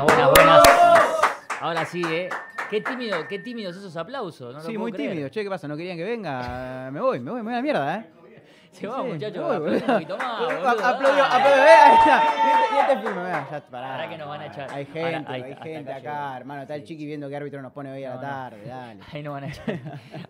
Buenas, buenas, buenas. Ahora sí, ¿eh? Qué tímido, qué tímidos esos aplausos. No lo sí, muy creer. tímido. Che, ¿qué pasa? ¿No querían que venga? Me voy, me voy, me voy a la mierda, ¿eh? Se va, Sí, muchachos. aplauden un poquito más, Aplaudió, aplaudió, eh, ahí está. Y este- y este ya, pará. Pará que nos van a echar. Hay Ahora, gente, ahí hay hasta gente acá hermano. Está el Sí. chiqui viendo qué árbitro nos pone hoy a la No, no. tarde, dale. Ahí no van a echar.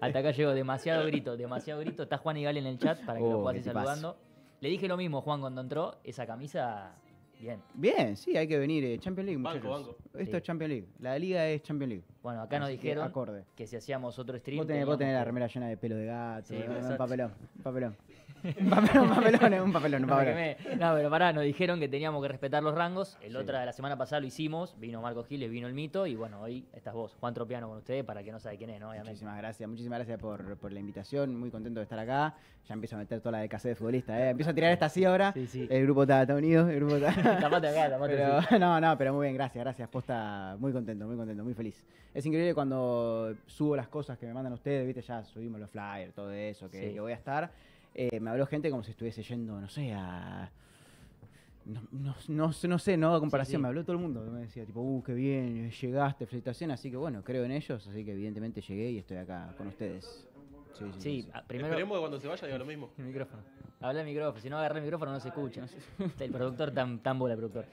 Hasta acá llegó demasiado grito, demasiado grito. Está Juan y Gal en el chat para que lo Oh, puedas qué ir saludando. Le dije lo mismo, Juan, cuando entró. Esa camisa, bien. Bien, sí, hay que venir. eh, Champions League, Banco, muchachos. banco. Esto Sí. es Champions League. La liga es Champions League. Bueno, acá nos Así que dijeron acorde. que si hacíamos otro stream. Vos tenés, vos tenés la que- remera llena de pelo de gato. Sí, un exacto. papelón, un papelón. Un papelón, un papelón, un papelón, un No, me pero pará, nos dijeron que teníamos que respetar los rangos. El Sí. otra de la semana pasada lo hicimos. Vino Marco Giles, vino el mito. Y bueno, hoy estás vos, Juan Tropiano, con ustedes, para que no sabe quién es, ¿no? Obviamente. Muchísimas gracias, muchísimas gracias por, por la invitación, muy contento de estar acá. Ya empiezo a meter toda la de casé de futbolista, ¿eh? Empiezo a tirar esta así ahora. Sí, sí. El grupo está, está unido, el grupo está... Tapate acá, tapate Pero, así. no, no, pero muy bien, gracias, gracias. Posta, muy contento, muy contento, muy feliz. Es increíble cuando subo las cosas que me mandan ustedes, viste, ya subimos los flyers, todo eso, que, Sí. que voy a estar. Eh, me habló gente como si estuviese yendo, no sé, a... No, no, no sé, no sé, no, a comparación, sí. me habló todo el mundo, me decía, tipo, uh, qué bien, llegaste, felicitaciones, así que bueno, creo en ellos, así que evidentemente llegué y estoy acá con ustedes. Sí, sí, Sí, sí. ah, primero. Esperemos que cuando se vaya diga lo mismo. El micrófono. Habla el micrófono. Si no agarra el micrófono no se escucha. El productor tan, tan bola, el productor.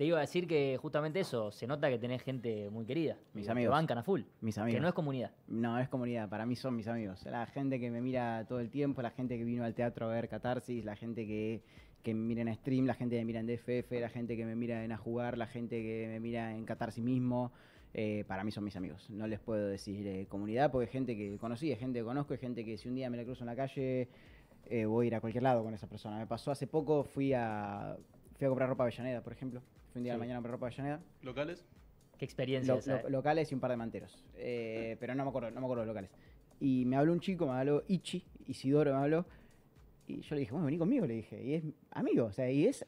Te iba a decir que justamente eso, se nota que tenés gente muy querida. Mis que amigos. bancan a full. Mis Que amigos. no es comunidad. No, es comunidad, para mí son mis amigos. La gente que me mira todo el tiempo, la gente que vino al teatro a ver Catarsis, la gente que, que me mira en stream, la gente que me mira en DFF, la gente que me mira en A Jugar, la gente que me mira en Catarsis mismo. eh, para mí son mis amigos. No les puedo decir eh, comunidad porque es gente que conocí, es gente que conozco, es gente que si un día me la cruzo en la calle, eh, voy a ir a cualquier lado con esa persona. Me pasó hace poco, fui a, fui a comprar ropa a Avellaneda, por ejemplo. Fui un día la Sí. mañana a comprar ropa a Avellaneda. ¿Locales? Qué experiencia Lo- esa, lo- eh. locales y un par de manteros. Eh, pero no me acuerdo, no me acuerdo los locales. Y me habló un chico, me habló Ichi, Isidoro me habló. Y yo le dije, bueno, vení conmigo, le dije. Y es amigo, o sea, y es.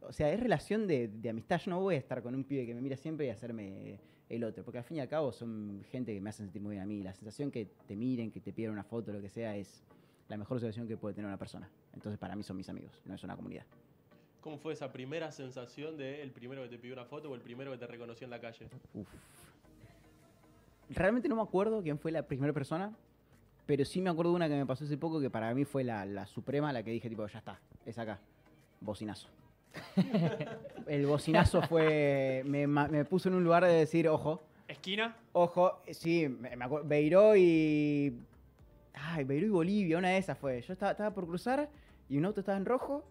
O sea, es relación de, de amistad. Yo no voy a estar con un pibe que me mira siempre y hacerme el otro. Porque al fin y al cabo son gente que me hacen sentir muy bien a mí. La sensación que te miren, que te pidan una foto, lo que sea, es la mejor sensación que puede tener una persona. Entonces, para mí son mis amigos, no es una comunidad. ¿Cómo fue esa primera sensación de el primero que te pidió una foto o el primero que te reconoció en la calle? Uf. Realmente no me acuerdo quién fue la primera persona, pero sí me acuerdo de una que me pasó hace poco que para mí fue la, la suprema, la que dije, tipo, ya está, es acá. Bocinazo. El bocinazo fue. Me, me puso en un lugar de decir, ojo, ¿Esquina? ojo, sí, me, me acuerdo. Beiró y. Ay, Beiró y Bolivia, una de esas fue. Yo estaba, estaba por cruzar y un auto estaba en rojo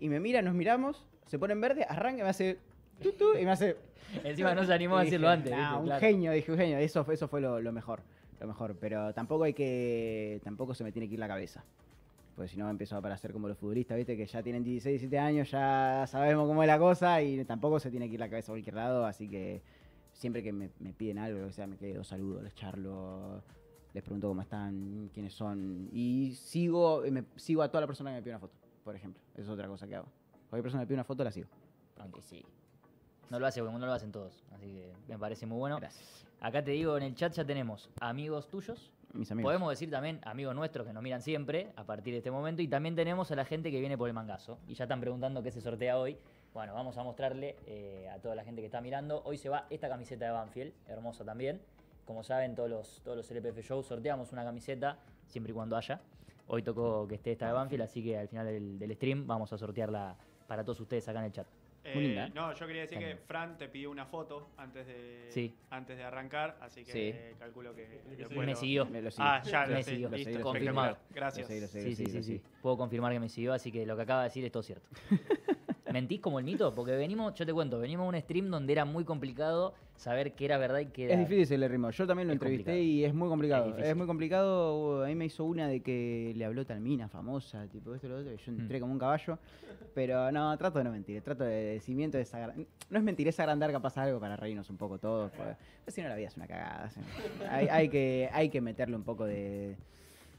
y me mira, nos miramos, se pone en verde, arranca y me hace. tu, tu, y me hace. Encima no se animó a decirlo antes. "Nah, ¿viste? un Claro. genio, dije, un genio. Eso fue, eso fue lo, lo mejor. Lo mejor. Pero tampoco hay que. Tampoco se me tiene que ir la cabeza. Porque si no empiezo a parecer como los futbolistas, viste, que ya tienen 16, 17 años, ya sabemos cómo es la cosa y tampoco se tiene que ir la cabeza a cualquier lado. Así que siempre que me, me piden algo, lo que sea, me quedo, saludo, les charlo, les pregunto cómo están, quiénes son. Y sigo, me, sigo a toda la persona que me pide una foto, por ejemplo. Esa es otra cosa que hago. Cualquier persona me pide una foto, la sigo. Aunque sí. No lo hace, porque no lo hacen todos. Así que me parece muy bueno. Gracias. Acá te digo, en el chat ya tenemos amigos tuyos. Mis amigos. Podemos decir también amigos nuestros que nos miran siempre a partir de este momento. Y también tenemos a la gente que viene por el mangazo. Y ya están preguntando qué se sortea hoy. Bueno, vamos a mostrarle eh, a toda la gente que está mirando. Hoy se va esta camiseta de Banfield, hermosa también. Como saben, todos los, todos los LPF Shows sorteamos una camiseta, siempre y cuando haya. Hoy tocó que esté esta de Banfield, así que al final del, del stream vamos a sortearla para todos ustedes acá en el chat. Muy Eh, linda, ¿eh? no, yo quería decir que. Fran te pidió una foto antes de, Sí. antes de arrancar, así que Sí. eh, calculo que Me después me lo- siguió. Me lo. Ah, ya Me lo siguió. Listo, lo confirmado. Gracias. Lo seguí, lo seguí. Sí, sí, lo sí, seguí, sí. Puedo confirmar que me siguió, así que lo que acaba de decir es todo cierto. ¿Mentís como el mito? Porque venimos, yo te cuento, venimos a un stream donde era muy complicado saber qué era verdad y qué era... Es difícil el ritmo. Yo también lo Es entrevisté complicado. y es muy complicado. Es muy complicado. A mí me hizo una de que le habló tal mina famosa, tipo esto y lo otro, y yo Mm. entré como un caballo. Pero no, trato de no mentir. Trato de decimiento de desagrandar. No es mentir, es agrandar capaz algo para reírnos un poco todos. porque- pues si no, la vida es una cagada. hay, hay que, hay que meterle un poco de,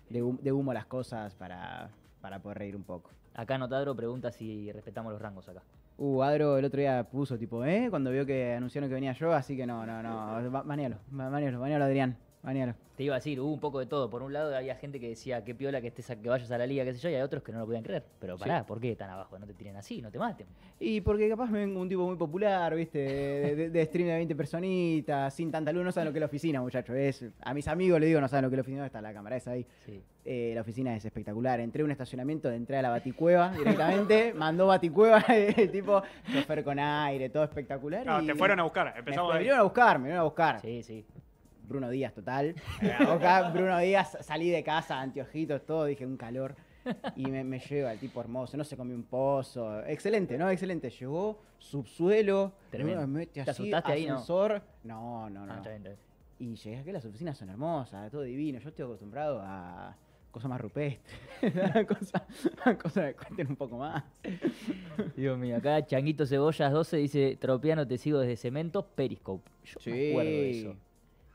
de, de humo a las cosas para, para poder reír un poco. Acá Notadro pregunta si respetamos los rangos acá. Uh, Adro el otro día puso tipo, ¿eh? Cuando vio que anunciaron que venía yo, así que no, no, no. ba- Banealo, ba- banealo, banealo, Adrián. Banealo. Te iba a decir, hubo un poco de todo. Por un lado había gente que decía que piola que estés a- que vayas a la liga, qué sé yo, y hay otros que no lo podían creer. Pero pará, ¿por qué tan abajo? No te tiren así, no te maten. Y porque capaz me vengo un tipo muy popular, ¿viste? De, de- de stream de 20 personitas, sin tanta luz, no saben lo que es la oficina, muchachos. Es, a mis amigos les digo, no saben lo que es la oficina, está la cámara esa ahí. Sí. Eh, la oficina es espectacular. Entré a un estacionamiento, entré a la baticueva directamente, mandó baticueva, el tipo, chofer con aire, todo espectacular. No, y te fueron a buscar. me, Empezamos me ahí. vinieron a buscar, me vinieron a buscar. Sí, sí. Bruno Díaz, total. Me vinieron a buscar, Bruno Díaz, salí de casa, anteojitos, todo, dije, un calor. Y me, me lleva el tipo hermoso, no se comió un pozo. Excelente, ¿no? Excelente. Llegó, subsuelo, Tremendo. me mete ¿Te así, asustaste ahí, no? ascensor. No, no, no. Ah, no. Y llegué aquí, las oficinas son hermosas, todo divino. Yo estoy acostumbrado a cosas más rupestres, cosas, a cosas que cuenten un poco más. Dios mío, acá Changuito Cebollas 12 dice, Tropiano te sigo desde Cemento, Periscope. Yo me acuerdo de eso.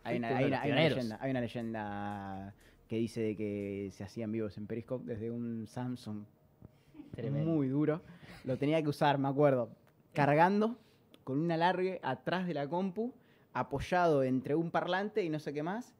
Hay una, hay, de hay leyenda, hay una leyenda que dice de que se hacían vivos en Periscope desde un Samsung Tremendo. muy duro. Lo tenía que usar, me acuerdo, cargando con un alargue atrás de la compu, apoyado entre un parlante y no sé qué más.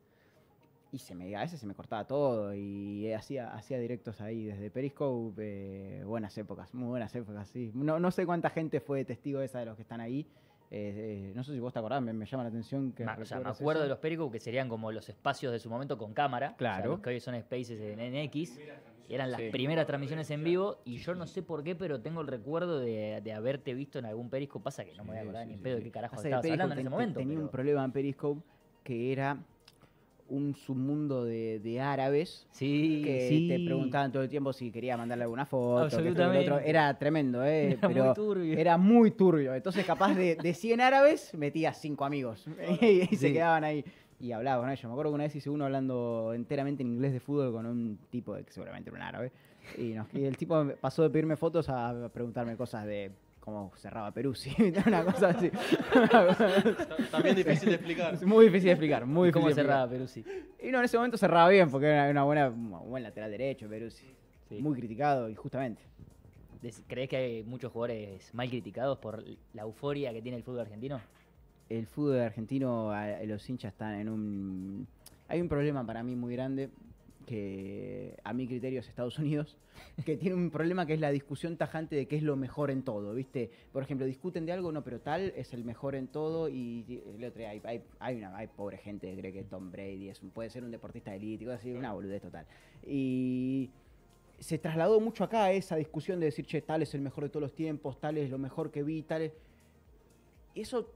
Y se me, a veces se me cortaba todo y hacía, hacía directos ahí desde Periscope. eh, buenas épocas, muy buenas épocas, sí. No, no sé cuánta gente fue testigo esa de los que están ahí. Eh, eh, no sé si vos te acordás, me, me llama la atención que. Ma- o sea, me acuerdo eso. de los Periscope que serían como los espacios de su momento con cámara. o sea, Claro. los que hoy son Spaces en NX. Eran las Sí. primeras transmisiones en vivo y yo no sé por qué, pero tengo el recuerdo de, de haberte visto en algún Periscope. Pasa que no me voy a acordar sí, ni en pedo de qué carajo que estabas hablando en ese momento. Tenía un problema en Periscope que era un submundo de, de árabes Sí, que sí. te preguntaban todo el tiempo si quería mandarle alguna foto. lo otro. Absolutamente. Era tremendo, ¿eh? Era muy pero turbio. Era muy turbio. Entonces, capaz de, de 100 árabes, metía 5 amigos. y se quedaban ahí. Y hablaba con ellos. Me acuerdo que una vez hice uno hablando enteramente en inglés de fútbol con un tipo que seguramente era un árabe. Y, nos- y el tipo pasó de pedirme fotos a preguntarme cosas de cómo cerraba Peruzzi. una cosa así. También difícil de explicar. Es muy difícil de explicar. Muy ¿Y ¿Cómo difícil de cerraba Peruzzi? Y no, en ese momento cerraba bien porque era una buena, un buen lateral derecho, Peruzzi. Sí. Muy criticado y justamente. Des- ¿Crees que hay muchos jugadores mal criticados por la euforia que tiene el fútbol argentino? El fútbol argentino, a- los hinchas están en un... Hay un problema para mí muy grande que a mi criterio es Estados Unidos, que tiene un problema que es la discusión tajante de qué es lo mejor en todo, ¿viste? Por ejemplo, discuten de algo, no, pero tal es el mejor en todo y el otro hay, hay, hay una hay pobre gente que cree que Tom Brady es un- puede ser un deportista elítico, así, una boludez total. Y se trasladó mucho acá esa discusión de decir, che, tal es el mejor de todos los tiempos, tal es lo mejor que vi, tal es... Eso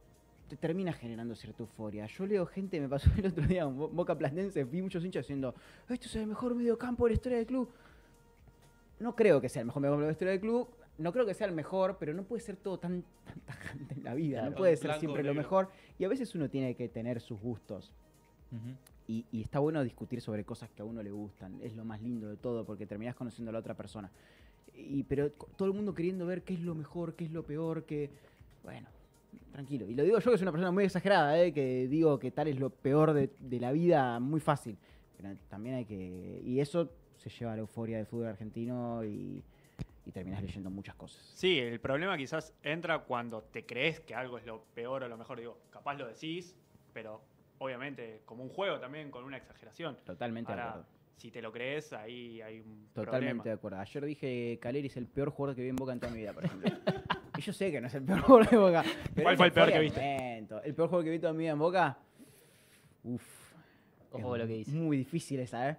te termina generando cierta euforia. Yo leo gente, me pasó el otro día Bo- Boca Platense, vi muchos hinchas diciendo, esto es el mejor mediocampo de la historia del club. No creo que sea el mejor mediocampo de la historia del club, no creo que sea el mejor, pero no puede ser todo tan, tan tajante en la vida, Claro. no puede ser siempre lo mejor. Y a veces uno tiene que tener sus gustos. Y, y está bueno discutir sobre cosas que a uno le gustan. Es lo más lindo de todo porque terminás conociendo a la otra persona. Y, pero todo el mundo queriendo ver qué es lo mejor, qué es lo peor, que... Bueno, tranquilo. Y lo digo yo que soy una persona muy exagerada, ¿eh? que digo que tal es lo peor de, de la vida muy fácil. Pero también hay que... Y eso se lleva a la euforia del fútbol argentino y, y terminás leyendo muchas cosas. Sí, el problema quizás entra cuando te crees que algo es lo peor o lo mejor. Digo, capaz lo decís, pero obviamente como un juego también con una exageración. Totalmente de Ahora, acuerdo. Si te lo crees, ahí hay un Totalmente de acuerdo. Ayer dije que Caleri es el peor jugador que vi en Boca en toda mi vida, por ejemplo. y yo sé que no es el peor jugador de Boca. pero ¿Cuál fue el peor que viste? momento. El peor jugador que vi toda mi vida en Boca. Uf. Ojo con lo que dice. Muy difícil esa, ¿eh?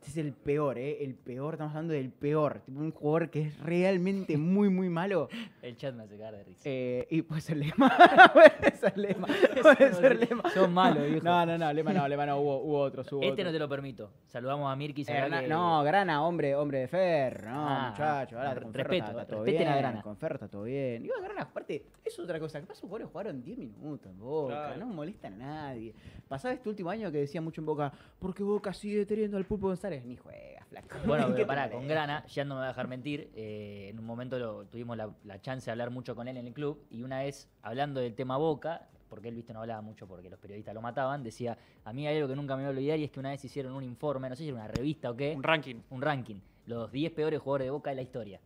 Este es el peor, ¿eh? El peor, estamos hablando del peor. Tipo un jugador que es realmente muy, muy malo. El chat me hace cagar de risa. Eh, y puede ser Lema. puede ser Lema. Puede ser Lema. Son malos, viejo. No, no, no, Lema no, Lema no, hubo, hubo otros. Hubo Este otros. no te lo permito. Saludamos a Mirkis acá Herna- que- No, Grana, hombre, hombre de Ferro. No, Ah, muchacho. Ahora respeto, está, está todo bien. a Grana. Con Ferro está todo bien. Digo, Grana, aparte, es otra cosa. Capaz sus jugadores jugaron 10 minutos en Boca. Claro. No molestan a nadie. Pasaba este último año que decía mucho en Boca, porque Boca sigue teniendo al Pulpo González. Ni juega, flaco. Bueno, ¿Qué pero pará, con Grana, ya no me va a dejar mentir. eh, en un momento lo- tuvimos la, la chance de hablar mucho con él en el club y una vez hablando del tema Boca, porque él viste no hablaba mucho porque los periodistas lo mataban, decía, a mí hay algo que nunca me voy a olvidar y es que una vez hicieron un informe, no sé si era una revista o qué, Un ranking. un ranking, los 10 peores jugadores de Boca de la historia.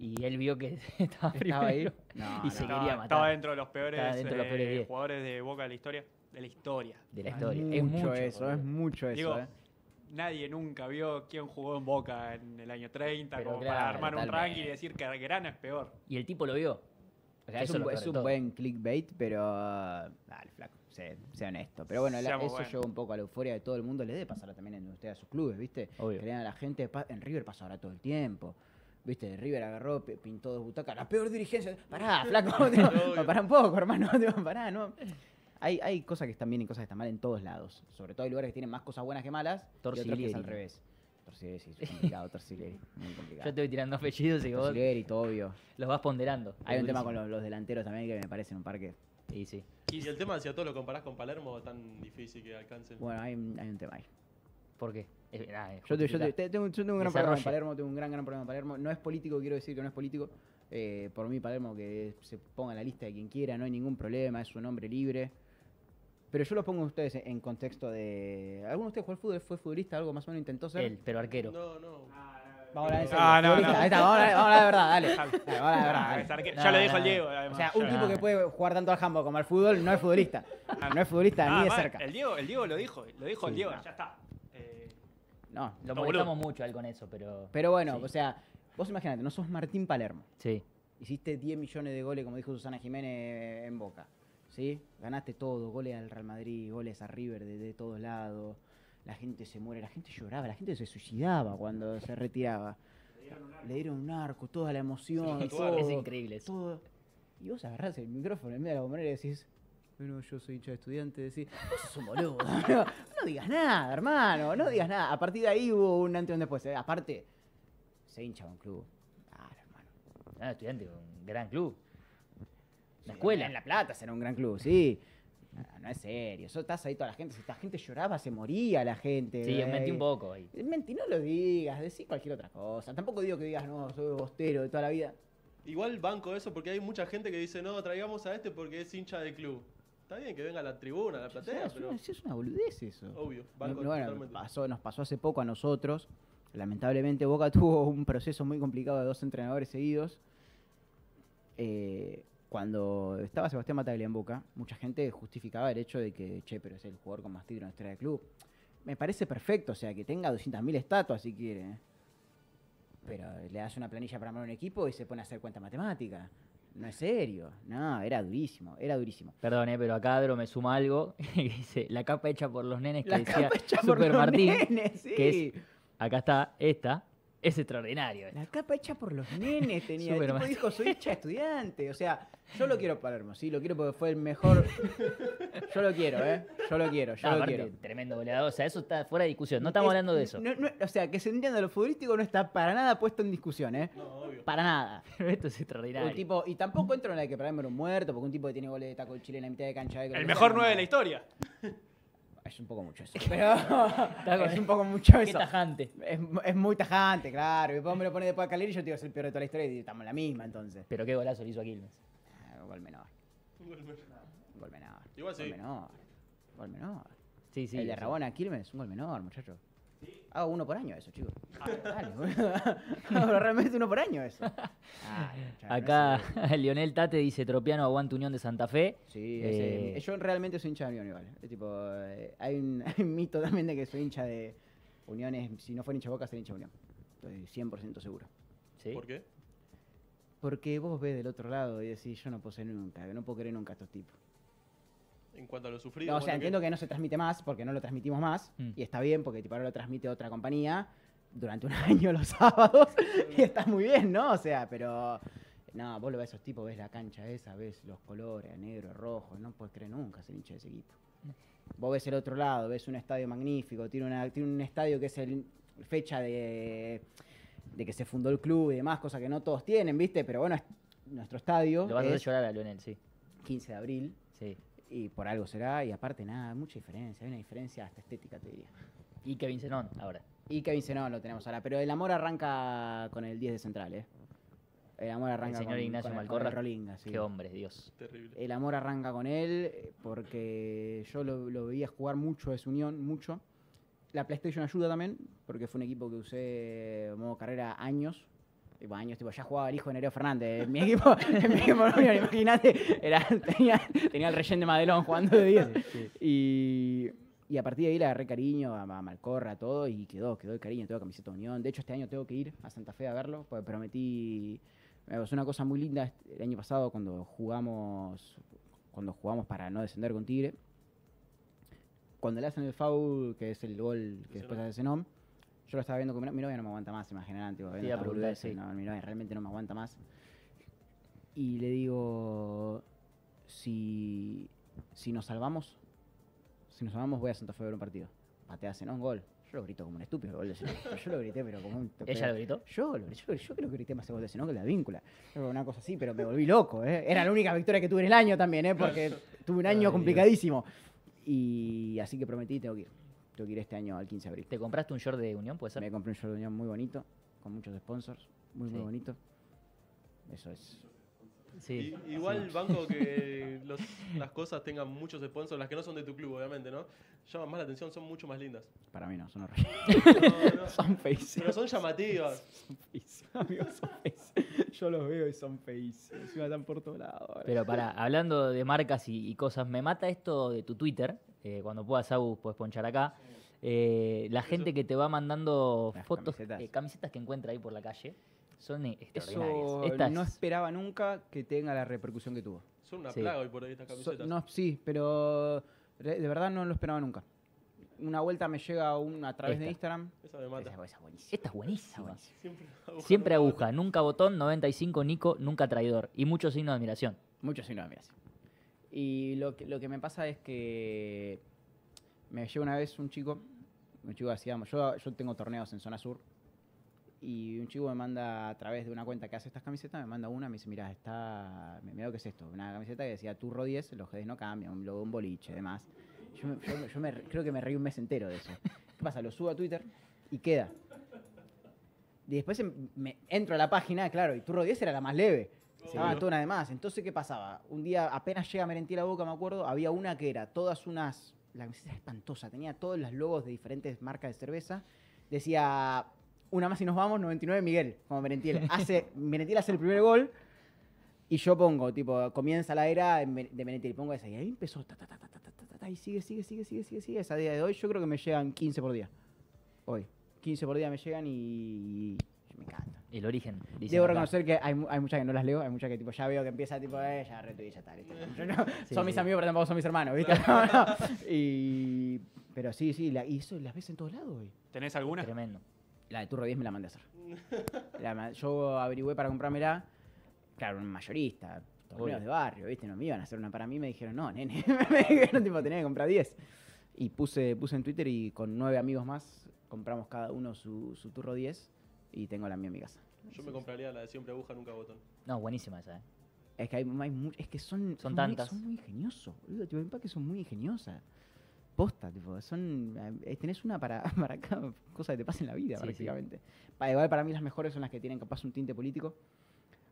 Y él vio que estaba primero ¿Estaba ahí? No, y no. se Estaba, quería matar. estaba dentro de los peores, Estaba dentro de los eh, peores jugadores de Boca de la historia. de la historia. de la Es historia. mucho, es mucho eso, boludo. es mucho eso, Digo, eh. Nadie nunca vio quién jugó en Boca en el año 30 Pero como claro, para armar un ranking y decir que Grana es peor. Y el tipo lo vio. O sea, es un, es buen clickbait, pero. uh, Dale, flaco, sé, sea honesto. Pero bueno, la- eso buenos. lleva un poco a la euforia de todo el mundo. Le debe pasar también en ustedes a sus clubes, ¿viste? Obvio. Dan a la gente. En River pasa ahora todo el tiempo. ¿Viste? River agarró, pi- pintó dos butacas. La peor dirigencia. Pará, flaco. digo, pará un poco, hermano. digo, pará, ¿no? Hay, hay cosas que están bien y cosas que están mal en todos lados. Sobre todo hay lugares que tienen más cosas buenas que malas. Y otros que es al revés. Torsiglieri, sí, es complicado. Torsiglieri, muy complicado. Yo te voy tirando apellidos y vos Torsiglieri, Tobio. los vas ponderando. Hay un tema con los, los delanteros también que me parecen un parque. Y sí. Y el tema, si a todo lo comparás con Palermo, tan difícil que alcancen. Bueno, hay, un- hay un tema ahí. ¿Por qué? Es- ah, es Yo, te- yo te- tengo, yo tengo un gran problema en. Palermo, tengo un gran, gran problema en Palermo. No es político, quiero decir que no es político. Eh, por mí, Palermo, que se ponga en la lista de quien quiera, no hay ningún problema, es un hombre libre. Pero yo lo pongo a ustedes en, contexto de. ¿Alguno de ustedes jugó al fútbol? ¿Fue futbolista? ¿Algo más o menos intentó ser? Él, pero arquero. No, no. Vamos a hablar serio. Ah, no, ahí está, vamos a hablar, vamos a hablar de verdad, dale. Vamos a hablar de verdad, Ah, dale. ya lo dijo no, el Diego, O además. sea, ya. un tipo Ah. que puede jugar tanto al handball como al fútbol no es futbolista. No es futbolista Ah, ni de mal, cerca. El Diego, el Diego lo dijo, lo dijo el Diego, no. ya está. Eh, No. Lo No, molestamos boludo. mucho a él con eso, pero. Pero bueno, Sí. o sea, vos imagínate, no sos Martín Palermo. Sí. Hiciste 10 millones de goles, como dijo Susana Jiménez en Boca. ¿Sí? Ganaste todo, goles al Real Madrid, goles a River de, de todos lados. La gente se muere, la gente lloraba, la gente se suicidaba cuando se retiraba. Le dieron un arco, toda la emoción, todo, Es increíble eso. todo. Y vos agarrás el micrófono en medio de la bombonera y decís, bueno, yo soy hincha de estudiante, decís, vos sos un boludo. no, no digas nada, hermano, no digas nada. A partir de ahí hubo un antes y un después. ¿eh? Aparte, se hincha un club. Claro, hermano. Ah, estudiante, un gran club. La escuela. En La Plata será un gran club, sí. No, no es serio. Eso estás ahí toda la gente. Si esta gente lloraba, se moría la gente. Sí, güey. mentí un poco ahí. Mentí, no lo digas, decí cualquier otra cosa. Tampoco digo que digas, no, soy bostero de toda la vida. Igual banco eso porque hay mucha gente que dice, no, traigamos a este porque es hincha del club. Está bien que venga a la tribuna, a la O sea, platea, es, pero una, sí, es una boludez eso. obvio, banco no, bueno, pasó, nos pasó hace poco a nosotros. Lamentablemente Boca tuvo un proceso muy complicado de dos entrenadores seguidos. Eh, cuando estaba Sebastián Bataglia en Boca, mucha gente justificaba el hecho de que, che, pero es el jugador con más títulos en la historia del club. Me parece perfecto, o sea, que tenga 200.000 estatuas si quiere. Pero le das una planilla para armar un equipo y se pone a hacer cuenta matemática. No es serio. No, era durísimo, era durísimo. Perdón, eh, pero acá Adro me suma algo que dice la capa hecha por los nenes que La decía capa hecha por Super los Martín. nenes, sí. que es- Acá está esta. Es extraordinario. esto. La capa hecha por los nenes tenía. El tipo dijo, soy hincha de estudiante. O sea, yo lo quiero Palermo, sí, lo quiero porque fue el mejor. Yo lo quiero, ¿eh? Yo lo quiero, yo lo aparte, quiero. tremendo goleador. O sea, eso está fuera de discusión. No estamos Es- hablando de eso. no- no- o sea, que se entienda lo futbolístico no está para nada puesto en discusión, ¿eh? No, obvio. Para nada. Pero esto es extraordinario. Un tipo, y tampoco entro en la de que Palermo era un muerto, porque un tipo que tiene goles de taco de Chile en la mitad de cancha. de el mejor 9 de la historia. Es un poco mucho eso. Pero es un poco mucho Qué eso. tajante. Es, es muy tajante, claro. Y después me lo pone después a Caleri y yo te digo, es el peor de toda la historia y estamos en la misma entonces. Pero qué golazo le hizo a Quilmes. Ah, gol menor. Gol menor. Igual sí. Gol menor. Gol menor. Sí, sí. el de sí. Rabona a Quilmes es un gol menor, muchacho. Hago uno por año eso, chicos. Dale, realmente uno por año eso. Acá no sé. Lionel Tate dice Tropiano aguanta Unión de Santa Fe. Sí, ese- Eh, yo realmente soy hincha de Unión igual. Es tipo, eh, hay, un, hay un mito también de que soy hincha de Uniones. Si no fuera hincha de Boca, sería hincha de Unión. Estoy 100% seguro. ¿sí? ¿Por qué? Porque vos ves del otro lado y decís, yo no puedo ser nunca, no puedo querer nunca a estos tipos. En cuanto a lo sufrido. No, o sea, bueno, entiendo que no se transmite más porque no lo transmitimos más Mm. y está bien porque tipo ahora lo transmite otra compañía durante un año los sábados y está muy bien, ¿no? O sea, pero no, vos lo ves a esos tipos, ves la cancha esa, ves los colores, negro, rojo, no puedes creer nunca ser hincha de ese equipo. Vos ves el otro lado, ves un estadio magnífico, tiene, una, tiene un estadio que es el fecha de, de que se fundó el club y demás, cosas que no todos tienen, ¿viste? Pero bueno, es- nuestro estadio Lo vas a hacer llorar a Lionel, sí. 15 de abril, sí. Y por algo será, y aparte nada, mucha diferencia, hay una diferencia hasta estética, te diría. Y Kevin Zenón ahora. Y Kevin Zenón lo tenemos ahora, pero el amor arranca con el 10 de central, ¿eh? El amor arranca señor con, Ignacio con el- con Malcorra. el Rolinga, sí. Qué hombre, Dios. Terrible. El amor arranca con él porque yo lo, lo veía jugar mucho de su unión, mucho. La PlayStation ayuda también, porque fue un equipo que usé modo carrera años. Tipo, años, tipo, ya jugaba el hijo de Nereo Fernández. En mi equipo, en mi equipo junior, imagínate, era, tenía, tenía el rellén de Madelón jugando de 10. Y, y a partir de ahí le agarré cariño a, a Malcorra, a todo, y quedó, quedó el cariño, tengo camiseta de Unión. De hecho, este año tengo que ir a Santa Fe a verlo, porque prometí. Me pasó una cosa muy linda este- el año pasado cuando jugamos, cuando jugamos para no descender con Tigre. Cuando le hacen el foul, que es el gol que después hace Zenon, yo lo estaba viendo con mi, no- mi novia no me aguanta más, imaginate, tipo, viendo preguntar, boludeces, sí. no, mi novia realmente no me aguanta más. Y le digo, si, si nos salvamos, si nos salvamos voy a Santa Fe a ver un partido. Patea Zenón, gol. Yo lo grito como un estúpido, gol de Zenón. Yo lo grité, pero como un... ¿Ella lo gritó? Yo, lo- yo, yo creo que grité más gol de Zenón que la víncula. Una cosa así, pero me volví loco, ¿eh? Era la única victoria que tuve en el año también, ¿eh? Porque tuve un Ay, año Dios. complicadísimo. Y así que prometí, tengo que ir. Tengo que ir este año al 15 de abril. ¿Te compraste un short de Unión, puede ser? Me compré un short de unión muy bonito, con muchos sponsors, muy, muy bonito. Eso es. Sí. Igual banco que los- las cosas tengan muchos sponsors, las que no son de tu club, obviamente, ¿no? Llaman más la atención, son mucho más lindas. Para mí no, son horribles. No, no, son feísimos. pero son llamativas. Son feísimos, amigos, son feísimos. Yo los veo y son feísimos. Encima están por todos lados. Pero para, hablando de marcas y, y cosas, me mata esto de tu Twitter. Eh, cuando puedas, Agus, puedes ponchar acá. Eh, la gente que te va mandando Las fotos, camisetas. eh, camisetas que encuentra ahí por la calle, son extraordinarias. Eso Estas- no esperaba nunca que tenga la repercusión que tuvo. Son una Sí. plaga hoy por ahí estas So- camisetas. no, sí, pero re- de verdad no lo esperaba nunca. Una vuelta me llega un, a través de Esta. Instagram. Esa me mata. Esa, esa buenísima. Esta es buenísima. Siempre aguja. Siempre nunca aguja, nunca botón, 95 Nico, nunca traidor. Y mucho signo de admiración. Mucho signo de admiración. Y lo que, lo que me pasa es que me llegó una vez un chico, un chico hacíamos, yo, yo tengo torneos en zona sur, y un chico me manda a través de una cuenta que hace estas camisetas, me manda una, me dice, mira, está, mira qué es esto, una camiseta que decía Turro 10, los GDs no cambian, un un boliche, demás. Yo, yo yo me- creo que me reí un mes entero de eso. ¿Qué pasa? Lo subo a Twitter y queda. Y después em- me entro a la página, claro, y Turro 10 era la más leve. Se daban todas una de. Entonces, ¿qué pasaba? Un día, apenas llega Merentí la boca, me acuerdo, había una que era todas unas. La camiseta espantosa, tenía todos los logos de diferentes marcas de cerveza. Decía, una más y nos vamos, 99 Miguel, como Merentiel. Hace, Merentiel hace el primer gol y yo pongo, tipo, comienza la era de Merentiel, pongo esa. Y ahí empezó, ta, ta, ta, ta, ta, ta, ta, y sigue, sigue, sigue, sigue, sigue, sigue. Esa día de hoy yo creo que me llegan 15 por día. Hoy. 15 por día me llegan y, y me encanta. El origen. Debo acá. reconocer que hay, hay muchas que no las leo, hay muchas que tipo ya veo que empieza tipo, eh, ya retuiteé, ya está. Yo no- Sí, son mis amigos, pero tampoco son mis hermanos, ¿viste? No, no. Y, pero sí, sí, la, y eso las ves en todos lados, güey. ¿Tenés alguna? Tremendo. La de Turro 10 me la mandé a hacer. La yo averigüé para comprármela, claro, un mayorista, torneos de barrio, ¿viste? No me iban a hacer una para mí, me dijeron, no, nene, me dijeron, tipo, tenía que comprar 10. Y puse, puse en Twitter y con nueve amigos más compramos cada uno su, su Turro 10 y tengo la mía en mi casa. Yo me compraría la de siempre aguja, nunca botón. No, buenísima esa, ¿eh? Es que hay, hay mu- es que son, Son muy- tantas. son muy ingeniosos, boludo. Tipo, hay que son muy ingeniosas. Posta, tipo, son. eh, tenés una para, para cada cosa que te pasa en la vida, Sí, sí. prácticamente. Pa- igual para mí las mejores son las que tienen capaz un tinte político.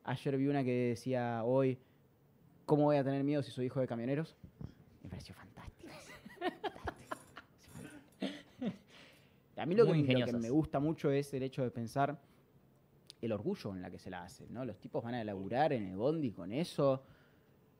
Ayer vi una que decía hoy, ¿cómo voy a tener miedo si soy hijo de camioneros? Me pareció fantástico. A mí lo que, lo que me gusta mucho es el hecho de pensar el orgullo en la que se la hace, ¿no? Los tipos van a laburar en el bondi con eso.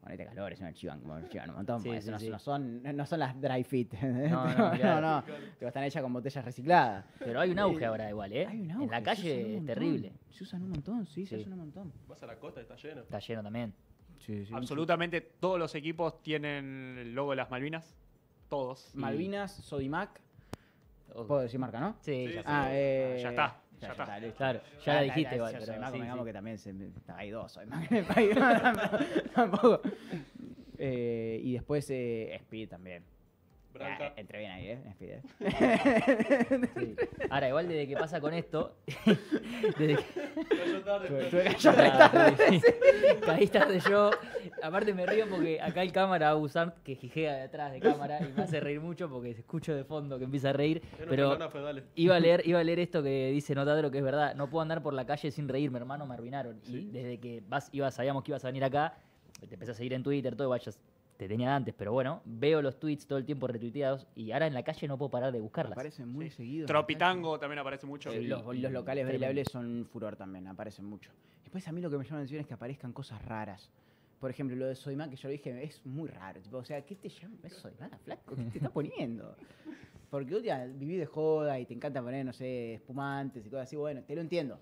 Ponete calores, no chivan, como chivan un montón, Sí, porque sí, no, sí. no son, no son las dry fit. No, no, no, no. Tipo, están hechas con botellas recicladas. Pero hay un auge ahora igual, ¿eh? Hay un en la auge, usan un calle es terrible. Se usan un montón, sí, se usan un montón. Vas a la costa y está lleno. Está lleno también. Sí, sí, Absolutamente todos los equipos tienen el logo de las Malvinas. Todos. Malvinas, Sodimac, puedo decir marca, ¿no? Sí, Sí, ya sí. Ah, eh, Ya está, ya está. Claro, ya la dijiste igual, pero Sodimac, sí, convengamos sí. que también se hay dos. Tampoco. Eh, y después eh, Speed también. Branca. Eh, entre bien ahí, ¿eh? Sí. Ahora, igual desde que pasa con esto, desde que, Cayó tarde. Yo Ah, sí, sí. Caí tarde yo. Aparte me río porque acá el cámara va a usar que jijea de atrás de cámara y me hace reír mucho porque se escucho de fondo que empieza a reír. Pero Fedale. iba a leer, iba a leer esto que dice Notadro que es verdad. No puedo andar por la calle sin reírme, hermano, me arruinaron. Y desde que vas, ibas, sabíamos que ibas a venir acá, te empecé a seguir en Twitter, todo, vayas te tenía antes, pero bueno, veo los tweets todo el tiempo retuiteados y ahora en la calle no puedo parar de buscarlas. Aparecen muy Sí. seguidos. Tropitango también aparece mucho. Sí, los, los locales bailables son furor también, aparecen mucho. Después a mí lo que me llama la atención es que aparezcan cosas raras. Por ejemplo, lo de Soyman, que yo lo dije, es muy raro. Tipo, o sea, ¿qué te llama? ¿Es Soyman, flaco? ¿Qué te está poniendo? Porque día viví de joda y te encanta poner, no sé, espumantes y cosas así. Bueno, te lo entiendo.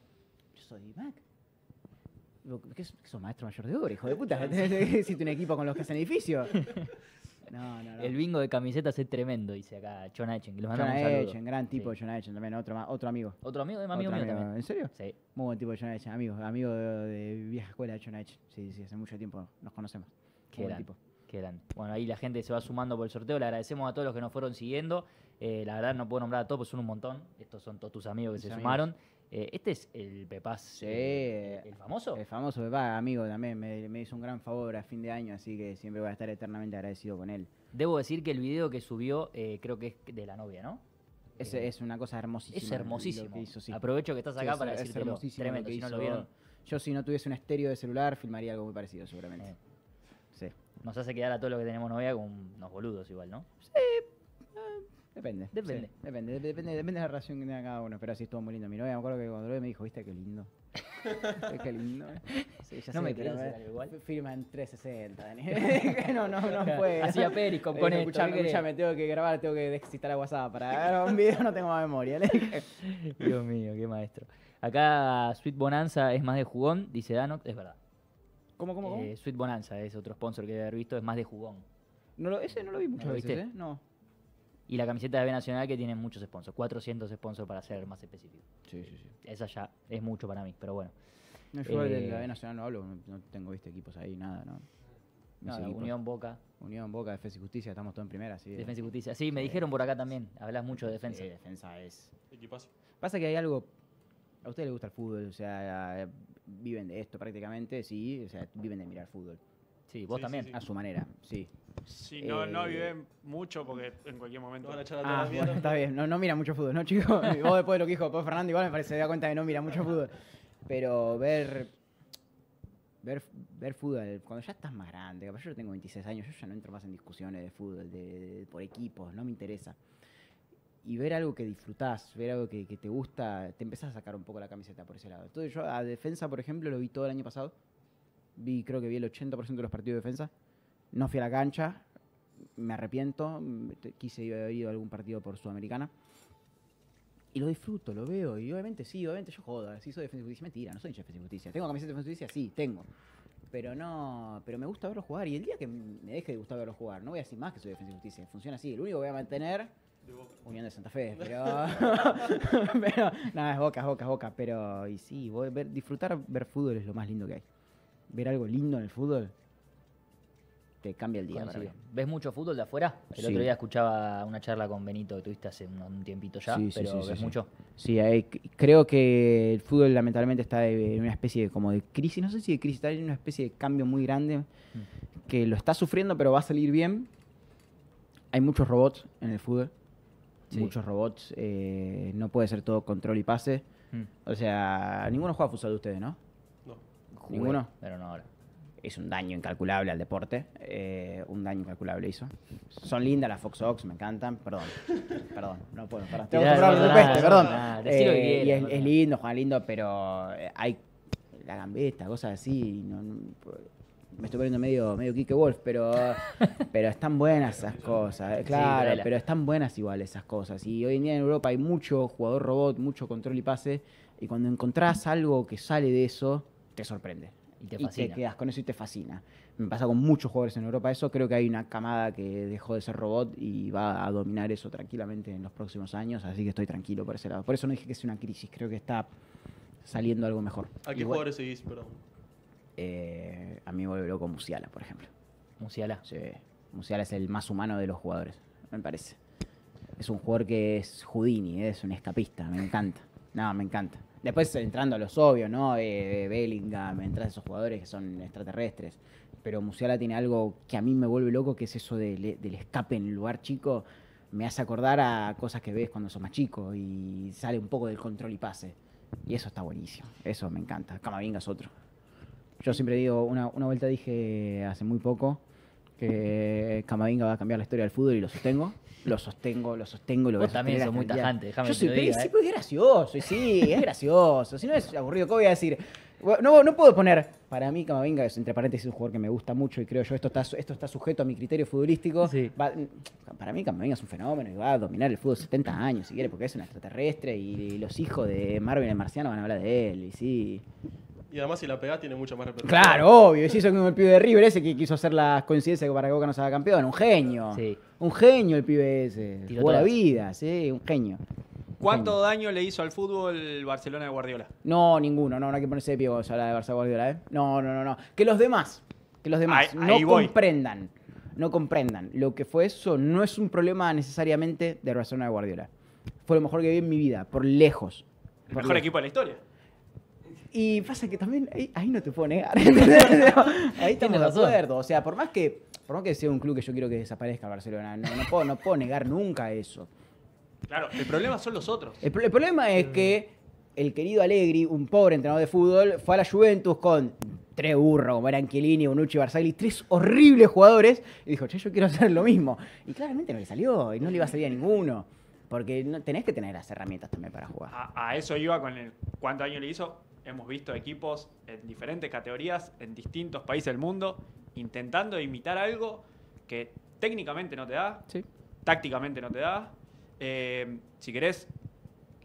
Yo soy Mac. ¿Qué, qué sos maestro mayor de obra, hijo de puta? Hiciste un equipo con los que hacen edificios. No, no, no. El bingo de camisetas es tremendo, dice acá John Echen, que le John. Echen, gran tipo Sí. John Echen también, otro, otro amigo. Otro amigo, es amigo Otro mío también. ¿En serio? Sí, Muy buen tipo de John Echen, amigo, amigo de, de vieja escuela de John Echen. Sí, sí, hace mucho tiempo nos conocemos. qué Muy buen grande. tipo. Qué. Bueno, ahí la gente se va sumando por el sorteo. Le agradecemos a todos los que nos fueron siguiendo. Eh, la verdad no puedo nombrar a todos, porque son un montón. Estos son todos tus amigos que Mis se amigos. sumaron. Eh, este es el Pepaz, Sí. el famoso. El famoso Pepa, amigo también, me, me hizo un gran favor a fin de año, así que siempre voy a estar eternamente agradecido con él. Debo decir que el video que subió eh, creo que es de la novia, ¿no? Es, Eh, es una cosa hermosísima. Es hermosísimo. que hizo, sí. Aprovecho que estás Sí, acá es- para lo Tremendo, que si no lo vieron. Yo si no tuviese un estéreo de celular, filmaría algo muy parecido seguramente. Sí. Nos hace quedar a todos los que tenemos novia como unos boludos igual, ¿no? Depende. Depende. sí, depende, dep- depende, depende de la relación que tenga cada uno. Pero sí estuvo muy lindo. Mi novia, me acuerdo que cuando lo vi me dijo, viste qué lindo. ¿Viste qué lindo. Sí, ya No sé, me igual. f- Firma en 360, Dani. no, no, no fue. Hacía Periscope con esto, Escuchame, escuchame, tengo que grabar, tengo que desinstalar WhatsApp. Para grabar un video no tengo más memoria. Dios mío, qué maestro. Acá Sweet Bonanza es más de jugón, dice Danox, es verdad. ¿Cómo, cómo, cómo? Eh, Sweet Bonanza es otro sponsor que debe haber visto, es más de jugón. No lo- ese no lo vi muchas lo veces, viste? ¿eh? No. Y la camiseta de B Nacional que tiene muchos sponsors, 400 sponsors para ser más específico. Sí, sí, sí. Esa ya es mucho para mí, pero bueno. No, yo de la Eh, B Nacional no hablo, no, no tengo viste equipos ahí, nada, ¿no? Equipos. Unión Boca, Unión, Boca, Defensa y Justicia, estamos todos en primera, sí. Defensa y Justicia. Sí, me dijeron por acá también, hablas mucho de defensa. Sí, defensa es. Equipazo. Pasa que hay algo. A ustedes les gusta el fútbol, o sea, viven de esto prácticamente, sí, o sea, viven de mirar fútbol. Sí, vos Sí, sí, también. sí. A su manera, sí. Si no, no Eh, viven mucho porque en cualquier momento. van a echar a Ah, bueno, está bien. No, no mira mucho fútbol, ¿no, chicos? Vos después de lo que dijo después Fernando, igual me parece, se da cuenta que no mira mucho fútbol. Pero ver. Ver, ver fútbol, cuando ya estás más grande, capaz yo tengo 26 años, yo ya no entro más en discusiones de fútbol, de, de- por equipos, no me interesa. Y ver algo que disfrutás, ver algo que, que te gusta, te empezás a sacar un poco la camiseta por ese lado. Entonces yo a defensa, por ejemplo, lo vi todo el año pasado. Vi, creo que vi el 80% de los partidos de defensa. No fui a la cancha, me arrepiento, quise haber ido a algún partido por Sudamericana. Y lo disfruto, lo veo, y obviamente sí, obviamente yo jodo, si soy defensa y justicia, mentira, no soy hincha de defensa y justicia. ¿Tengo camiseta de defensa y justicia? Sí, tengo. Pero no, pero me gusta verlo jugar, y el día que me deje de gustar verlo jugar, no voy a decir más que soy defensa y justicia, funciona así, el único que voy a mantener, De. Unión de Santa Fe, pero... pero, nada, es boca, es boca, es boca, pero, y sí, voy a ver, disfrutar ver fútbol es lo más lindo que hay. Ver algo lindo en el fútbol te cambia el día para. ¿Ves mucho fútbol de afuera? El Sí. otro día escuchaba una charla con Benito que tuviste hace un, tiempito ya, Sí, pero sí, ¿ves mucho? Sí, creo que el fútbol lamentablemente está en una especie de, como de crisis, no sé si de crisis, está en una especie de cambio muy grande que lo está sufriendo pero va a salir bien. Hay muchos robots en el fútbol, muchos robots, eh, no puede ser todo control y pase. Mm. O sea, ninguno juega futsal de ustedes, ¿no? Jugué, ¿Ninguno? Pero no ahora. Es un daño incalculable al deporte, eh, un daño incalculable hizo. Son lindas las Fox Ox, me encantan, perdón, perdón, no puedo, perdón. Tengo que comprar y es, lindo, juegan lindo, pero eh, hay la gambeta, cosas así. no- no- me estoy poniendo medio, medio Kike Wolf, pero, pero están buenas esas cosas. eh, Sí, Claro, pero están buenas igual esas cosas. Y hoy en día en Europa hay mucho jugador robot, mucho control y pase. Y cuando encontrás algo que sale de eso, te sorprende. Y te y te fascina. quedas con eso y te fascina. Me pasa con muchos jugadores en Europa eso. Creo que hay una camada que dejó de ser robot y va a dominar eso tranquilamente en los próximos años. Así que estoy tranquilo por ese lado. Por eso no dije que es una crisis. Creo que está saliendo algo mejor. ¿A qué Igual, jugadores seguís? Perdón. eh, a mí me vuelve loco Musiala, por ejemplo. Musiala. Sí, Musiala es el más humano de los jugadores, me parece. Es un jugador que es Houdini, es un escapista, me encanta. No, me encanta. Después entrando a los obvios, ¿no? Eh, Bellingham, entras a esos jugadores que son extraterrestres. Pero Musiala tiene algo que a mí me vuelve loco, que es eso del, del escape en el lugar chico. Me hace acordar a cosas que ves cuando sos más chico y sale un poco del control y pase. Y eso está buenísimo. Eso me encanta. Camavinga es otro. Yo siempre digo, una, una vuelta dije hace muy poco, que Camavinga va a cambiar la historia del fútbol y lo sostengo. Lo sostengo, lo sostengo y lo voy a también sos muy tajante, déjame Yo soy, te lo pero diga, sí, eh. es gracioso, y sí, es gracioso. Si no es aburrido, ¿qué voy a decir? No, no puedo poner, para mí Camavinga es entre paréntesis un jugador que me gusta mucho y creo yo, esto está, esto está sujeto a mi criterio futbolístico. Sí. Va- para mí Camavinga es un fenómeno y va a dominar el fútbol 70 años si quiere, porque es un extraterrestre y los hijos de Marvin el Marciano van a hablar de él, y sí. Y además si la pegás tiene mucho más repercusión. Claro, obvio. Sí, son como el pibe de River ese que quiso hacer las coincidencias para que Boca no se haga campeón. Un genio. Sí. Un genio el pibe ese. Tiró Jugó la todas. vida, sí, un genio. ¿Cuánto genio. daño le hizo al fútbol el Barcelona de Guardiola? No, ninguno. No, no hay que ponerse de pie cuando se habla de Barça Guardiola, ¿eh? No, no, no, no. Que los demás, que los demás Ahí- no voy. comprendan. No comprendan. Lo que fue eso no es un problema necesariamente de Barcelona de Guardiola. Fue lo mejor que vi en mi vida, por lejos. El Por mejor lejos. equipo de la historia. Y pasa que también ahí, ahí no te puedo negar. ahí estamos Tienes de razón. acuerdo. O sea, por más que por más que sea un club que yo quiero que desaparezca el Barcelona, no, no puedo, no puedo negar nunca eso. Claro, el problema son los otros. El, pro- el problema es que el querido Allegri, un pobre entrenador de fútbol, fue a la Juventus con tres burros, como eran Chiellini, Bonucci, Barzagli, tres horribles jugadores, y dijo, che, yo quiero hacer lo mismo. Y claramente no le salió, y no le iba a salir a ninguno. Porque no, tenés que tener las herramientas también para jugar. A, a eso iba con el cuánto año le hizo. Hemos visto equipos en diferentes categorías, en distintos países del mundo, intentando imitar algo que técnicamente no te da, Sí. tácticamente no te da. Eh, si querés,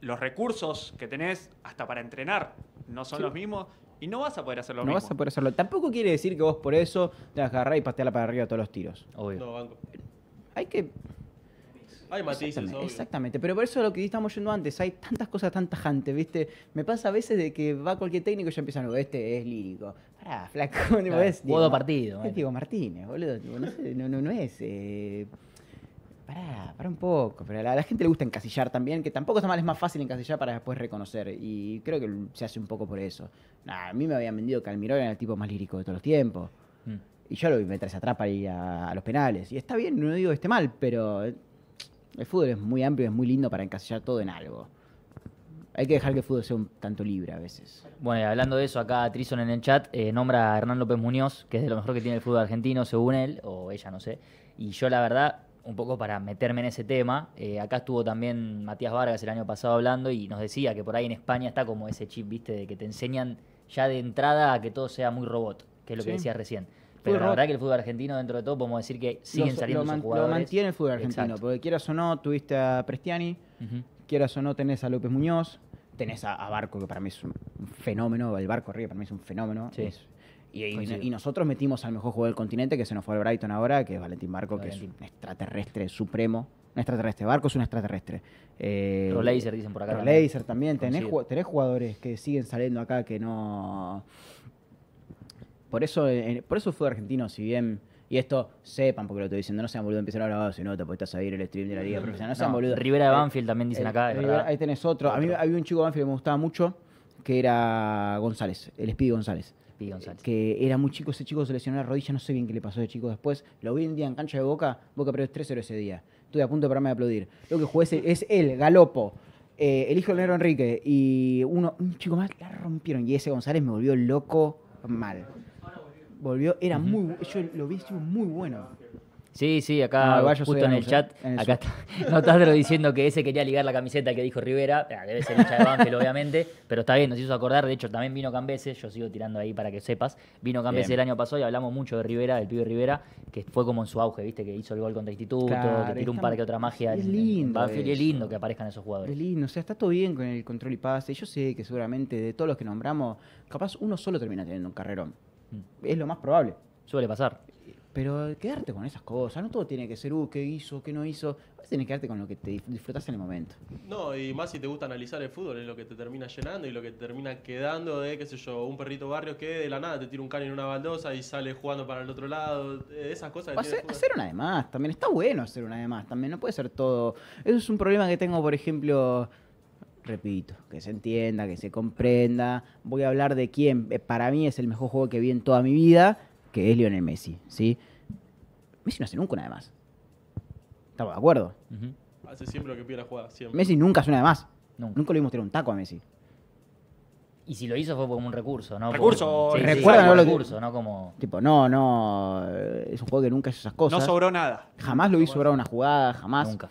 los recursos que tenés hasta para entrenar no son Sí. los mismos y no vas a poder hacer lo no mismo. vas a poder hacerlo. Tampoco quiere decir que vos por eso que agarrar y patearla para arriba todos los tiros. Obvio. No, banco. Hay que. Hay matices, Exactamente, obvio. exactamente, pero por eso es lo que estamos yendo antes. Hay tantas cosas tan tajantes, ¿viste? Me pasa a veces de que va cualquier técnico y ya empiezan, "No, este es lírico. Pará, flaco, Claro, es Mar- partidos, Es. Diego Martínez, boludo. no, sé, no, no, no es. Eh... Pará, pará un poco. Pero a la, a la gente le gusta encasillar también, que tampoco está mal, es más fácil encasillar para después reconocer. Y creo que se hace un poco por eso. Nah, a mí me habían vendido que Almirón era el tipo más lírico de todos los tiempos. Mm. Y yo lo vi meterse atrás para ir a, a los penales. Y está bien, no digo que esté mal, pero el fútbol es muy amplio, es muy lindo para encasillar todo en algo. Hay que dejar que el fútbol sea un tanto libre a veces. Bueno, y hablando de eso, acá Trison en el chat eh, nombra a Hernán López Muñoz, que es de lo mejor que tiene el fútbol argentino, según él, o ella, no sé. Y yo, la verdad, un poco para meterme en ese tema, eh, acá estuvo también Matías Vargas el año pasado hablando y nos decía que por ahí en España está como ese chip, viste, de que te enseñan ya de entrada a que todo sea muy robot, que es lo que decías recién. Pero la verdad que el fútbol argentino, dentro de todo, podemos decir que siguen Lo- saliendo lo, man- lo jugadores. mantiene el fútbol argentino, Exacto. porque quieras o no, tuviste a Prestiani, quieras o no, tenés a López Muñoz, tenés a, a Barco, que para mí es un, fenómeno, el Barco arriba para mí es un fenómeno. Sí. es- y, y- Coincido. y nosotros metimos al mejor jugador del continente, que se nos fue al Brighton ahora, que es Valentín Barco, que es un extraterrestre supremo. Un extraterrestre, Barco es un extraterrestre. Eh, Roleiser, dicen por acá. también. Roleiser también. Tenés, Coincido. ju- tenés jugadores que siguen saliendo acá que no. Por eso, eh, por eso el fútbol argentino, si bien. Y esto sepan, porque lo estoy diciendo, no sean boludo, empiezan a hablar, si no te podés saber el stream de la liga profesional, no sean No, boludo. Rivera de Eh, Banfield también dicen eh, acá, es Rivera- verdad. ahí tenés otro. A mí había un chico de Banfield que me gustaba mucho, que era González, el Speedy González. Pi González. Que era muy chico, ese chico se lesionó la rodilla, no sé bien qué le pasó de chico después. Lo vi un día en cancha de Boca, Boca perdió 3-0 ese día. Estuve a punto de pararme de aplaudir. Lo que jugué ese- es él, Galopo, eh, el hijo del negro Enrique y uno, un chico más, la rompieron. Y ese González me volvió loco mal. Volvió, era muy, bu- yo lo vi, estuvo muy bueno. Sí, sí, acá No, soy justo en el chat, acá está Notadro diciendo que ese quería ligar la camiseta que dijo Rivera, Ah, debe ser hincha de Banfield obviamente, pero está bien, nos hizo acordar, de hecho también vino Cambeses, yo sigo tirando ahí para que sepas, vino Cambeses el año pasado y hablamos mucho de Rivera, del pibe Rivera, que fue como en su auge, viste, que hizo el gol contra Instituto, Claro, que tiró un par que otra magia es en- en lindo Banfield, y es lindo que aparezcan esos Es jugadores. lindo, o sea, está todo bien con el control y pase. Yo sé que seguramente de todos los que nombramos, capaz uno solo termina teniendo un carrerón. Es lo más probable. Suele pasar. Pero quedarte con esas cosas, no todo tiene que ser, uh, qué hizo, qué no hizo. Vas a tener que quedarte con lo que te disfrutas en el momento. No, y más si te gusta analizar el fútbol, es lo que te termina llenando y lo que te termina quedando de, qué sé yo, un perrito barrio que de la nada te tira un can en una baldosa y sale jugando para el otro lado. eh, Esas cosas que hacer, hacer una de más, también está bueno hacer una de más, también no puede ser todo. Eso es un problema que tengo, por ejemplo, repito, que se entienda, que se comprenda. Voy a hablar de quién eh, para mí es el mejor juego que vi en toda mi vida, que es Lionel Messi, ¿sí? Messi no hace nunca una de más. ¿Estamos de acuerdo? Hace siempre lo que pide la jugada, siempre. Messi nunca hace una de más. Nunca. Nunca le vimos tirar un taco a Messi. Y si lo hizo fue como un recurso, ¿no? Recurso, sí, sí, lo que- recurso, ¿no? Como... Tipo, no, no. eh, Es un juego que nunca hizo esas cosas. No sobró nada. Jamás lo vi sobrar una jugada, jamás. Nunca.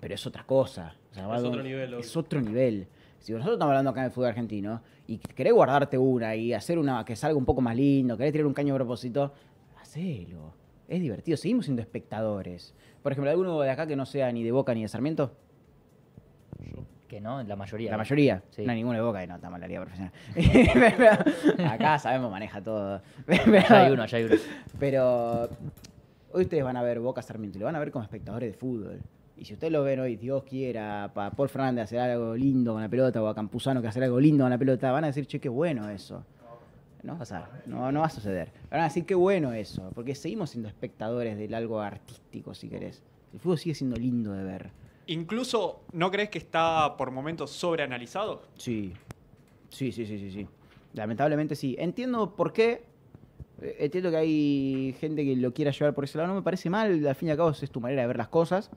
Pero es otra cosa. Es otro nivel, obvio. Es otro nivel. Si nosotros estamos hablando acá en el fútbol argentino y querés guardarte una y hacer una que salga un poco más lindo, querés tirar un caño a propósito, hacelo. Es divertido. Seguimos siendo espectadores. Por ejemplo, ¿alguno de acá que no sea ni de Boca ni de Sarmiento? Que no, la mayoría. La mayoría. Sí. No hay ninguno de Boca y no, estamos en la liga profesional. Acá sabemos, maneja todo. Allá hay uno, allá hay uno. Pero hoy ustedes van a ver Boca Sarmiento y lo van a ver como espectadores de fútbol. Y si ustedes lo ven hoy, Dios quiera, para Paul Fernández hacer algo lindo con la pelota o a Campuzano que hacer algo lindo con la pelota, van a decir, che, qué bueno eso. No va a pasar, no, no va a suceder. Van a decir, qué bueno eso, porque seguimos siendo espectadores del algo artístico, si querés. El fútbol sigue siendo lindo de ver. Incluso, ¿no crees que está por momentos sobreanalizado? Sí, sí, sí, sí, sí, sí. Lamentablemente sí. Entiendo por qué. Eh, Entiendo que hay gente que lo quiera llevar por ese lado. No me parece mal. Al fin y al cabo es tu manera de ver las cosas.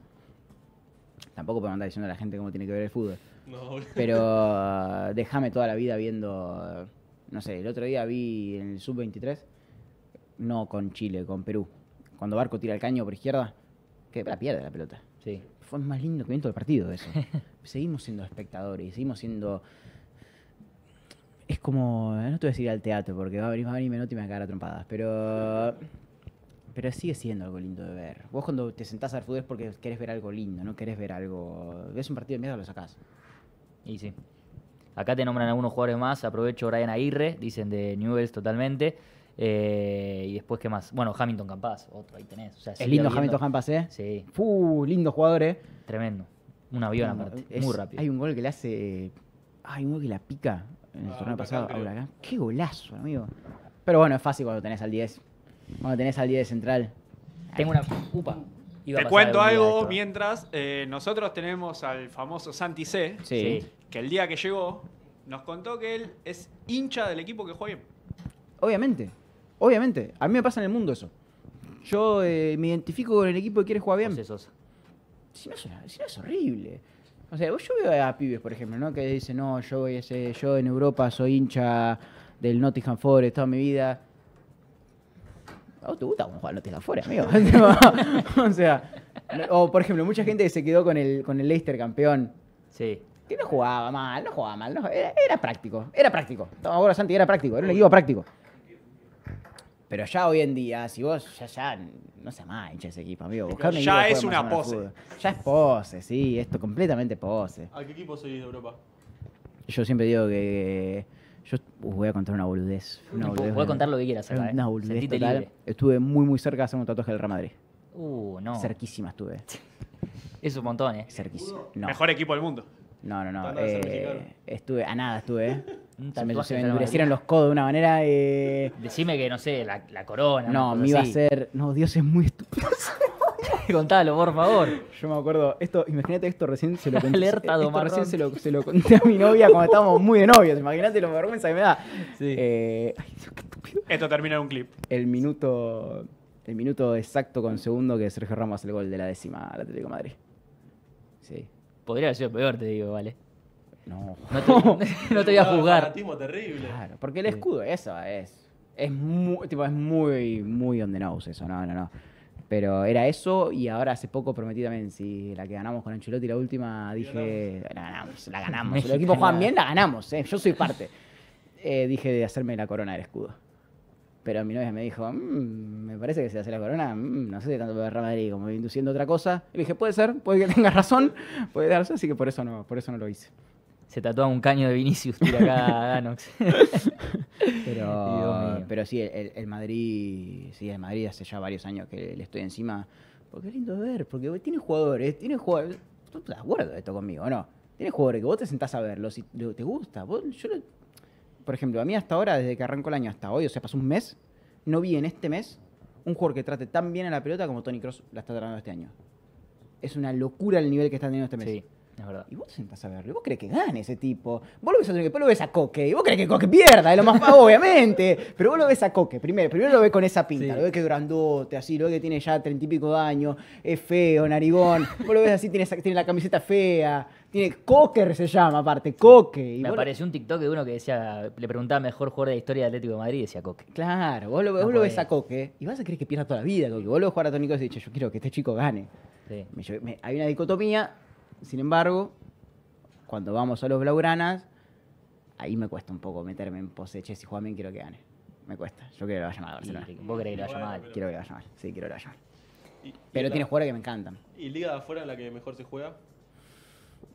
Tampoco podemos andar diciendo a la gente cómo tiene que ver el fútbol. No, boludo. Pero uh, déjame toda la vida viendo. No sé, el otro día vi en el sub-23. No con Chile, con Perú. Cuando Barco tira el caño por izquierda, que la pierde la pelota Sí. fue más lindo que viento del partido eso. seguimos siendo espectadores seguimos siendo. Es como. No te voy a decir al teatro porque va a venir, va a venir Menotti y me va a cagar a trompadas. Pero. Pero sigue siendo algo lindo de ver. Vos cuando te sentás a ver fútbol es porque querés ver algo lindo, no querés ver algo. Ves un partido de mierda, lo sacás. Y sí. Acá te nombran algunos jugadores más. Aprovecho Brian Aguirre, dicen de Newells totalmente. Eh, y después, ¿qué más? Bueno, Hamilton Campas, otro ahí tenés. O sea, Es lindo habiendo- Hamilton Hampas, ¿eh? Sí, Fu, lindo jugador, ¿eh? tremendo. Un avión aparte, Es- muy rápido. Hay un gol que le hace. Hay un gol que la pica en el Ah, torneo pasado. Qué golazo, amigo. Pero bueno, es fácil cuando tenés al 10. Cuando tenés al 10 de central. Tengo una. Upa. Te cuento algo mientras eh, nosotros tenemos al famoso Santi C, Sí. Sí. que el día que llegó nos contó que él es hincha del equipo que juega bien. Obviamente. Obviamente. A mí me pasa en el mundo eso. Yo eh, me identifico con el equipo que quiere jugar bien. Sosa. Si no, si no es horrible. O sea, yo veo a pibes, por ejemplo, ¿no? Que dicen, no, yo voy a ser- yo en Europa soy hincha del Nottingham Forest toda mi vida. ¿A vos te gusta cómo juega el Nottingham Forest, amigo? o sea, o por ejemplo, mucha gente que se quedó con el, con el Leicester campeón. Sí. Que no jugaba mal, no jugaba mal, no, era, era práctico, era práctico. Estaba ahora Santi, era práctico, era un equipo práctico. Pero ya hoy en día, si vos ya, ya no se más hincha ese equipo, amigo. Buscar un Ya equipo es una pose. Ya es pose, sí, esto completamente pose. ¿A qué equipo soy de Europa? Yo siempre digo que yo uh, voy a contar una boludez. Una boludez Puedes contar lo que quieras acá, ¿eh? Una boludez Sentite total. libre. Estuve muy muy cerca de hacer un tatuaje del Real Madrid. Uh, no. Cerquísima estuve. Es un montón, ¿eh? Cerquísima. No. Mejor equipo del mundo. No, no, no. Eh, estuve, a nada estuve, ¿eh? Se me, se me endurecieron los codos de una manera. eh, Decime que, no sé, la, la corona. No, me iba a así. ser. No, Dios es muy estúpido. Contalo, por favor. Yo me acuerdo, esto, imagínate esto recién se lo conté. Alerta, esto recién se lo, se lo conté a mi novia cuando estábamos muy de novios. Imagínate lo vergüenza que me da. Sí. Eh, ay, qué. Esto termina en un clip. El minuto. El minuto exacto con segundo que Sergio Ramos hace el gol de la décima al Atlético de Madrid. Sí. Podría haber sido peor, te digo, vale. No. No te, no te voy a Un juzgar. terrible. Claro, porque el escudo, eso es. Es muy, tipo, es muy, muy on the nose eso, no, no, no. Pero era eso y ahora hace poco prometí también, si la que ganamos con Ancelotti la última, dije, la ganamos, la ganamos. Si los equipos juegan bien, la ganamos, eh, yo soy parte. Eh, dije de hacerme la corona del escudo. Pero mi novia me dijo, "Mm, me parece que si hace la corona, mm, no sé de tanto de Real Madrid, como induciendo otra cosa. Y le dije, puede ser, puede que tengas razón, puede darse, así que por eso no, por eso no lo hice. Se tatúa un caño de Vinicius, tira acá a Ganox. Pero, pero sí, el, el Madrid, sí, el Madrid hace ya varios años que le estoy encima. Porque es lindo de ver, porque tiene jugadores, tiene jugadores. ¿Tú estás de acuerdo de esto conmigo no? Tiene jugadores que vos te sentás a verlos y te gusta. Vos- yo lo- por ejemplo, a mí hasta ahora, desde que arrancó el año hasta hoy, o sea, pasó un mes, no vi en este mes un jugador que trate tan bien a la pelota como Tony Cross la está tratando este año. Es una locura el nivel que está teniendo este mes. Sí, es verdad. Y vos sentás a verlo, y vos crees que gane ese tipo. Vos lo ves a Tony, después lo ves a Coque, y vos crees que Coque pierda, es lo más obviamente. Pero vos lo ves a Coque, primero, primero lo ves con esa pinta, Sí. lo ves que es grandote, así, lo ves que tiene ya treinta y pico de años, es feo, narigón. Vos lo ves así, tiene, tiene la camiseta fea, Tiene Cocker se llama, aparte, Coque. Y Me lo- apareció un TikTok de uno que decía, le preguntaba mejor jugador de la historia del Atlético de Madrid y decía Coque. Claro, vos lo, No vos lo ves a Coque y vas a creer que pierda toda la vida, Coque. Vos lo ves jugar a Tony y dices, yo quiero que este chico gane. Sí. Me llevé- me- hay una dicotomía, sin embargo, cuando vamos a los Blaugranas, ahí me cuesta un poco meterme en pose, che, si juega bien quiero que gane. Me cuesta. Yo quiero que le vaya mal a Y, Barcelona. vos querés que le vaya mal. Quiero que le vaya mal. Sí, quiero que le vaya mal. Y- y Pero la- tiene jugadores que me encantan. ¿Y liga de afuera la que mejor se juega?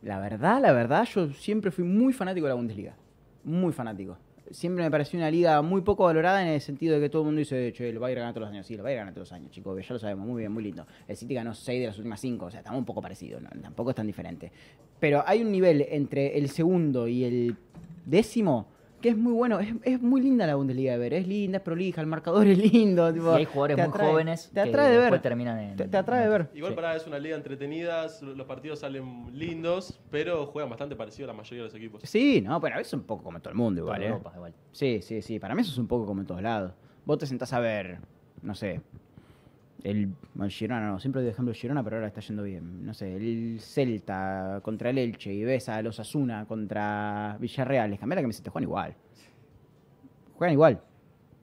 La verdad, la verdad, yo siempre fui muy fanático de la Bundesliga. Muy fanático. Siempre me pareció una liga muy poco valorada en el sentido de que todo el mundo dice, che, lo va a ir a ganar todos los años. Sí, lo va a ir a ganar todos los años, chicos. Ya lo sabemos, muy bien, muy lindo. El City ganó 6 de las últimas 5, o sea, estamos un poco parecidos, ¿no? tampoco es tan diferente. Pero hay un nivel entre el segundo y el décimo que es muy bueno. Es, es muy linda la Bundesliga de ver. Es linda, es prolija, el marcador es lindo. tipo, Y hay jugadores muy jóvenes Te que atrae de ver. después terminan en- Te, te atrae de ver. Igual Sí. para es una liga entretenida, los partidos salen lindos, pero juegan bastante parecido a la mayoría de los equipos. Sí, no, bueno, es un poco como todo el mundo igual, ¿eh? Europa, igual. Sí, sí, sí. Para mí eso es un poco como en todos lados. Vos te sentás a ver, no sé, el, el Girona, no, siempre doy ejemplo Girona, pero ahora está yendo bien. No sé, el Celta contra el Elche y ves a los Asuna contra Villarreal. Les cambié la camiseta, juegan igual. Juegan igual.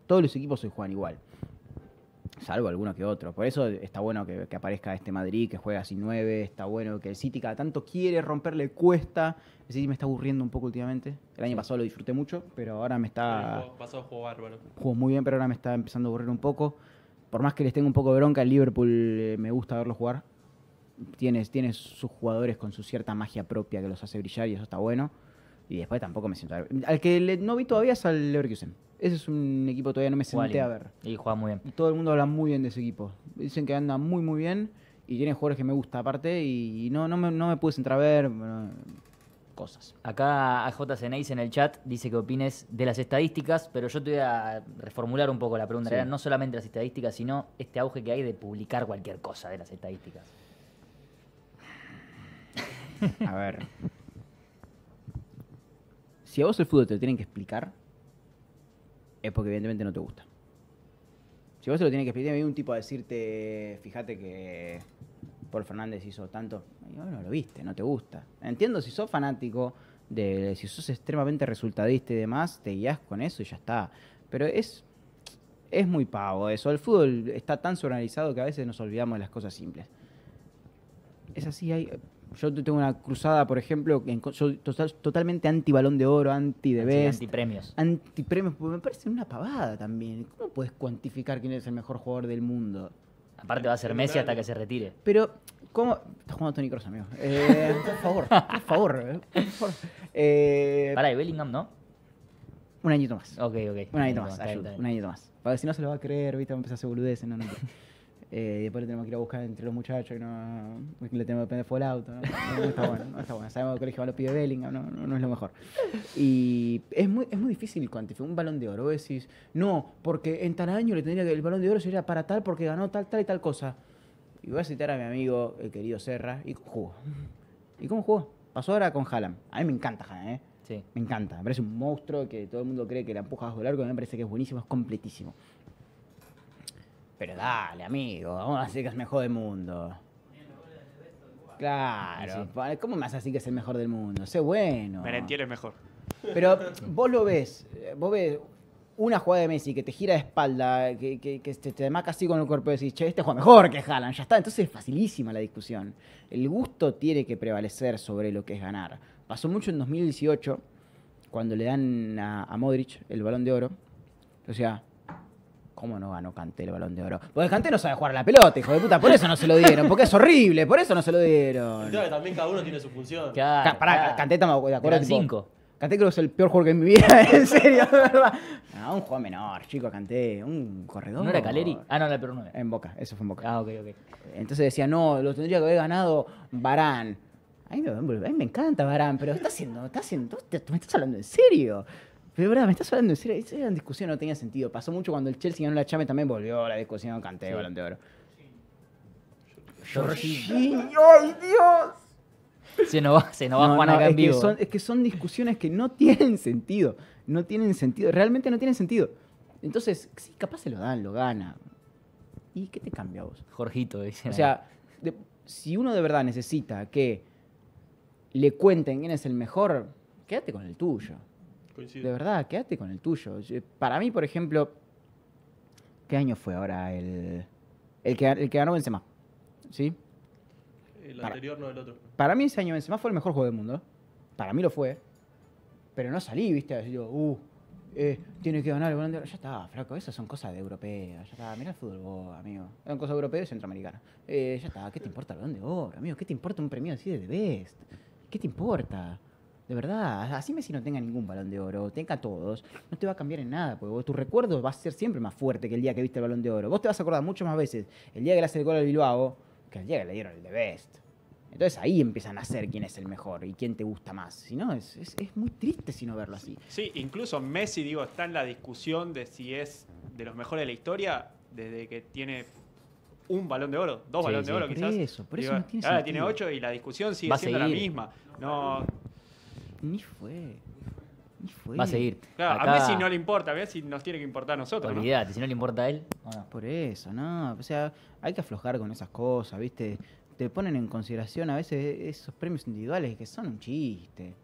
Todos los equipos hoy juegan igual. Salvo alguno que otro. Por eso está bueno que, que aparezca este Madrid que juega sin nueve. Está bueno que el City cada tanto quiere romperle cuesta. El City me está aburriendo un poco últimamente. El año pasado lo disfruté mucho, pero ahora me está. El pasado jugó bárbaro. Jugó muy bien, pero ahora me está empezando a aburrir un poco. Por más que les tenga un poco de bronca, el Liverpool eh, me gusta verlo jugar. Tiene, tiene sus jugadores con su cierta magia propia que los hace brillar y eso está bueno. Y después tampoco me siento a ver. Al que le- no vi todavía es al Leverkusen. Ese es un equipo que todavía no me senté a ver. Y juega muy bien. Todo el mundo habla muy bien de ese equipo. Dicen que anda muy, muy bien. Y tiene jugadores que me gusta aparte. Y no, no, me, no me pude centrar a ver. bueno, cosas. Acá a JCNace en el chat dice que opines de las estadísticas, pero yo te voy a reformular un poco la pregunta. Sí. Era no solamente las estadísticas, sino este auge que hay de publicar cualquier cosa de las estadísticas. A ver. si a vos el fútbol te lo tienen que explicar, es porque evidentemente no te gusta. Si vos te lo tienen que explicar, viene un tipo a decirte, fíjate que Paul Fernández hizo tanto, bueno, lo viste, no te gusta. Entiendo si sos fanático, de, si sos extremadamente resultadista y demás, te guías con eso y ya está. Pero es, es muy pavo eso. El fútbol está tan sobreanalizado que a veces nos olvidamos de las cosas simples. Es así, hay, yo tengo una cruzada, por ejemplo, en, yo total- totalmente anti balón de oro, anti de Anti- Antipremios. antipremios, porque me parece una pavada también. ¿Cómo puedes cuantificar quién es el mejor jugador del mundo? Aparte va a ser Messi hasta que se retire. Pero, ¿cómo? Está jugando Tony Kroos, amigo. Eh, por favor, por favor. eh, por favor. Eh, Para de Bellingham, ¿no? un añito más. Ok, ok. Un añito más, ayuda, un añito más. Para si no se lo va a creer, ¿viste? Va a empezar a hacer boludeces, no, no. Eh, después le tenemos que ir a buscar entre los muchachos y no, le tenemos que prender fuego al auto. ¿no? Está bueno, no está bueno. Sabemos que el colegio va lo pide Bellingham, no, no, no es lo mejor. Y es muy, es muy difícil cuantificar un balón de oro. Vos decís, no, porque en tal año le tendría que el balón de oro sería para tal porque ganó tal, tal y tal cosa. Y voy a citar a mi amigo, el querido Serra, y jugó. ¿Y cómo jugó? Pasó ahora con Haaland. A mí me encanta Haaland, ¿eh? Sí. Me encanta, me parece un monstruo que todo el mundo cree que la empuja bajo el arco, a mí me parece que es buenísimo, es completísimo. Pero dale, amigo, vamos a decir que es mejor del mundo. Claro, ¿cómo me vas a decir que es el mejor del mundo? Sé bueno. Merentiel es mejor. Pero vos lo ves, eh, vos ves una jugada de Messi que te gira de espalda, que, que, que te, te así con el cuerpo y decís, che, este juega mejor que Haaland, ya está. Entonces es facilísima la discusión. El gusto tiene que prevalecer sobre lo que es ganar. Pasó mucho en 2018, cuando le dan a, a Modric el balón de oro. O sea, ¿cómo no ganó Kanté el balón de oro? Porque Kanté no sabe jugar a la pelota, hijo de puta, por eso no se lo dieron, porque es horrible, por eso no se lo dieron. Que también cada uno tiene su función. Claro, Ca- pará, claro. Kanté estamos de acuerdo. Eran tipo, cinco. Kanté creo que es el peor jugador que en mi vida, en serio, de verdad. No, un jugador menor, chico, Kanté, un corredor. ¿No era Caleri? Ah, no, era el Perú 9. En Boca, eso fue en Boca. Ah, ok, ok. Entonces decía, no, lo tendría que haber ganado Barán. A mí me, a mí me encanta Barán, pero está haciendo, está haciendo, te- me estás hablando en serio. Pero verdad, me estás hablando en serio. Esa era discusión, no tenía sentido. Pasó mucho cuando el Chelsea ganó la Champions, también volvió la discusión, Kanté, Sí. balón de oro. Jorginho. ¡Ay, Dios! Se nos va, se nos va No, Juan no, acá en que vivo. son- es que son discusiones que no tienen sentido. No tienen sentido. Realmente no tienen sentido. Entonces, sí, capaz se lo dan, lo gana. ¿Y qué te cambia a vos? Jorgito, dice. O sea, de- si uno de verdad necesita que le cuenten quién es el mejor, quédate con el tuyo. Coincido. De verdad, quédate con el tuyo. Yo- Para mí, por ejemplo, ¿qué año fue ahora el, el, que, el que ganó Benzema? ¿Sí? El Para- anterior, no el otro. Para mí ese año Benzema fue el mejor juego del mundo. Para mí lo fue. Pero no salí, ¿viste? Así digo, uh, eh, tiene que ganar el balón de oro. Ya está, flaco, esas son cosas de europeas. Ya está, mirá el fútbol vos, amigo. Son cosas europeas y centroamericanas. Eh, ya está, ¿qué te importa el balón de oro, amigo? ¿Qué te importa un premio así de The Best? ¿Qué te importa? De verdad, así Messi no tenga ningún balón de oro, tenga todos, no te va a cambiar en nada, porque vos- tu recuerdo va a ser siempre más fuerte que el día que viste el balón de oro. Vos te vas a acordar mucho más veces el día que le hace el gol al Bilbao que el día que le dieron el de Best. Entonces ahí empiezan a ser quién es el mejor y quién te gusta más. Si no, es, es, es muy triste si no verlo así. Sí, incluso Messi, digo, está en la discusión de si es de los mejores de la historia desde que tiene un balón de oro, dos Sí, balones sí. de oro Por quizás. eso, por eso Digo, no tiene ahora sentido. tiene ocho y la discusión sigue siendo la misma. No, Ni fue. Ni fue. Va a seguir. claro, Acá- a Messi no le importa, a Messi nos tiene que importar a nosotros. ¿no? Olvídate, si no le importa a él, o no. Por eso, ¿no? O sea, hay que aflojar con esas cosas, ¿viste? Te ponen en consideración a veces esos premios individuales que son un chiste.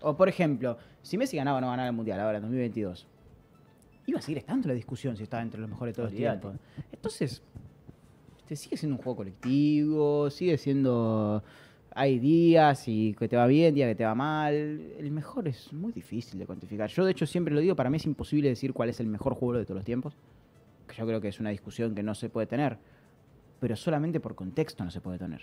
O, por ejemplo, si Messi ganaba o no ganaba el Mundial ahora en 2022, iba a seguir estando la discusión si estaba entre los mejores de todos los Olvídate. tiempos. Entonces, este, sigue siendo un juego colectivo, sigue siendo... Hay días y que te va bien, días que te va mal. El mejor es muy difícil de cuantificar. Yo, de hecho, siempre lo digo, para mí es imposible decir cuál es el mejor jugador de todos los tiempos. Que yo creo que es una discusión que no se puede tener. Pero solamente por contexto no se puede tener.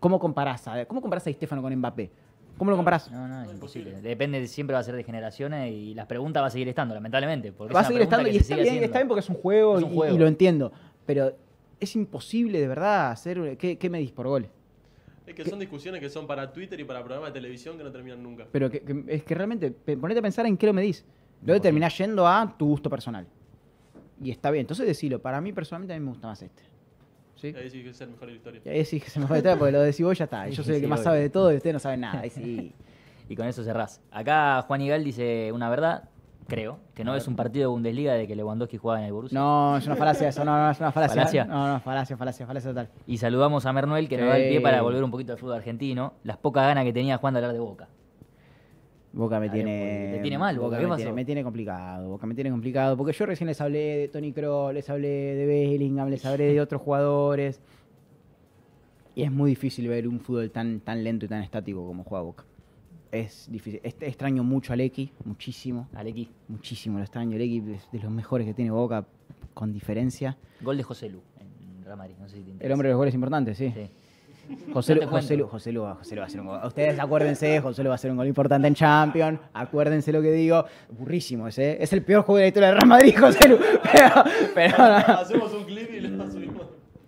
¿Cómo comparás a, cómo comparás a Di Stefano con Mbappé? ¿Cómo lo comparás? No, no, es imposible. Depende, siempre va a ser de generaciones y las preguntas va a seguir estando, lamentablemente. Porque Va a seguir estando y se está bien, haciendo. está bien porque es un juego, Es un y- juego. Y, lo entiendo. Pero es imposible de verdad hacer. ¿Qué, qué medís por goles? Es que son discusiones que son para Twitter y para programas de televisión que no terminan nunca. Pero que, que- es que realmente, ponete a pensar en qué lo medís. Luego Imposible. terminás yendo a tu gusto personal. Y está bien. Entonces decilo, para mí personalmente a mí me gusta más este. ¿Sí? Ahí sí que es el mejor de la historia. Y ahí sí que se me fue de porque lo decís vos ya está. Yo soy el que sí, más obvio. sabe de todo y ustedes no saben nada. Ahí sí. Y con eso cerrás. Acá Juan Igal dice una verdad, creo, que no es un partido de Bundesliga de que Lewandowski juega en el Borussia. No, es una falacia eso, no, no, es una falacia. ¿Falacia? No, no, falacia, falacia, falacia total. Y saludamos a Mernuel que nos da el pie Sí. para volver un poquito al fútbol argentino. Las pocas ganas que tenía Juan de hablar de Boca. Boca me Dale, tiene. porque te tiene mal, Boca, Boca ¿qué me, pasó? tiene, me tiene complicado. Boca me tiene complicado. Porque yo recién les hablé de Tony Kroos, les hablé de Bellingham, les hablé de otros jugadores. Y es muy difícil ver un fútbol tan, tan lento y tan estático como juega Boca. Es difícil. Est- extraño mucho a Lecky, muchísimo. Alequi. Muchísimo lo extraño. Lecky es de los mejores que tiene Boca, con diferencia. Gol de José Lu en Real Madrid. No sé si te interesa. El hombre de los goles importantes, sí. Sí. José, No Lu, José, Lu. José, Lu, José Lu va a hacer un gol. Ustedes acuérdense, José Lu va a hacer un gol importante en Champions. Acuérdense lo que digo. Burrísimo ese. ¿eh? Es el peor juego de la historia del Real Madrid, José Lu. Pero, pero no. Hacemos un clip.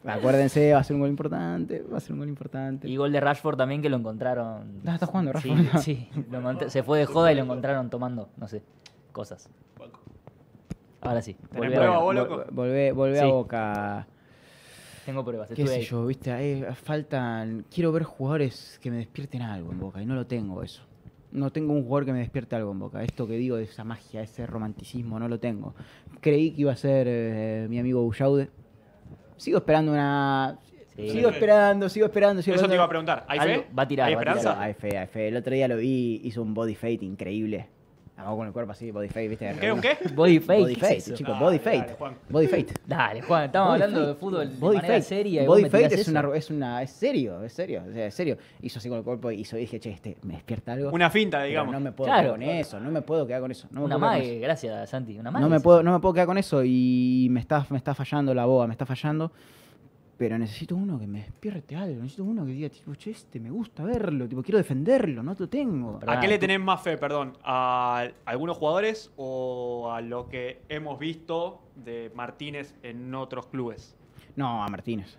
Acuérdense, va a ser un gol importante. Va a ser un gol importante. Y gol de Rashford también que lo encontraron. Ah, está jugando Sí, Rashford. Sí, lo encontré- se fue de joda y lo encontraron tomando, no sé, cosas. Ahora sí. ¿Tenés volvé a prueba Boca. vos, Vol- loco? Volvé, volvé a Sí. Boca. Tengo pruebas. ¿Qué sé ahí. yo? ¿Viste? Ahí faltan. Quiero ver jugadores que me despierten algo en Boca y no lo tengo eso. No tengo un jugador que me despierte algo en Boca. Esto que digo de esa magia, ese romanticismo, no lo tengo. Creí que iba a ser eh, mi amigo Bullaude. Sigo esperando una. Sí. Sigo esperando, sigo esperando. Sigo Eso te iba a preguntar. ¿Hay fe? va a tirar, ¿Hay va a tirar. esperanza? Hay fe, hay fe. El otro día lo vi, hizo un body fate increíble. Hago con el cuerpo así, body fate, ¿viste? ¿Un qué? ¿Un qué? Body fake. Body ¿qué fate, es chicos, Dale, body dale, fate. Juan. Body fate. Dale, Juan, estamos Body hablando fate. de fútbol de Body manera fate. seria. y vos Body me fate tirás es una, es una, es serio, es serio, o sea, es serio. Hizo así con el cuerpo y hizo, dije, che, este, me despierta algo. Una finta, Pero digamos. No me puedo Claro. quedar con eso, no me puedo quedar con eso. No me Una mague, gracias Santi, una mague. No me es puedo, no me puedo quedar con eso y me está, me está fallando la boa, me está fallando. Pero necesito uno que me despierte algo, necesito uno que diga, tipo, che, este me gusta verlo, tipo, quiero defenderlo, no lo tengo. ¿A qué le tenés más fe, perdón? ¿A algunos jugadores o a lo que hemos visto de Martínez en otros clubes? No, a Martínez.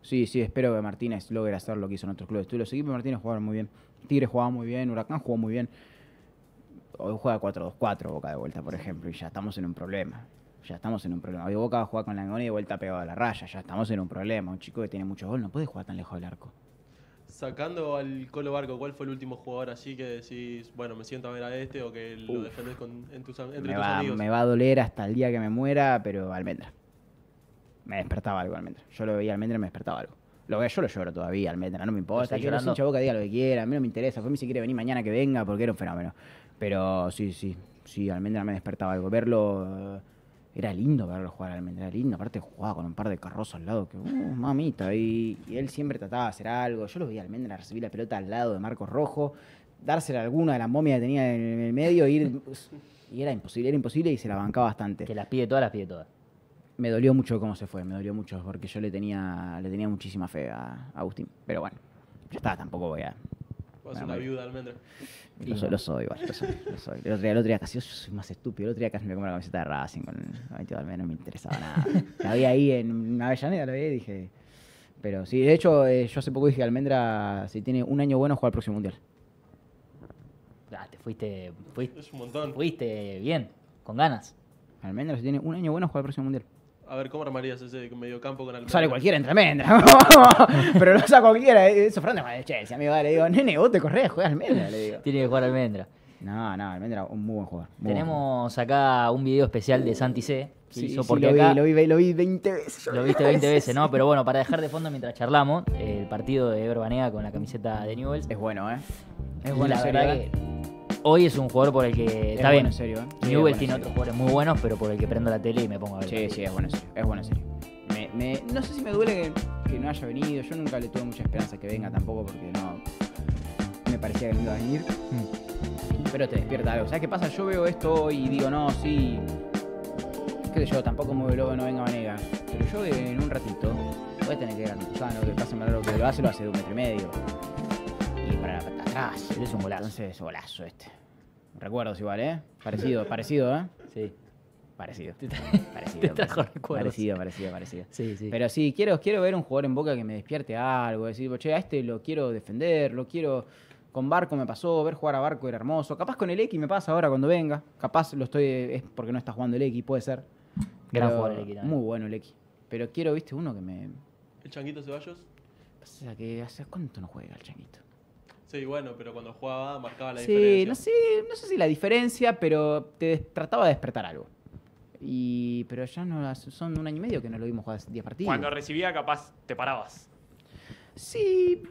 Sí, sí, espero que Martínez logre hacer lo que hizo en otros clubes. Los equipos de Martínez jugaron muy bien. Tigre jugaba muy bien, Huracán jugó muy bien. Hoy juega 4-2-4 Boca de vuelta, por ejemplo, y ya estamos en un problema. Ya estamos en un problema. Hoy Boca va a jugar con la y de vuelta pegado a la raya. Ya estamos en un problema. Un chico que tiene mucho gol no puede jugar tan lejos del arco. Sacando al Colo Barco, ¿cuál fue el último jugador así que decís, bueno, me siento a ver a este o que lo Uf. defendés con, en tus, am- entre Me tus va, amigos? me va a doler hasta el día que me muera, pero Almendra. Me despertaba algo Almendra. Yo lo veía Almendra y me despertaba algo. Lo veo, yo lo lloro todavía, Almendra, no me importa. ¿Estás Que los hincha Boca diga lo que quiera, a mí no me interesa. Fue si quiere venir mañana que venga porque era un fenómeno. Pero sí, sí, sí, Almendra me despertaba algo. Verlo, era lindo verlo jugar a Almendra, era lindo. Aparte jugaba con un par de carrozos al lado, que, uh, mamita. Y, y él siempre trataba de hacer algo. Yo lo veía a Almendra recibir la pelota al lado de Marcos Rojo, dársela a alguna de las momias que tenía en el medio e ir... Y era imposible, era imposible y se la bancaba bastante Que las pide todas, las pide todas. me dolió mucho cómo se fue, me dolió mucho porque yo le tenía, le tenía muchísima fe a a Agustín. Pero bueno, ya está, tampoco voy a. Una viuda, almendra. Lo soy, lo soy, igual, lo soy, lo soy. El otro día, el otro día casi, yo soy más estúpido. El otro día casi me compré la camiseta de Racing con el 22 al menos, no me interesaba nada. La vi ahí en Avellaneda, la vi y dije. Pero sí, de hecho, eh, yo hace poco dije que Almendra, si tiene un año bueno, juega el próximo mundial. Ah, te fuiste, fuiste, Es un montón. fuiste bien, con ganas. Almendra, si tiene un año bueno, juega el próximo mundial. A ver, ¿cómo armarías ese mediocampo con almendra? Sale cualquiera entre Almendra. pero lo saca cualquiera. eh, Eso Fernando con el Chelsea, amigo. Le digo, nene, vos te corres, juega Almendra, le digo. Tiene que jugar almendra. No, no, Almendra, un muy buen jugador. muy buen Tenemos acá un video especial de Santi C. Sí, hizo sí, porque lo, vi, acá lo, vi, lo vi 20 veces. yo lo vi viste 20 20 veces, ¿no? Pero bueno, para dejar de fondo mientras charlamos, el partido de Ever Banega con la camiseta de Newells. Es bueno, ¿eh? Es bueno, la en verdad ¿eh? que hoy es un jugador por el que Es está bueno, bien. en serio, ¿eh? Sí, en tiene otros jugadores muy buenos, pero por el que prendo la tele y me pongo a ver. Sí, sí, es bueno, en serio. Es bueno, en serio. Me, me- no sé si me duele que, que no haya venido. Yo nunca le tuve mucha esperanza que venga tampoco porque no. Me parecía que no iba a venir. Mm. Pero te despierta algo. ¿Sabes qué pasa? Yo veo esto y digo, no, sí. Qué sé yo, tampoco me luego no venga Vanega. Pero yo en un ratito voy a tener que ganar Gusano, que pase malo que lo hace, lo hace de un metro y medio. Y para la pata atrás. Ese es un golazo. Entonces, golazo este. Recuerdos igual, ¿eh? Parecido, parecido, ¿eh? Sí. Parecido. Te Parecido. te trajo parecido. recuerdos. Parecido, parecido, parecido. Sí, sí. Pero sí, quiero, quiero ver un jugador en Boca que me despierte algo. Decir, che, a este lo quiero defender, lo quiero... Con Barco me pasó, ver jugar a Barco era hermoso. Capaz con el X me pasa ahora cuando venga. Capaz lo estoy... Es porque no está jugando el X, puede ser. Gran jugador el X también. Muy bueno el X. Pero quiero, viste, uno que me... ¿El Changuito Ceballos? Pasa que hace cuánto no juega el changuito. Sí, bueno, pero cuando jugaba marcaba la Sí, diferencia. no sé, no sé si la diferencia, pero te trataba de despertar algo. Y, pero ya no son un año y medio que no lo vimos jugar 10 partidos. Cuando recibía, capaz te parabas. Sí.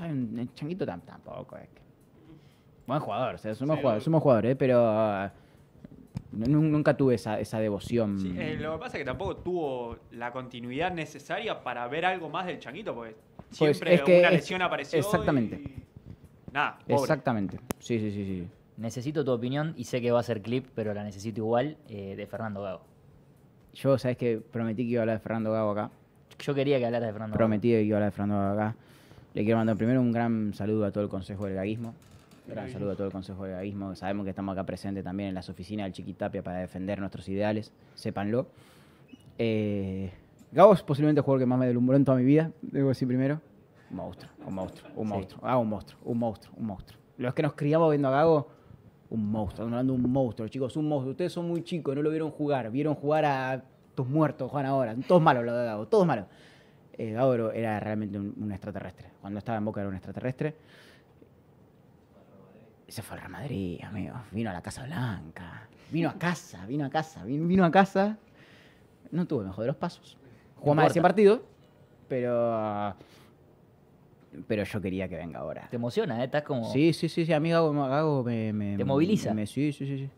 El changuito tam- tampoco. Es que- Buen jugador, o sea, somos Sí, jugadores, somos jugadores, eh, pero ah, nu- nunca tuve esa, esa devoción. Sí, eh, lo que pasa es que tampoco tuvo la continuidad necesaria para ver algo más del changuito, porque Pues siempre es que una es- lesión apareció. exactamente. y- Nada, pobre. Exactamente. Sí, sí, sí, sí. Necesito tu opinión y sé que va a ser clip, pero la necesito igual, eh, de Fernando Gago. Yo, sabes que prometí que iba a hablar de Fernando Gago acá. Yo quería que hablaras de Fernando Gago. Prometí que iba a hablar de Fernando Gago acá. Le quiero mandar primero un gran saludo a todo el Consejo del Gaguismo. Un gran saludo a todo el Consejo del Gaguismo. Sabemos que estamos acá presentes también en las oficinas del Chiquitapia para defender nuestros ideales. Sépanlo. Eh, Gago es posiblemente el jugador que más me deslumbró en toda mi vida, debo decir primero. Un monstruo, un monstruo, un Sí. monstruo. Ah, un monstruo, un monstruo, un monstruo. Los que nos criamos viendo a Gago, un monstruo. Estamos hablando de un monstruo, chicos, un monstruo. Ustedes son muy chicos, no lo vieron jugar. Vieron jugar a tus muertos, Juan, ahora. Todos malos lo de Gago, todos malos. Eh, Gago era- realmente un, un extraterrestre. Cuando estaba en Boca era un extraterrestre. Se fue al Real Madrid, amigo. Vino a la Casa Blanca. Vino a casa, vino a casa, vino, vino a casa. No tuvo el mejor de los pasos. Jugó más de 100 importa. partidos, pero. Pero yo quería que venga ahora. Te emociona, ¿eh? Estás como... Sí, sí, sí, sí, a mí Gago, Gago me, me- ¿Te moviliza? me- sí, sí, sí, sí.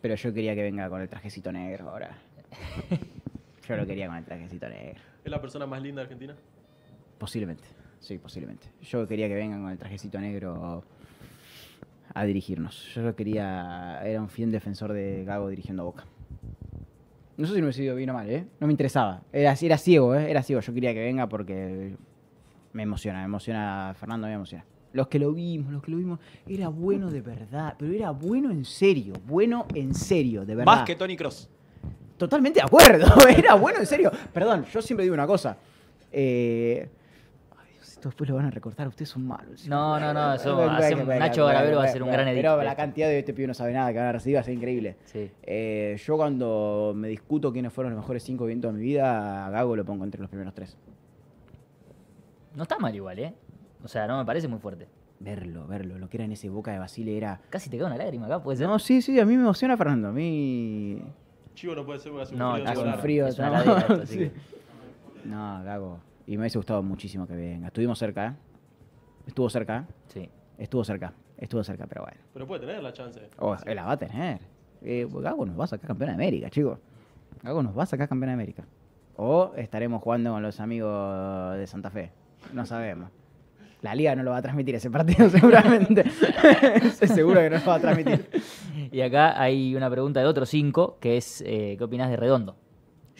Pero yo quería que venga con el trajecito negro ahora. yo lo quería con el trajecito negro. ¿Es la persona más linda de Argentina? Posiblemente, sí, posiblemente. Yo quería que vengan con el trajecito negro a dirigirnos. Yo lo quería, era un fiel defensor de Gago dirigiendo a Boca. No sé si ido bien o mal, ¿eh? No me interesaba. Era, era ciego, ¿eh? Era ciego. Yo quería que venga porque me emociona, me emociona Fernando, me emociona. Los que lo vimos, los que lo vimos, era bueno de verdad, pero era bueno en serio, bueno en serio, de verdad. Más que Tony Cross. Totalmente de acuerdo, era bueno, en serio. Perdón, yo siempre digo una cosa. Eh, esto después lo van a recortar, ustedes son malos. No, no, no, eso Nacho Garavero va a ser un gran Pero editor. la cantidad de este pibe no sabe nada que van a recibir va a ser increíble. Sí. Eh, yo cuando me discuto quiénes fueron los mejores cinco vientos de mi vida, a Gago lo pongo entre los primeros tres. No está mal igual, ¿eh? O sea, no me parece muy fuerte. Verlo, verlo, lo que era en ese Boca de Basile era... Casi te queda una lágrima acá, puede ser. No, sí, sí, a mí me emociona Fernando, a mí... Chivo no puede ser porque hace un No, frío hace Hace un un solar. frío, es una ¿no? ladera esto, así Sí. que- No, Gago. Y me hubiese gustado muchísimo que venga. Estuvimos cerca, ¿eh? Estuvo cerca, ¿eh? Sí. Estuvo cerca. Estuvo cerca, pero bueno. Pero puede tener la chance. Oh, la va a tener. Eh, Gago nos va a sacar campeón de América, chicos. Gago nos va a sacar campeón de América. O estaremos jugando con los amigos de Santa Fe. No sabemos. La liga no lo va a transmitir ese partido seguramente. Seguro que no lo va a transmitir. Y acá hay una pregunta de otro cinco, que es, eh, ¿qué opinas de Redondo,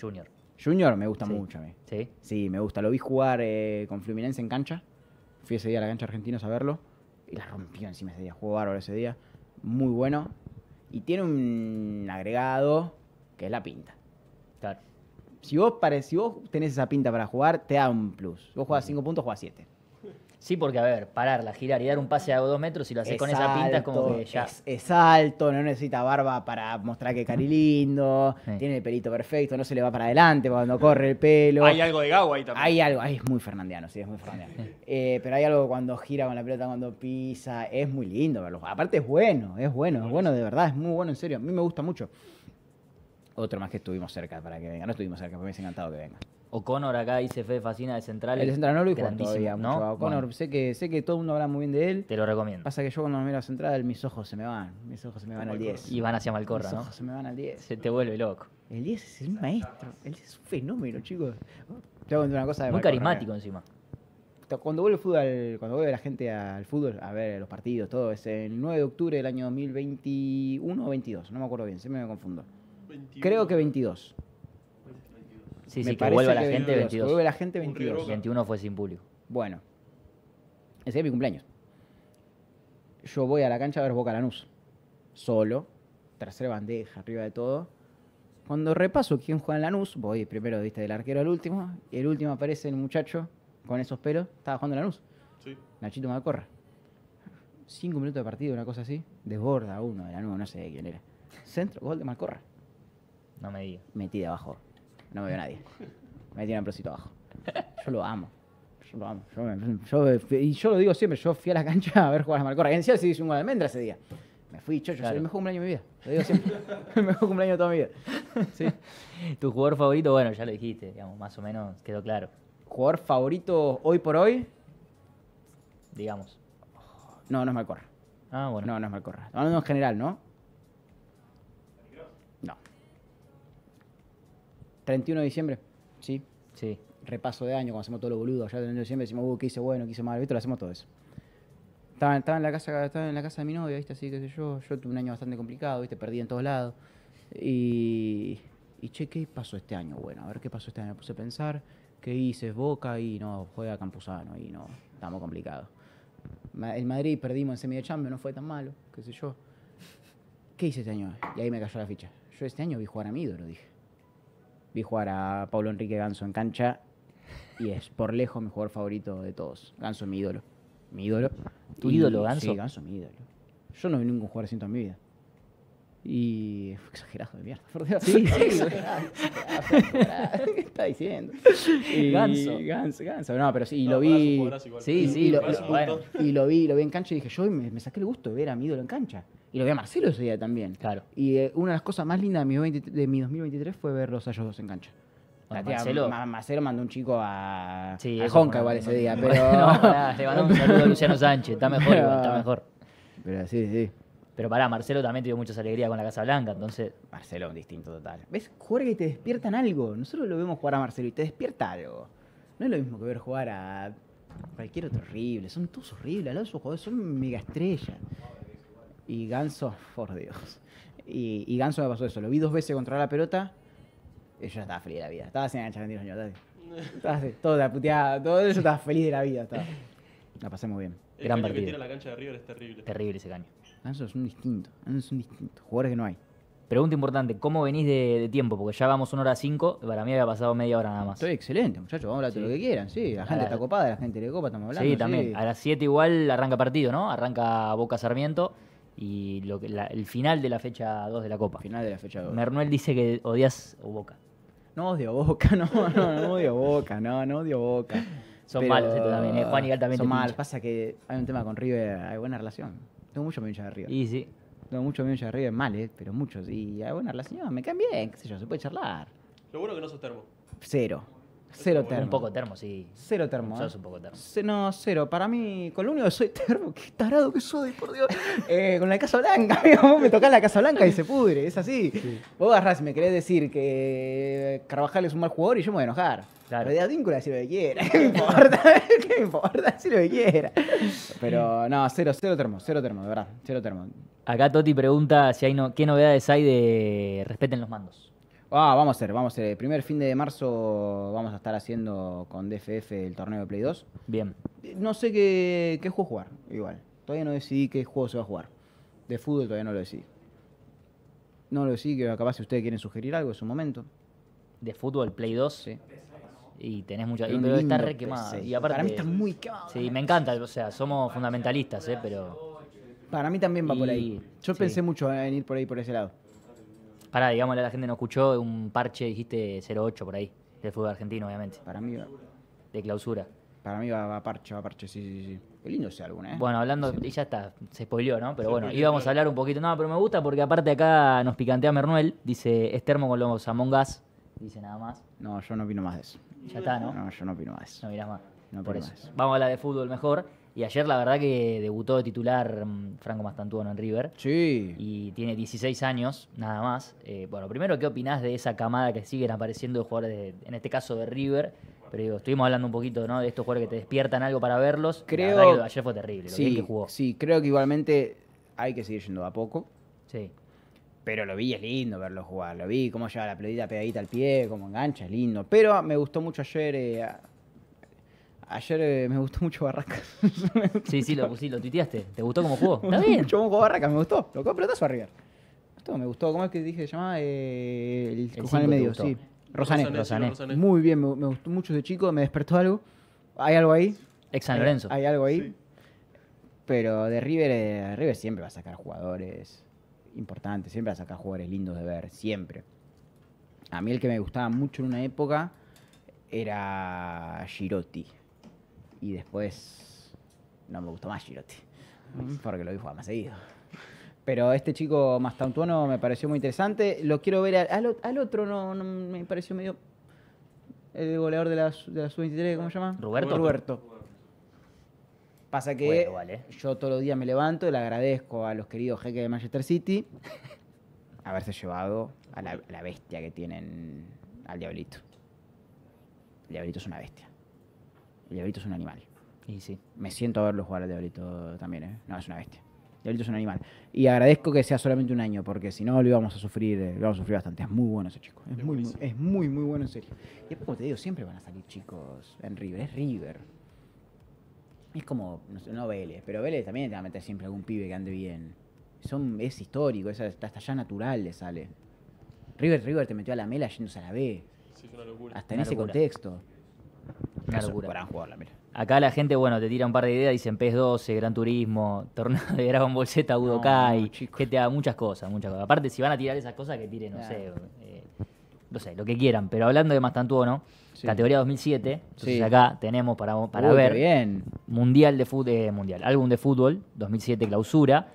Junior? Junior me gusta Sí. mucho a mí. ¿Sí? Sí, me gusta. Lo vi jugar eh, con Fluminense en cancha. Fui ese día a la cancha argentina a verlo. Y la rompió encima ese día. Jugó bárbaro ese día. Muy bueno. Y tiene un agregado que es la pinta. Claro. Si vos, pare- si vos tenés esa pinta para jugar, te da un plus. Si vos jugás 5 puntos, jugás 7. Sí, porque a ver, pararla, girar y dar un pase a dos metros, si lo haces con esa pinta es como que ya. Es, es alto, no necesita barba para mostrar que cari lindo. Sí. Tiene el pelito perfecto, no se le va para adelante cuando corre el pelo. Hay algo de Gago ahí también. Hay algo, ahí es muy fernandiano, sí, es muy fernandiano. Eh, pero hay algo cuando gira con la pelota, cuando pisa, es muy lindo verlo. Aparte es bueno, es bueno, es bueno de verdad, es muy bueno, en serio. A mí me gusta mucho. Otro más que estuvimos cerca para que venga, no estuvimos cerca, pero me hubiese encantado que venga. O'Connor acá dice Fede Fascina de Central. El de Central no lo grandísimo, todavía mucho. ¿no? a O'Connor, Bueno, sé, que, sé que todo el mundo habla muy bien de él. te lo recomiendo. Pasa que yo cuando miro a Central, mis ojos se me van. Mis ojos se me van al 10. Y van hacia Malcorra, mis ¿no? ojos se me van al 10. Se te vuelve loco. El 10 es el maestro. El 10 es un fenómeno, chicos. Te voy a contar una cosa de Muy Malcorra, carismático encima. Cuando vuelve el fútbol, cuando vuelve la gente al fútbol, a ver los partidos, todo, es el 9 de octubre del año 2021 o 22, no me acuerdo bien, siempre me confundo. 21. Creo que 22. Sí, Me sí, que vuelva la que gente 22, 22. Que vuelve la gente Un River 22. Boca. 21 fue sin público. Bueno, ese es mi cumpleaños. Yo voy a la cancha a ver Boca Lanús. Solo, tercera bandeja, arriba de todo. Cuando repaso quién juega en Lanús, voy primero, viste, del arquero al último. Y el último aparece el muchacho con esos pelos, estaba jugando en Lanús. Sí. Nachito Malcorra. Cinco minutos de partido, una cosa así. Desborda uno de la nueva, no sé quién era. Centro, gol de Malcorra. No me digas. Metí de abajo. No me vio nadie. Metí un amplosito abajo. Yo lo amo. Yo lo amo. Yo, me- yo- y yo lo digo siempre, yo fui a la cancha a ver jugar a Malcorra. Y encima se hizo un gol de almendra ese día. Me fui, chocho, Claro. soy el mejor cumpleaños de mi vida. Lo digo siempre. el mejor cumpleaños de toda mi vida. Sí. Tu jugador favorito, bueno, ya lo dijiste, digamos, más o menos quedó claro, Jugador favorito hoy por hoy. digamos. No, no es Malcorra. Ah, bueno. No, no es Malcorra. Hablando en general. No. 31 de diciembre, sí. Sí. Repaso de año, cuando hacemos todo lo boludo. Allá 31 de diciembre decimos, uh, qué hice bueno, qué hice mal, ¿viste? Lo hacemos todo eso. Estaba, estaba en la casa, estaba en la casa de mi novia, ¿viste? Así, qué sé yo. Yo tuve un año bastante complicado, ¿viste? Perdí en todos lados. Y, y che, ¿qué pasó este año? Bueno, a ver qué pasó este año. Me puse a pensar, ¿qué hice? Boca y no, juega Campuzano y no, estamos complicados. El Madrid perdimos en semi de Champions, no fue tan malo, qué sé yo. ¿Qué hice este año? Y ahí me cayó la ficha. Yo este año vi jugar a mi ídolo, dije. Vi jugar a Pablo Enrique Ganso en cancha y es por lejos mi jugador favorito de todos. Ganso es mi ídolo. Mi ídolo. ¿Tu Y- ídolo, Ganso? Sí, Ganso es mi ídolo. Yo no vi ningún jugador así en toda mi vida. Y fue exagerado de mierda, por Dios. Sí, sí. ¿Qué está diciendo? Y- Ganso. Ganso, Ganso. No, pero sí, y No, lo vi. igual. Sí, y- sí, y lo, bueno. y lo vi, lo vi en cancha y dije, yo me, me saqué el gusto de ver a mi ídolo en cancha. Y lo vi a Marcelo ese día también. Claro. Y eh, una de las cosas más lindas de mi, 20 de mi 2023 fue verlos a ellos dos en cancha. Bueno, La tía Marcelo- Ma- Marcelo mandó un chico a, Sí, a Honka igual ese día, pero... No, pará, le mandamos un saludo a Luciano Sánchez, está mejor Pero- igual, está mejor. pero sí, sí. Pero pará, Marcelo también te dio muchas alegrías con la Casa Blanca, entonces, Marcelo, un distinto total. ¿Ves? Jugadores que te despiertan algo. Nosotros lo vemos jugar a Marcelo y te despierta algo. No es lo mismo que ver jugar a cualquier otro horrible. Son todos horribles. Los esos jugadores son mega estrellas. Y Ganso, por Dios. Y, y Ganso me pasó eso. Lo vi dos veces contra la pelota. Y yo ya estaba feliz de la vida. Estaba sin enganchar en años. Estaba así, todo la puteada. Todo eso estaba feliz de la vida. Estaba. La pasé muy bien. El Gran caño que partido. tiene la cancha de River es terrible. terrible ese caño. Ganso es un distinto. Ganso es un distinto. Jugadores que no hay. Pregunta importante, ¿cómo venís de, de tiempo? Porque ya vamos una hora cinco, para mí había pasado media hora nada más. Estoy excelente, muchachos. Vamos a hablar de lo que quieran. Sí, la gente la- está copada, la gente le copa, estamos hablando. Sí, también. A las 7 igual arranca partido, ¿no? Arranca Boca Sarmiento y lo que, la- el final de la fecha 2 de la Copa. Final de la fecha 2. Mernuel dice que odias a Boca. No odio Boca, no, no, no odio Boca, no, no odio Boca. Son malos estos también, ¿eh? Juan Igal también Son malos. Pasa que hay un tema con River, hay buena relación. Tengo muchos hinchas de River. Y sí, Tengo muchos hinchas de River mal, eh, pero muchos. Y hay buena relación, me caen bien, qué sé yo, se puede charlar. Lo bueno que no sos termo. Cero. Cero termo. Un poco termo, sí. Cero termo. Sos ¿eh? un poco termo. No, cero. Para mí, con lo único que soy termo, qué tarado que soy, por Dios. Eh, con la Casa Blanca, amigo, vos me tocás la Casa Blanca y se pudre, es así. Vos agarrás y me querés decir que Carvajal es un mal jugador y yo me voy a enojar. Claro. Pero de Advíncula decir lo que quiera. ¿Qué me importa? ¿Qué me importa? Decir lo que quiera. Pero no, cero, cero termo, cero termo, de verdad. Cero termo. Acá Toti pregunta si hay no, qué novedades hay de respeten los mandos. Ah, vamos a hacer, vamos a hacer. El primer fin de marzo vamos a estar haciendo con DFF el torneo de Play 2. Bien. No sé qué, qué juego jugar, igual. Todavía no decidí qué juego se va a jugar. De fútbol todavía no lo decidí. No lo decidí, que capaz si ustedes quieren sugerir algo, es un momento. De fútbol, Play 2. Sí. Y tenés mucha. Pero Pero está re. Y aparte, Para mí está muy quemado. Sí, me encanta. O sea, somos fundamentalistas, ¿eh? Pero. Para mí también va por ahí. Yo sí. pensé mucho en ir por ahí, por ese lado. Pará, digámosle a la gente no escuchó un parche, dijiste 08 por ahí. Del fútbol argentino, obviamente. Para mí, va- De clausura. para mí va, va parche, va parche, sí, sí, sí. Qué lindo ese álbum, ¿eh? Bueno, hablando, y ya está, se spoileó, ¿no? Pero bueno, íbamos a hablar un poquito. No, pero me gusta porque aparte acá nos picantea Mernuel, dice, es termo con los Among Us, dice nada más. No, yo no opino más de eso. Ya está, ¿no? No, yo no opino más de eso. No mirás más. No por opino eso. más. Vamos a hablar de fútbol mejor. Y ayer la verdad que debutó de titular mm, Franco Mastantuono en River. Sí. Y tiene 16 años, nada más. Eh, bueno, primero, ¿qué opinás de esa camada que siguen apareciendo de jugadores, de- en este caso de River? Pero digo, estuvimos hablando un poquito, ¿no? De estos jugadores que te despiertan algo para verlos. La Creo- verdad que ayer fue terrible, lo bien Sí, que jugó. sí, creo que igualmente hay que seguir yendo a poco. Sí. Pero lo vi, es lindo verlo jugar. Lo vi, cómo lleva la pelotita pegadita al pie, cómo engancha, es lindo. Pero me gustó mucho ayer. eh, ayer eh, me gustó mucho Barracas. Sí, sí, lo, sí, lo tuiteaste. ¿Te gustó cómo jugó? Está bien. mucho cómo jugó Barracas, me gustó. Lo pelotazo a River. Me gustó, me gustó. ¿Cómo es que dije se llamaba? Eh, el en el medio, sí. Rosané. Rosané, sí, Rosané. Rosané. Muy bien, me, me gustó mucho ese chico. Me despertó algo. ¿Hay algo ahí? Ex San Hay- Lorenzo. Hay algo ahí. Sí. Pero de River, eh, River siempre va a sacar jugadores importantes, siempre va a sacar jugadores lindos de ver, siempre. A mí el que me gustaba mucho en una época era Girotti. Y después no me gustó más Girotti. Porque lo vi jugar más seguido. Pero este chico Mastantuono me pareció muy interesante. Lo quiero ver al, al otro, no, no me pareció medio. El goleador de la, de la sub-23, ¿cómo se llama? ¿Roberto? Roberto. Pasa que Bueno, ¿eh? yo todos los días me levanto y le agradezco a los queridos jeques de Manchester City haberse llevado a la, a la bestia que tienen al Diablito. El Diablito es una bestia. El Diablito es un animal. Y sí. Me siento a verlo jugar al Diablito también, ¿eh? No, es una bestia. El Diablito es un animal. Y agradezco que sea solamente un año, porque si no lo íbamos a sufrir, eh, lo íbamos a sufrir bastante. Es muy bueno ese chico. Es Es muy, muy- es muy, muy bueno en serio. Y después, como te digo, siempre van a salir chicos en River. Es River. Es como, no, sé, no Vélez, pero Vélez también te va a meter siempre algún pibe que ande bien. Son, es histórico, es hasta, hasta ya natural le sale. River, River te metió a la mela yéndose a la B. Sí, es una locura. Hasta en ese contexto. Una Es un locura. gran jugador la mela. Acá la gente, bueno, te tira un par de ideas, dicen PES 12, Gran Turismo, torneo de Dragon Ball Z, Budokai, no. GTA, muchas cosas, muchas cosas. Aparte, si van a tirar esas cosas, que tiren, no Claro. sé, eh, no sé, lo que quieran. Pero hablando de Mastantuono, Sí. categoría 2007, entonces Sí. acá tenemos para, para Uy, ver bien. Mundial de Fútbol, Mundial, álbum de fútbol, 2007 clausura.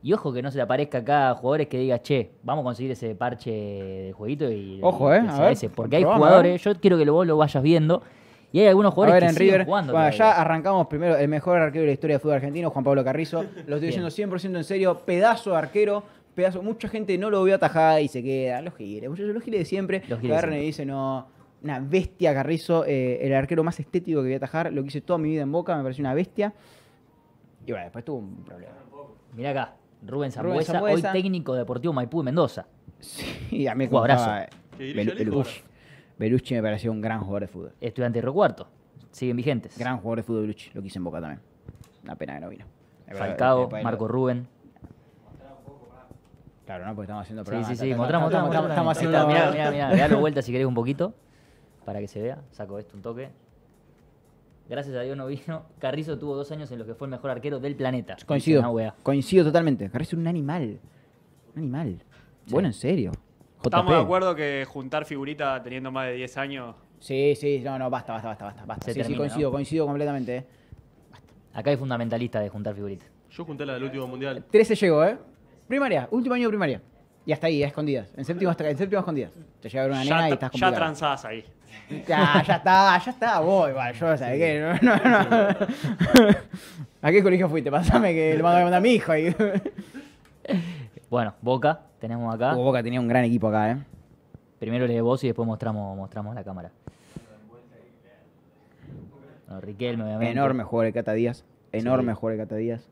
Y ojo que no se le aparezca acá a jugadores que diga, che, vamos a conseguir ese parche de jueguito y Ojo, eh, a ver, ese. Porque hay jugadores, yo quiero que lo- vos lo vayas viendo, y hay algunos A jugadores ver, que en siguen River, jugando. bueno, ya arrancamos primero el mejor arquero de la historia del fútbol argentino, Juan Pablo Carrizo. Lo estoy Bien. diciendo 100% en serio, pedazo de arquero, pedazo. Mucha gente no lo vio atajar y se queda. Los giles, muchachos, los giles de siempre. Los giles agarran siempre. y dicen, no, una bestia Carrizo, eh, el arquero más estético que voy a atajar. Lo que hice toda mi vida en Boca, me pareció una bestia. Y bueno, después tuvo un problema. Mirá acá, Rubén Zambuesa, hoy técnico deportivo Maipú de Mendoza. Sí, a mí me Jugadorazo. contaba, eh, Belucci me pareció un gran jugador de fútbol. Estudiante de Río Cuarto. Siguen vigentes. Gran jugador de fútbol Belucci, lo quise en Boca también. Una pena que no vino. Falcao, Marco Rubén. Claro, ¿no? Porque estamos haciendo Sí, programa. sí, sí, Estamos- mostramos, estamos- mostramos. estamos haciendo- Mirá, mirá, mirá, dalo vuelta si querés un poquito. Para que se vea. Saco esto un toque. Gracias a Dios no vino. Carrizo tuvo dos años en los que fue el mejor arquero del planeta. Coincido. Coincido totalmente. Carrizo es un animal. Un animal. Sí. Bueno, en serio. Estamos de acuerdo que juntar figurita teniendo más de 10 años Sí, sí, no, no, basta, basta, basta, basta. basta. Se sí, sí, coincido, ¿no? coincido completamente. eh. Acá hay fundamentalista de juntar figuritas. Yo junté la del último mundial. 13 llegó, ¿eh? Primaria, último año de primaria. Y hasta ahí, a escondidas. En séptimo, hasta, en séptimo a escondidas. Te llega a ver una ya, nena y estás ya complicado. transás ahí. Ya, ya está, ya está, vos igual, yo, ¿sabes qué? No, no, no. ¿A qué colegio fuiste? Pasame que le mando a mandar a mi hijo ahí. Bueno, Boca, tenemos acá. Hugo Boca tenía un gran equipo acá, ¿eh? Primero lee vos y después mostramos, mostramos la cámara. Bueno, Riquelme, obviamente. Enorme jugador de Cata Díaz. Enorme Sí. jugador de Cata Díaz.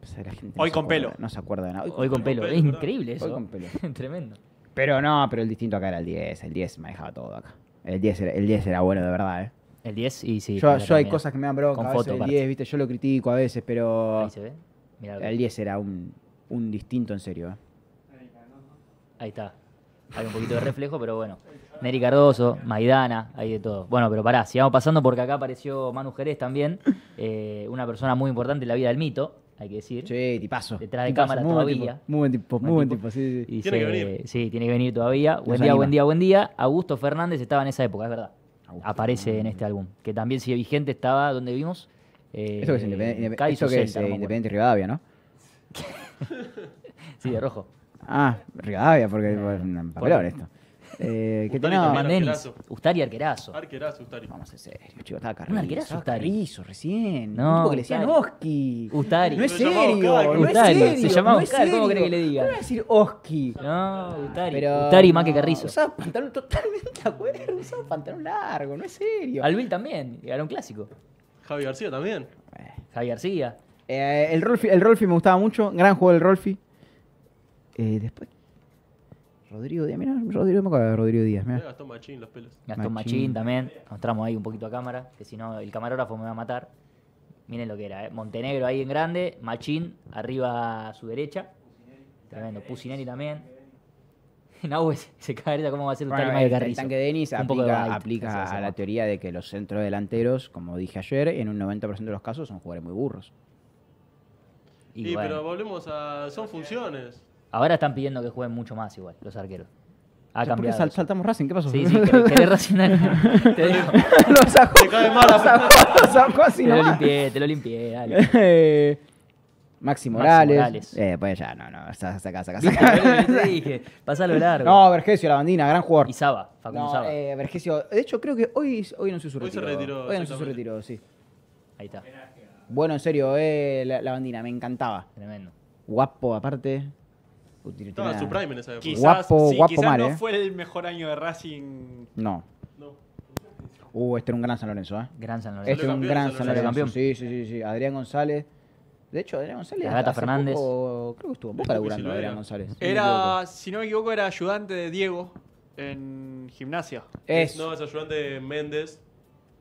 Pues la gente no Hoy con acuerda- pelo. No se acuerda de nada. Hoy con- Hoy con pelo. pelo, Es increíble eso. Hoy con pelo. Tremendo. Pero no, pero el distinto acá era el 10. El 10 manejaba todo acá. El 10 era, el 10 era bueno de verdad, ¿eh? El 10 y sí. yo la yo hay cosas que me dan bronca. Con a veces foto, el aparte. 10, ¿viste? Yo lo critico a veces, pero Ahí se ve. Mirá, el 10 era un, un distinto en serio, ¿eh? Ahí está. Hay un poquito de reflejo, pero bueno. Neri Cardoso, Maidana, hay de todo. Bueno, pero pará, sigamos pasando porque acá apareció Manu Jerez también. eh, una persona muy importante en la vida del mito, hay que decir. Sí, tipazo. Detrás de tipazo, cámara muy buen todavía. tipo, Muy buen tipo, muy Buen tipo. sí, sí. Y Tiene que venir. Sí, tiene que venir todavía. Buen día, anima. buen día, buen día. Augusto Fernández estaba en esa época, es verdad. Augusto Aparece en este álbum. Que también sigue vigente, estaba donde vimos. Eh, Esto que es, independ- esto o que es eh. Independiente Rivadavia, ¿no? Sí, de rojo. Ah, Rivadavia, porque es un papelón esto. Eh, ¿Qué tenía? arquerazo. Ustari Arquerazo. Arquerazo, Ustari. Vamos en serio, chico, estaba Un Carrizo. arquerazo, estaba Ustari. Carrizo recién. No, un tipo que le decían Ustari. Oski. Ustari. No es serio, no Ustari. serio. Se llamaba no Oscar, ¿cómo serio. cree que le digan? No voy a decir Oski. No, Ustari. Pero Ustari más que no, Carrizo. Usaba pantalón totalmente de acuerdo, usaba pantalón largo, no es serio. Albil también, ganó un clásico. Javi García también. Eh, Javi García. Eh, el, Rolfi, el Rolfi me gustaba mucho, gran juego el Rolfi. Eh, después. Rodrigo Díaz, mira, Rodrigo me acuerdo de Rodrigo Díaz, mira. Gastón Machín, los pelos. Gastón Machín. Machín también. Mostramos ahí un poquito a cámara, que si no el camarógrafo me va a matar. Miren lo que era, ¿eh? Montenegro ahí en grande, Machín arriba a su derecha. Tremendo. Pusineri también. Nahue se- se cae de cómo va a ser un Bueno, el, el tanque Denis Un poco de aplica, bite, aplica eso, eso, a la teoría de que los centros delanteros, como dije ayer, en un 90% de los casos son jugadores muy burros. Y Y, bueno, pero volvemos a. Son funciones. Ahora están pidiendo que jueguen mucho más igual, los arqueros. Ha ¿Por qué cambiado. sal- saltamos Racing? ¿Qué pasó? Sí, sí, querés, racional. te digo. lo sacó, Te cae mal lo sacó, lo sacó así Te lo limpié, te lo limpié, dale. Eh, Maxi Morales. Morales. Eh, pues ya, no, no, saca, saca, saca. Te dije, pasalo largo. No, Vergesio, la bandina, gran jugador. Y Saba, Facundo No, Saba. eh, Vergesio, de hecho creo que hoy, hoy anunció su Hoy se retiro. retiró, Hoy anunció su exactamente. retiro, sí. Ahí está, Bueno, en serio, eh, la, la bandina, me encantaba. tremendo. Guapo, aparte. Estaba en su prime en esa época. Quizás, Guapo, sí, guapo quizás mal, no eh. fue el mejor año de Racing. No. No. Uh, este era un gran San Lorenzo, ¿eh? Gran San Lorenzo. Este era un campeón, gran San San Lorenzo. Campeón. Sí, sí, sí, sí. Adrián González. De hecho, Adrián González. La Gata Fernández. poco- creo que estuvo El Tupi laburando. Adrián González. Era, si no me equivoco, era ayudante de Diego en gimnasia. Es, No, es ayudante de Méndez.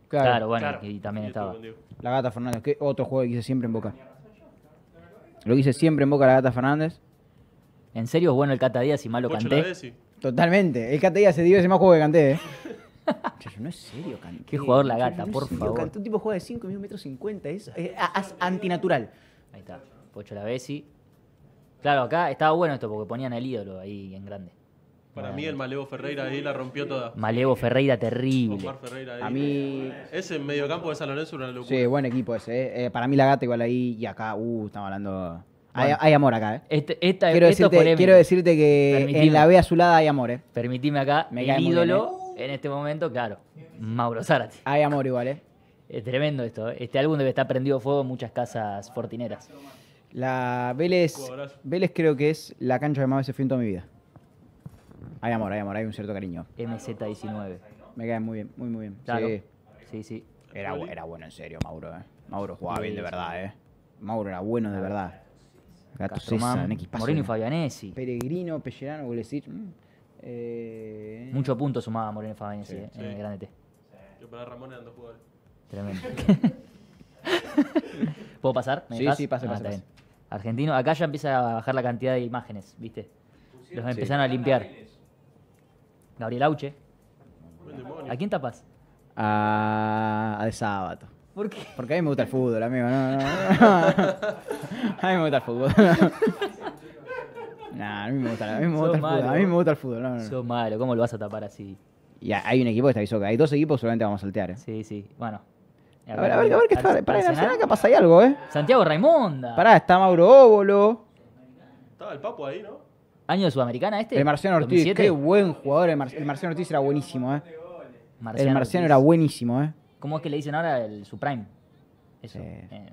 Claro, Claro, bueno, claro. y también estaba. La Gata Fernández, que otro juego que hice siempre en Boca. Lo hice siempre en Boca la Gata Fernández. ¿En serio es bueno el Cata Díaz y malo Pocho canté? Totalmente. El Cate hace 10 veces más juego que canté, ¿eh? Chacho, no es serio, canté. Qué jugador la Gata, no es por serio, favor. Canté. Un tipo juega de 5 metros 50. Es, es, es antinatural. Ahí está, Pocho Lavesi. Claro, acá estaba bueno esto porque ponían el ídolo ahí en grande. Para mí, el Malevo Ferreira ahí la rompió toda. Malevo Ferreira terrible. Omar Ferreira ahí. A mí. Ese mediocampo de San Lorenzo era una locura. Sí, buen equipo ese. ¿eh? Eh, para mí la Gata igual ahí y acá. Uh, estamos hablando. Hay, amor acá, ¿eh? Este, esta, Quiero esto es decirte, polémico. quiero decirte que Permitime. en la B azulada hay amor, ¿eh? Permitime acá, Me cae el muy bien, ídolo en este momento, claro, Mauro Zárate. Hay amor igual, ¿eh? Es tremendo esto. ¿eh? Este álbum debe estar prendido fuego en muchas casas fortineras. La Vélez, Jugadorazo. Vélez creo que es la cancha que más veces fui en toda mi vida. Hay amor, hay amor, hay un cierto cariño. MZ19. Me cae muy bien, muy, muy bien. Claro. Sí. Sí, sí. Era, era bueno en serio, Mauro, ¿eh? Mauro jugaba Sí, bien de sí. verdad, ¿eh? Mauro era bueno de verdad. Gato César. Moreno y Fabianesi. Peregrino, Pellerano, Gulesic. mm. Eh... Mucho punto sumaba Moreno y Fabianesi Sí, eh, sí. en el Grande T. Que para Ramón eran dos jugadores. Tremendo. ¿Puedo pasar? ¿Me Sí, sí, pase, Ah, pase, pase. bien. Argentino, acá ya empieza a bajar la cantidad de imágenes, ¿viste? Los empezaron a limpiar. Gabriel Auche. ¿A quién tapas? A, a De Sábato. ¿Por qué? Porque a mí me gusta el fútbol, amigo. No, no, no. A mí me gusta el fútbol. Nah, a mí me gusta, a mí me gusta el fútbol. A mí me gusta el fútbol. No, no, no. Sos malo, ¿cómo lo vas a tapar así? Y hay un equipo que te avisó que hay dos equipos, seguramente vamos a saltear. ¿eh? Sí, sí. Bueno. A ver, a ver, a ver qué está. Para en Arsenal capaz hay algo, ¿eh? Santiago Raimonda. Pará, está Mauro Óbolo. Estaba el Papo ahí, ¿no? ¿Año de Sudamericana este? El Marciano Ortiz, 2007. qué buen jugador. El, Mar- el Marciano Ortiz era buenísimo, ¿eh? Marciano el Marciano Ortiz. era buenísimo, ¿eh? ¿Cómo es que le dicen ahora el su prime? Eso. Sí. eh,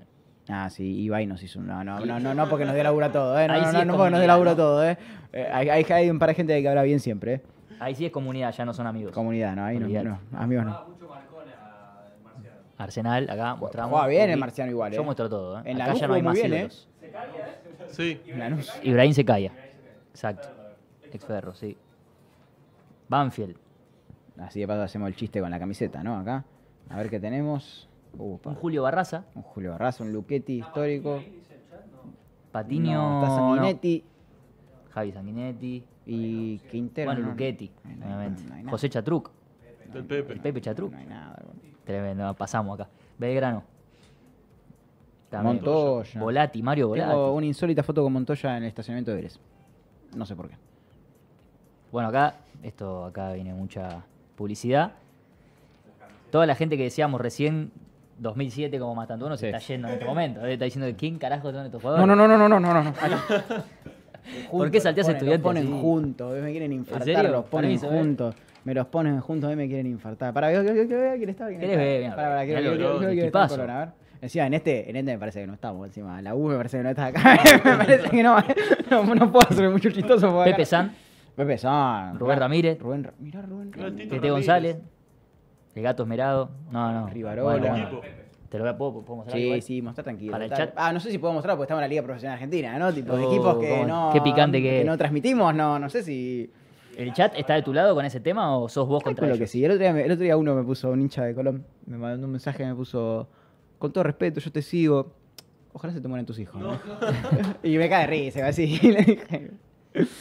Ah, sí, Ibai nos hizo. No, no, no, no, no porque nos dio laburo a todo, ¿eh? No, Ahí no, sí no, no porque nos dio comunidad, laburo a ¿no? todo, ¿eh? Eh, hay, hay, hay un par de gente que habla bien siempre, ¿eh? ahí sí es comunidad, ya no son amigos. Comunidad, ¿no? Ahí no, no, amigos no. Arsenal, acá mostramos. Juega bien el Marciano igual, ¿eh? Yo muestro todo, ¿eh? En acá Lanús ya no hay más muy bien, ídolos. Sí. Lanús. Ibrahim se calla. Exacto. Exferro, sí. Banfield. Así de paso hacemos el chiste con la camiseta, ¿no? Acá. A ver qué tenemos. Upa. Un Julio Barraza. Un Julio Barraza, un Luchetti histórico. Patiño. No, está Sanguinetti no. Javi Sanguinetti. y Quintero. Bueno, ¿no? Luchetti, No obviamente. José Chatruc. El Pepe. El Pepe Chatruc. No hay nada. Tremendo, pasamos acá. Belgrano. También. Montoya. Volati, Mario Volati. Tengo una insólita foto con Montoya en el estacionamiento de Vélez. No sé por qué. Bueno, acá, esto acá viene mucha publicidad. Toda la gente que decíamos recién 2007 como Mastantuono se Sí. está yendo en este momento. ¿eh? Está diciendo quién carajo son estos jugadores. No, no, no, no, no, no, no. no. ¿Por qué salteás Los estudiantes ponen así? juntos, me quieren infartar, los ponen ¿eh? juntos. Me los ponen juntos, a mí me quieren infartar. Para, quién está, quién ¿Querés está. Para, para, Encima, en este, en este me parece que no estamos encima. La U me parece que no está acá. me parece que no, no, no puedo hacer mucho chistoso. por acá. Pepe San, Pepe San. Rubén Ramírez. Rubén, mirá Rubén Ramírez. Tete. González, el Gato Esmerado. No, no. Rivarola. Bueno, bueno. Te lo voy a puedo, puedo mostrar Sí, igual? sí, mostrar tranquilo. Para el chat. Ah, no sé si puedo mostrar porque estamos en la Liga Profesional Argentina, ¿no? Tipo, de Oh, equipos que cómo- no. qué picante que es. no transmitimos, no, no sé si. ¿El chat está de tu lado con ese tema o sos vos contra ellos? que sí. El otro, día, el otro día uno me puso, un hincha de Colón, me mandó un mensaje y me puso, con todo respeto, yo te sigo. Ojalá se te mueran tus hijos. ¿no? y me cae de risa, así. Le dije,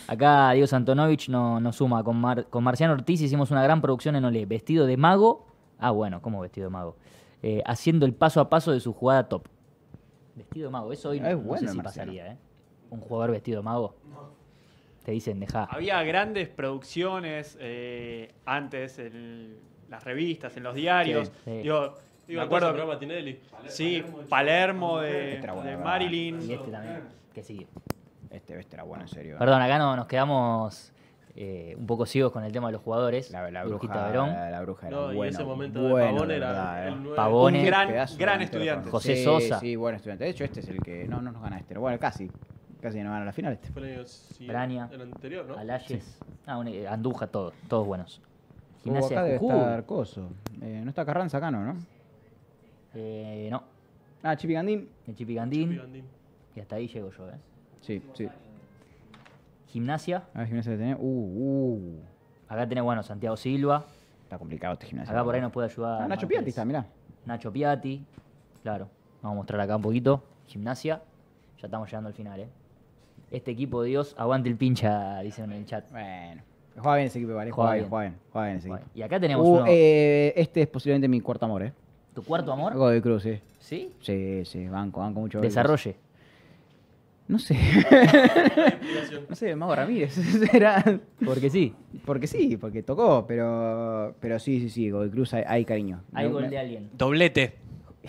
Acá Diego Santonovich no- nos suma. Con, Mar- con Marciano Ortiz hicimos una gran producción en Olé. Vestido de mago. Ah, bueno, ¿cómo vestido de mago? Eh, haciendo el paso a paso de su jugada top. Vestido de mago. Eso hoy no, es no bueno sé si Marciano. pasaría, ¿eh? Un jugador vestido de mago. Te dicen, deja. Había grandes producciones eh, antes en las revistas, en los diarios. Sí, sí. Digo, me acuerdo. programa Tinelli. Sí, Palermo de, Este era bueno, de ¿verdad? Marilyn. Y este también. Que sigue. Este, este era bueno, en serio. Perdón, acá no, nos quedamos eh, un poco ciegos con el tema de los jugadores. La, la Brujita bruja, Verón. la, la bruja era No, y bueno. ese momento bueno, de Pavón de era verdad, el eh. nueve. Pavone. Un gran- Pedazo de gran delantero, estudiante. José sí, Sosa. Sí, buen estudiante. De hecho, este es el que no, no nos gana este. Bueno, casi. Casi no gana la final este. Fue el año sí, Braña. el anterior, ¿no? Alayes. Ah, un- eh, Anduja, todos. Todos buenos. Gimnasia acá de debe Jujuy. estar Coso. Eh, no está Carranza acá, ¿no? ¿no? Eh, no, Ah, Chipi Gandín. de Chipi Gandín. Pigandín. Y hasta ahí llego yo, ¿eh? Sí, sí. Gimnasia. A ver, gimnasia de tener. Uh, uh. Acá tenés, bueno, Santiago Silva. Está complicado este gimnasio. Acá por ahí nos puede ayudar. Ah, Nacho Martínez. Piatti está, mirá. Nacho Piatti. Claro. Vamos a mostrar acá un poquito. Gimnasia. Ya estamos llegando al final, ¿eh? Este equipo, Dios, aguante el pincha, dicen en el chat. Bueno. Juega bien ese equipo, vale. Juega Juega bien, bien. juega bien. Juega bien ese equipo. y acá tenemos Uh, uno. eh, este es posiblemente mi cuarto amor, ¿eh? ¿Tu cuarto amor? Godoy Cruz, sí. ¿Sí? Sí, sí, banco, banco mucho. Cruz. Desarrolle. No sé. no sé, Mago Ramírez. Será. Porque sí. Porque sí, porque tocó, pero. Pero sí, sí, sí, Godoy Cruz hay, hay cariño. Hay gol de alguien. Doblete.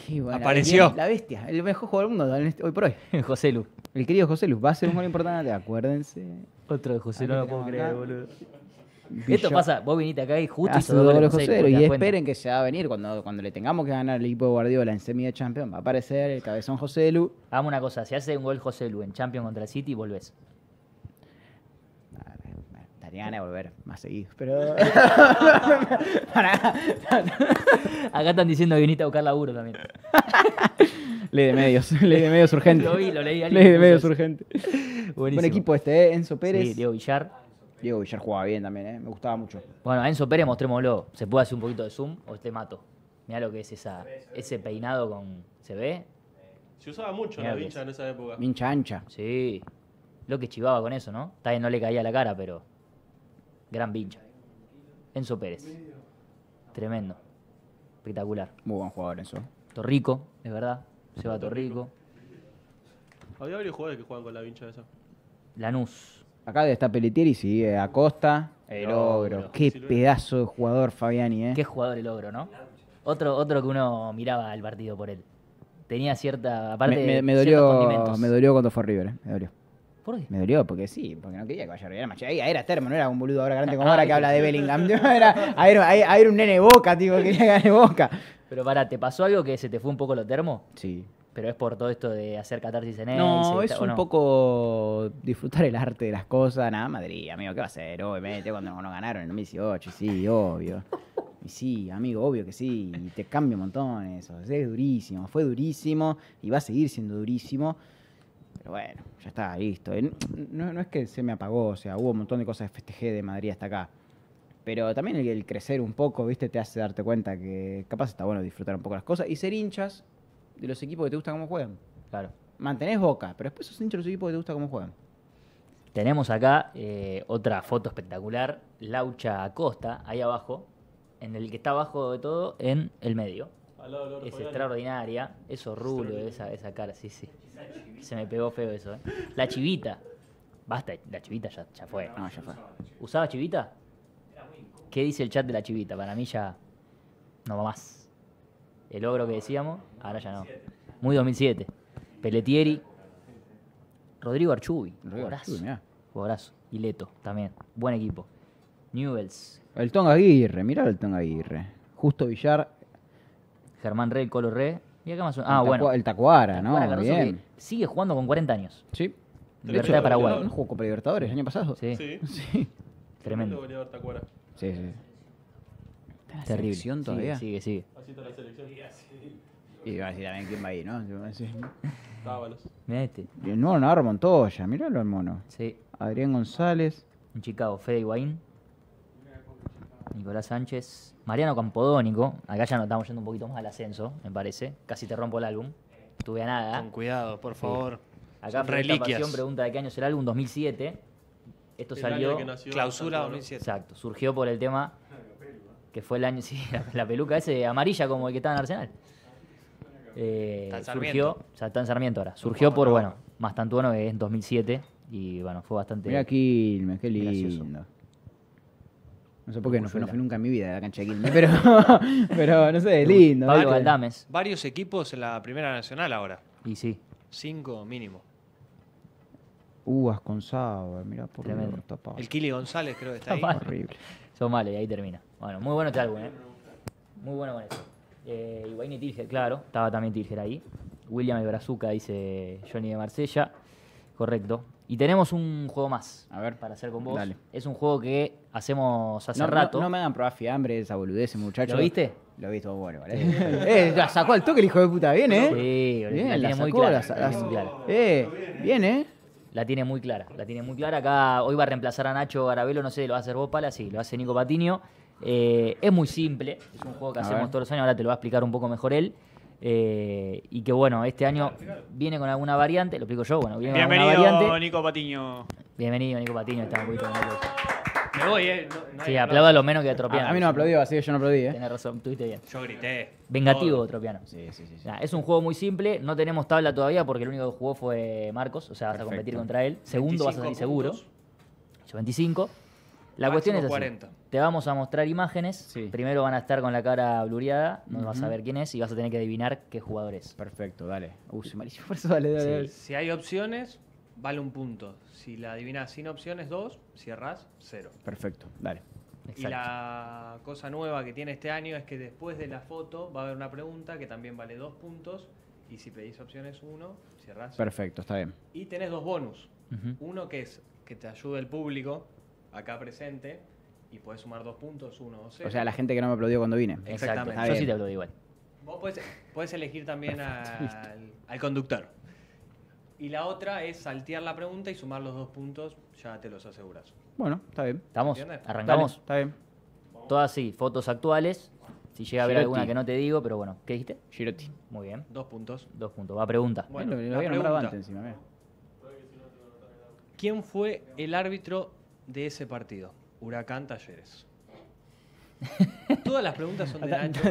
Y bueno, Apareció. La bestia, el mejor jugador del mundo este- hoy por hoy. José Lu. El querido José Luz va a ser un gol importante, acuérdense. Otro de José, Aquí no lo puedo creer, acá. boludo. Esto pasa, vos viniste acá y justo hizo goles goles José, José ¿te Lu, das y cuenta? esperen que se va a venir cuando, cuando le tengamos que ganar el equipo de Guardiola en semi de Champions. Va a aparecer el cabezón José Lu. Hagamos una cosa, si hace un gol José Lu en Champions contra el City, volvés. Daría ganas de volver más seguido. Pero. Acá están diciendo que viniste a buscar laburo también. Ley de medios, ley de medios urgente. Lo vi, lo leí, Ley de medios urgente. Buenísimo. Buen equipo este, ¿eh? Enzo Pérez. Sí, Diego Villar. Diego Villar jugaba bien también, ¿eh? Me gustaba mucho. Bueno, a Enzo Pérez mostrémoslo. ¿Se puede hacer un poquito de zoom o te mato? Mirá lo que es esa, ese peinado con... ¿Se ve? Se usaba mucho Mirá la vincha es. en esa época. Mincha ancha. Sí. Lo que chivaba con eso, ¿no? Está bien, no le caía la cara, pero... Gran vincha. Enzo Pérez. Tremendo. Espectacular. Muy buen jugador Enzo. Torrico, es verdad. Seba Torrico. Había varios jugadores que juegan con la vincha esa. Lanús. Acá debe estar Pelletieri, sí, Acosta. El Logro. ogro. Qué pedazo de jugador Fabiani, ¿eh? Qué jugador el ogro, ¿no? Otro, otro que uno miraba al partido por él. Tenía cierta... Aparte, me, me- me dolió, me dolió cuando fue a River, ¿eh? Me dolió. ¿Por qué? Me dolió porque sí, porque no quería que vaya a Madrid. Ahí era termo, no era un boludo ahora grande como ahora que habla de Bellingham. Era, ahí era, era un nene boca, tipo, quería que gane boca. Pero para, ¿te pasó algo que se te fue un poco lo termo? Sí. Pero es por todo esto de hacer catarsis en él. No, es un poco disfrutar el arte de las cosas. Nada, Madrid, amigo, ¿qué va a hacer? Obviamente, cuando no ganaron en 2018, sí, obvio. Y sí, amigo, obvio que sí. Y te cambia un montón eso. Es durísimo, fue durísimo y va a seguir siendo durísimo. Pero bueno, ya está, listo. Eh, No, no es que se me apagó, o sea, hubo un montón de cosas que festejé de Madrid hasta acá. Pero también el, el crecer un poco, ¿viste? Te hace darte cuenta que capaz está bueno disfrutar un poco las cosas y ser hinchas de los equipos que te gustan cómo juegan. Claro. Mantenés boca, pero después sos hincha de los equipos que te gusta cómo juegan. Tenemos acá eh, otra foto espectacular. Laucha Acosta, ahí abajo. En el que está abajo de todo, en el medio. Es extraordinaria. Eso rulo, esa, esa cara, sí, sí. Se me pegó feo eso, ¿eh? La chivita. Basta, la chivita ya, ya fue. No, ya fue. ¿Usaba chivita? ¿Qué dice el chat de la chivita? Para mí ya no va más. El ogro que decíamos, ahora ya no. Muy 2007. Pelletieri. Rodrigo Archubi. Rodrigo Jugadorazo. Jugadorazo. Y Leto también. Buen equipo. Newells. El Tonga Aguirre, mirá el Tonga Aguirre. Justo Villar. Germán Rey, Colo Rey. Y acá más o- Ah, el bueno. El Tacuara, ¿no? Tacuara Bien. sigue jugando con 40 años. Sí. Libertad hecho, de Paraguay. ¿No jugó Copa Libertadores el año pasado? Sí, Sí. Sí. tremendo. goleador Tacuara. Sí, sí. ¿Está en la Terrible. selección todavía? Sigue, sigue. Así está la selección. Y va a decir también quién va ahí, ¿no? Tábalos. Mirá este. Y el mono Navarro Montoya, miralo el mono. Sí. Adrián González. En Chicago, Fede Higuaín. Nicolás Sánchez. Mariano Campodónico. Acá ya nos estamos yendo un poquito más al ascenso, me parece. Casi te rompo el álbum. Estuve a nada. Con cuidado, por Sí. favor. Acá Son reliquias. Pregunta de qué año es el álbum, 2007. Esto El salió... año que nació Clausura Santoro. 2007. Exacto, surgió por el tema que fue el año, sí, la, la peluca ese amarilla como el que estaba en Arsenal. Eh, Está en surgió, Sarmiento. o sea, está en Sarmiento ahora. Surgió por, bueno, Mastantuono que es en 2007 y bueno, fue bastante... Mirá Quilmes, qué gracioso. lindo. No sé por qué, no fui, no fui nunca en mi vida a la cancha de Quilmes, pero, pero no sé, es lindo. Varios equipos en la Primera Nacional ahora. Y sí, Cinco mínimo. Uvas con sábado, mirá por Tremendo. Está El Kili González creo que está ahí. Mal. horrible. son males y ahí termina. Bueno, muy bueno este álbum, ¿eh? Muy bueno con eso. Eh, Higuaín y Tilger, claro, estaba también Tilger ahí. William y Brazuca, dice Johnny de Marsella. Correcto. Y tenemos un juego más A ver, para hacer con vos. dale. Es un juego que hacemos hace No, rato. No, me hagan probar fiambre, esa boludez, muchachos. ¿Lo viste? Lo vi todo bueno, ¿vale? eh, la sacó al toque el hijo de puta, bien, ¿eh? Sí, bien, la la tiene muy sacó, clara. la la sa- tiene la- muy clara. Eh, bien, ¿eh? La tiene muy clara, la tiene muy clara. Acá hoy va a reemplazar a Nacho Garabelo, no sé, lo va a hacer vos, Pala, sí, lo hace Nico Patiño. Eh, es muy simple, es un juego que A hacemos ver. todos los años, ahora te lo va a explicar un poco mejor él. Eh, y que bueno, este año viene con alguna variante, lo explico yo, bueno, viene con alguna Bienvenido, variante. Nico Patiño. Bienvenido, Nico Patiño, está un poquito nervioso. Me voy, eh. No- no hay Sí, aplauda lo menos que a Tropiano. A, a mí no me aplaudió, así que yo no aplaudí, ¿eh? Tenés razón, estuviste bien. Yo grité. Vengativo, Todo. Tropiano. Sí, sí, sí. sí. Nah, es un juego muy simple, no tenemos tabla todavía porque el único que jugó fue Marcos, o sea, vas a competir contra él. Segundo vas a 25 salir seguro. Hecho 25. La máximo cuestión es así. 40. Te vamos a mostrar imágenes. Sí. Primero van a estar con la cara blureada, no vas a ver quién es y vas a tener que adivinar qué jugador es. Perfecto, dale. Soy malísimo por eso, dale, dale. Sí. dale. Si hay opciones, vale un punto. Si la adivinas sin opciones, dos. Si errás, cero. Perfecto, dale. Y la cosa nueva que tiene este año es que después de la foto va a haber una pregunta que también vale dos puntos. Y si pedís opciones, uno. Cero. Perfecto, está bien. Y tenés dos bonus. Uno que es que te ayude el público acá presente y puedes sumar dos puntos, uno o cero. O sea, la gente que no me aplaudió cuando vine. Exactamente. Yo sí te aplaudo igual. Vos podés, podés elegir también al, al conductor. Y la otra es saltear la pregunta y sumar los dos puntos, ya te los aseguras. Bueno, está bien. ¿Estamos? ¿Entiendes? Arrancamos. Dale, está bien. Todas sí, fotos actuales. Si llega a haber Girotti. alguna que no te digo, pero bueno, ¿qué dijiste? Girotti. Muy bien. Dos puntos. Dos puntos. Va a pregunta. Bueno, Bueno, lo, la había nombrado pregunta. antes encima, mira. ¿Quién fue el árbitro de ese partido? Huracán Talleres. Todas las preguntas son de Nacho.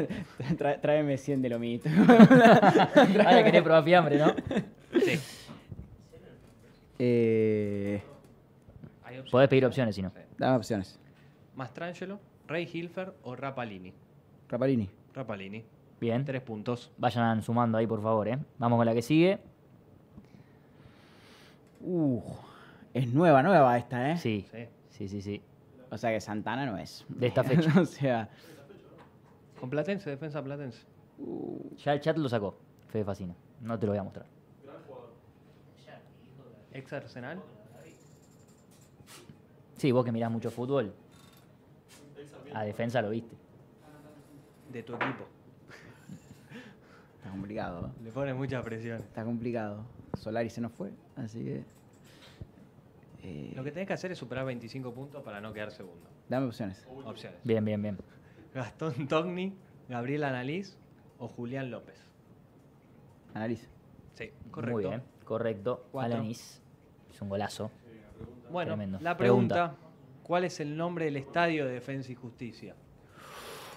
Tra- tráeme 100 de lo mito. Ahora querés probar fiambre, ¿no? Sí. Eh. Podés pedir opciones si no. Dame opciones. Mastrangelo, Rey Hilfer o Rapalini. Rapalini. Rapalini. Bien. Tres puntos. Vayan sumando ahí, por favor, ¿eh? Vamos con la que sigue. Uh, Es nueva, nueva esta, ¿eh? Sí, Sí. sí, sí, sí. O sea que Santana no es. De esta fecha. o sea, Con Platense, defensa Platense. Ya el chat lo sacó. Fede Fascina. No te lo voy a mostrar. Ex Arsenal. Sí, vos que mirás mucho fútbol. A defensa lo viste. De tu equipo. está complicado. ¿eh? Le pones mucha presión. Está complicado. Solari se nos fue, así que. eh, Lo que tenés que hacer es superar 25 puntos para no quedar segundo. Dame opciones. Opciones. Bien, bien, bien. Gastón Togni, Gabriel Analiz o Julián López. Analiza. Sí, correcto. Muy bien, correcto. Cuatro. Alanis. Es un golazo. Bueno, Tremendo. la Pregunta. pregunta, ¿cuál es el nombre del estadio de Defensa y Justicia?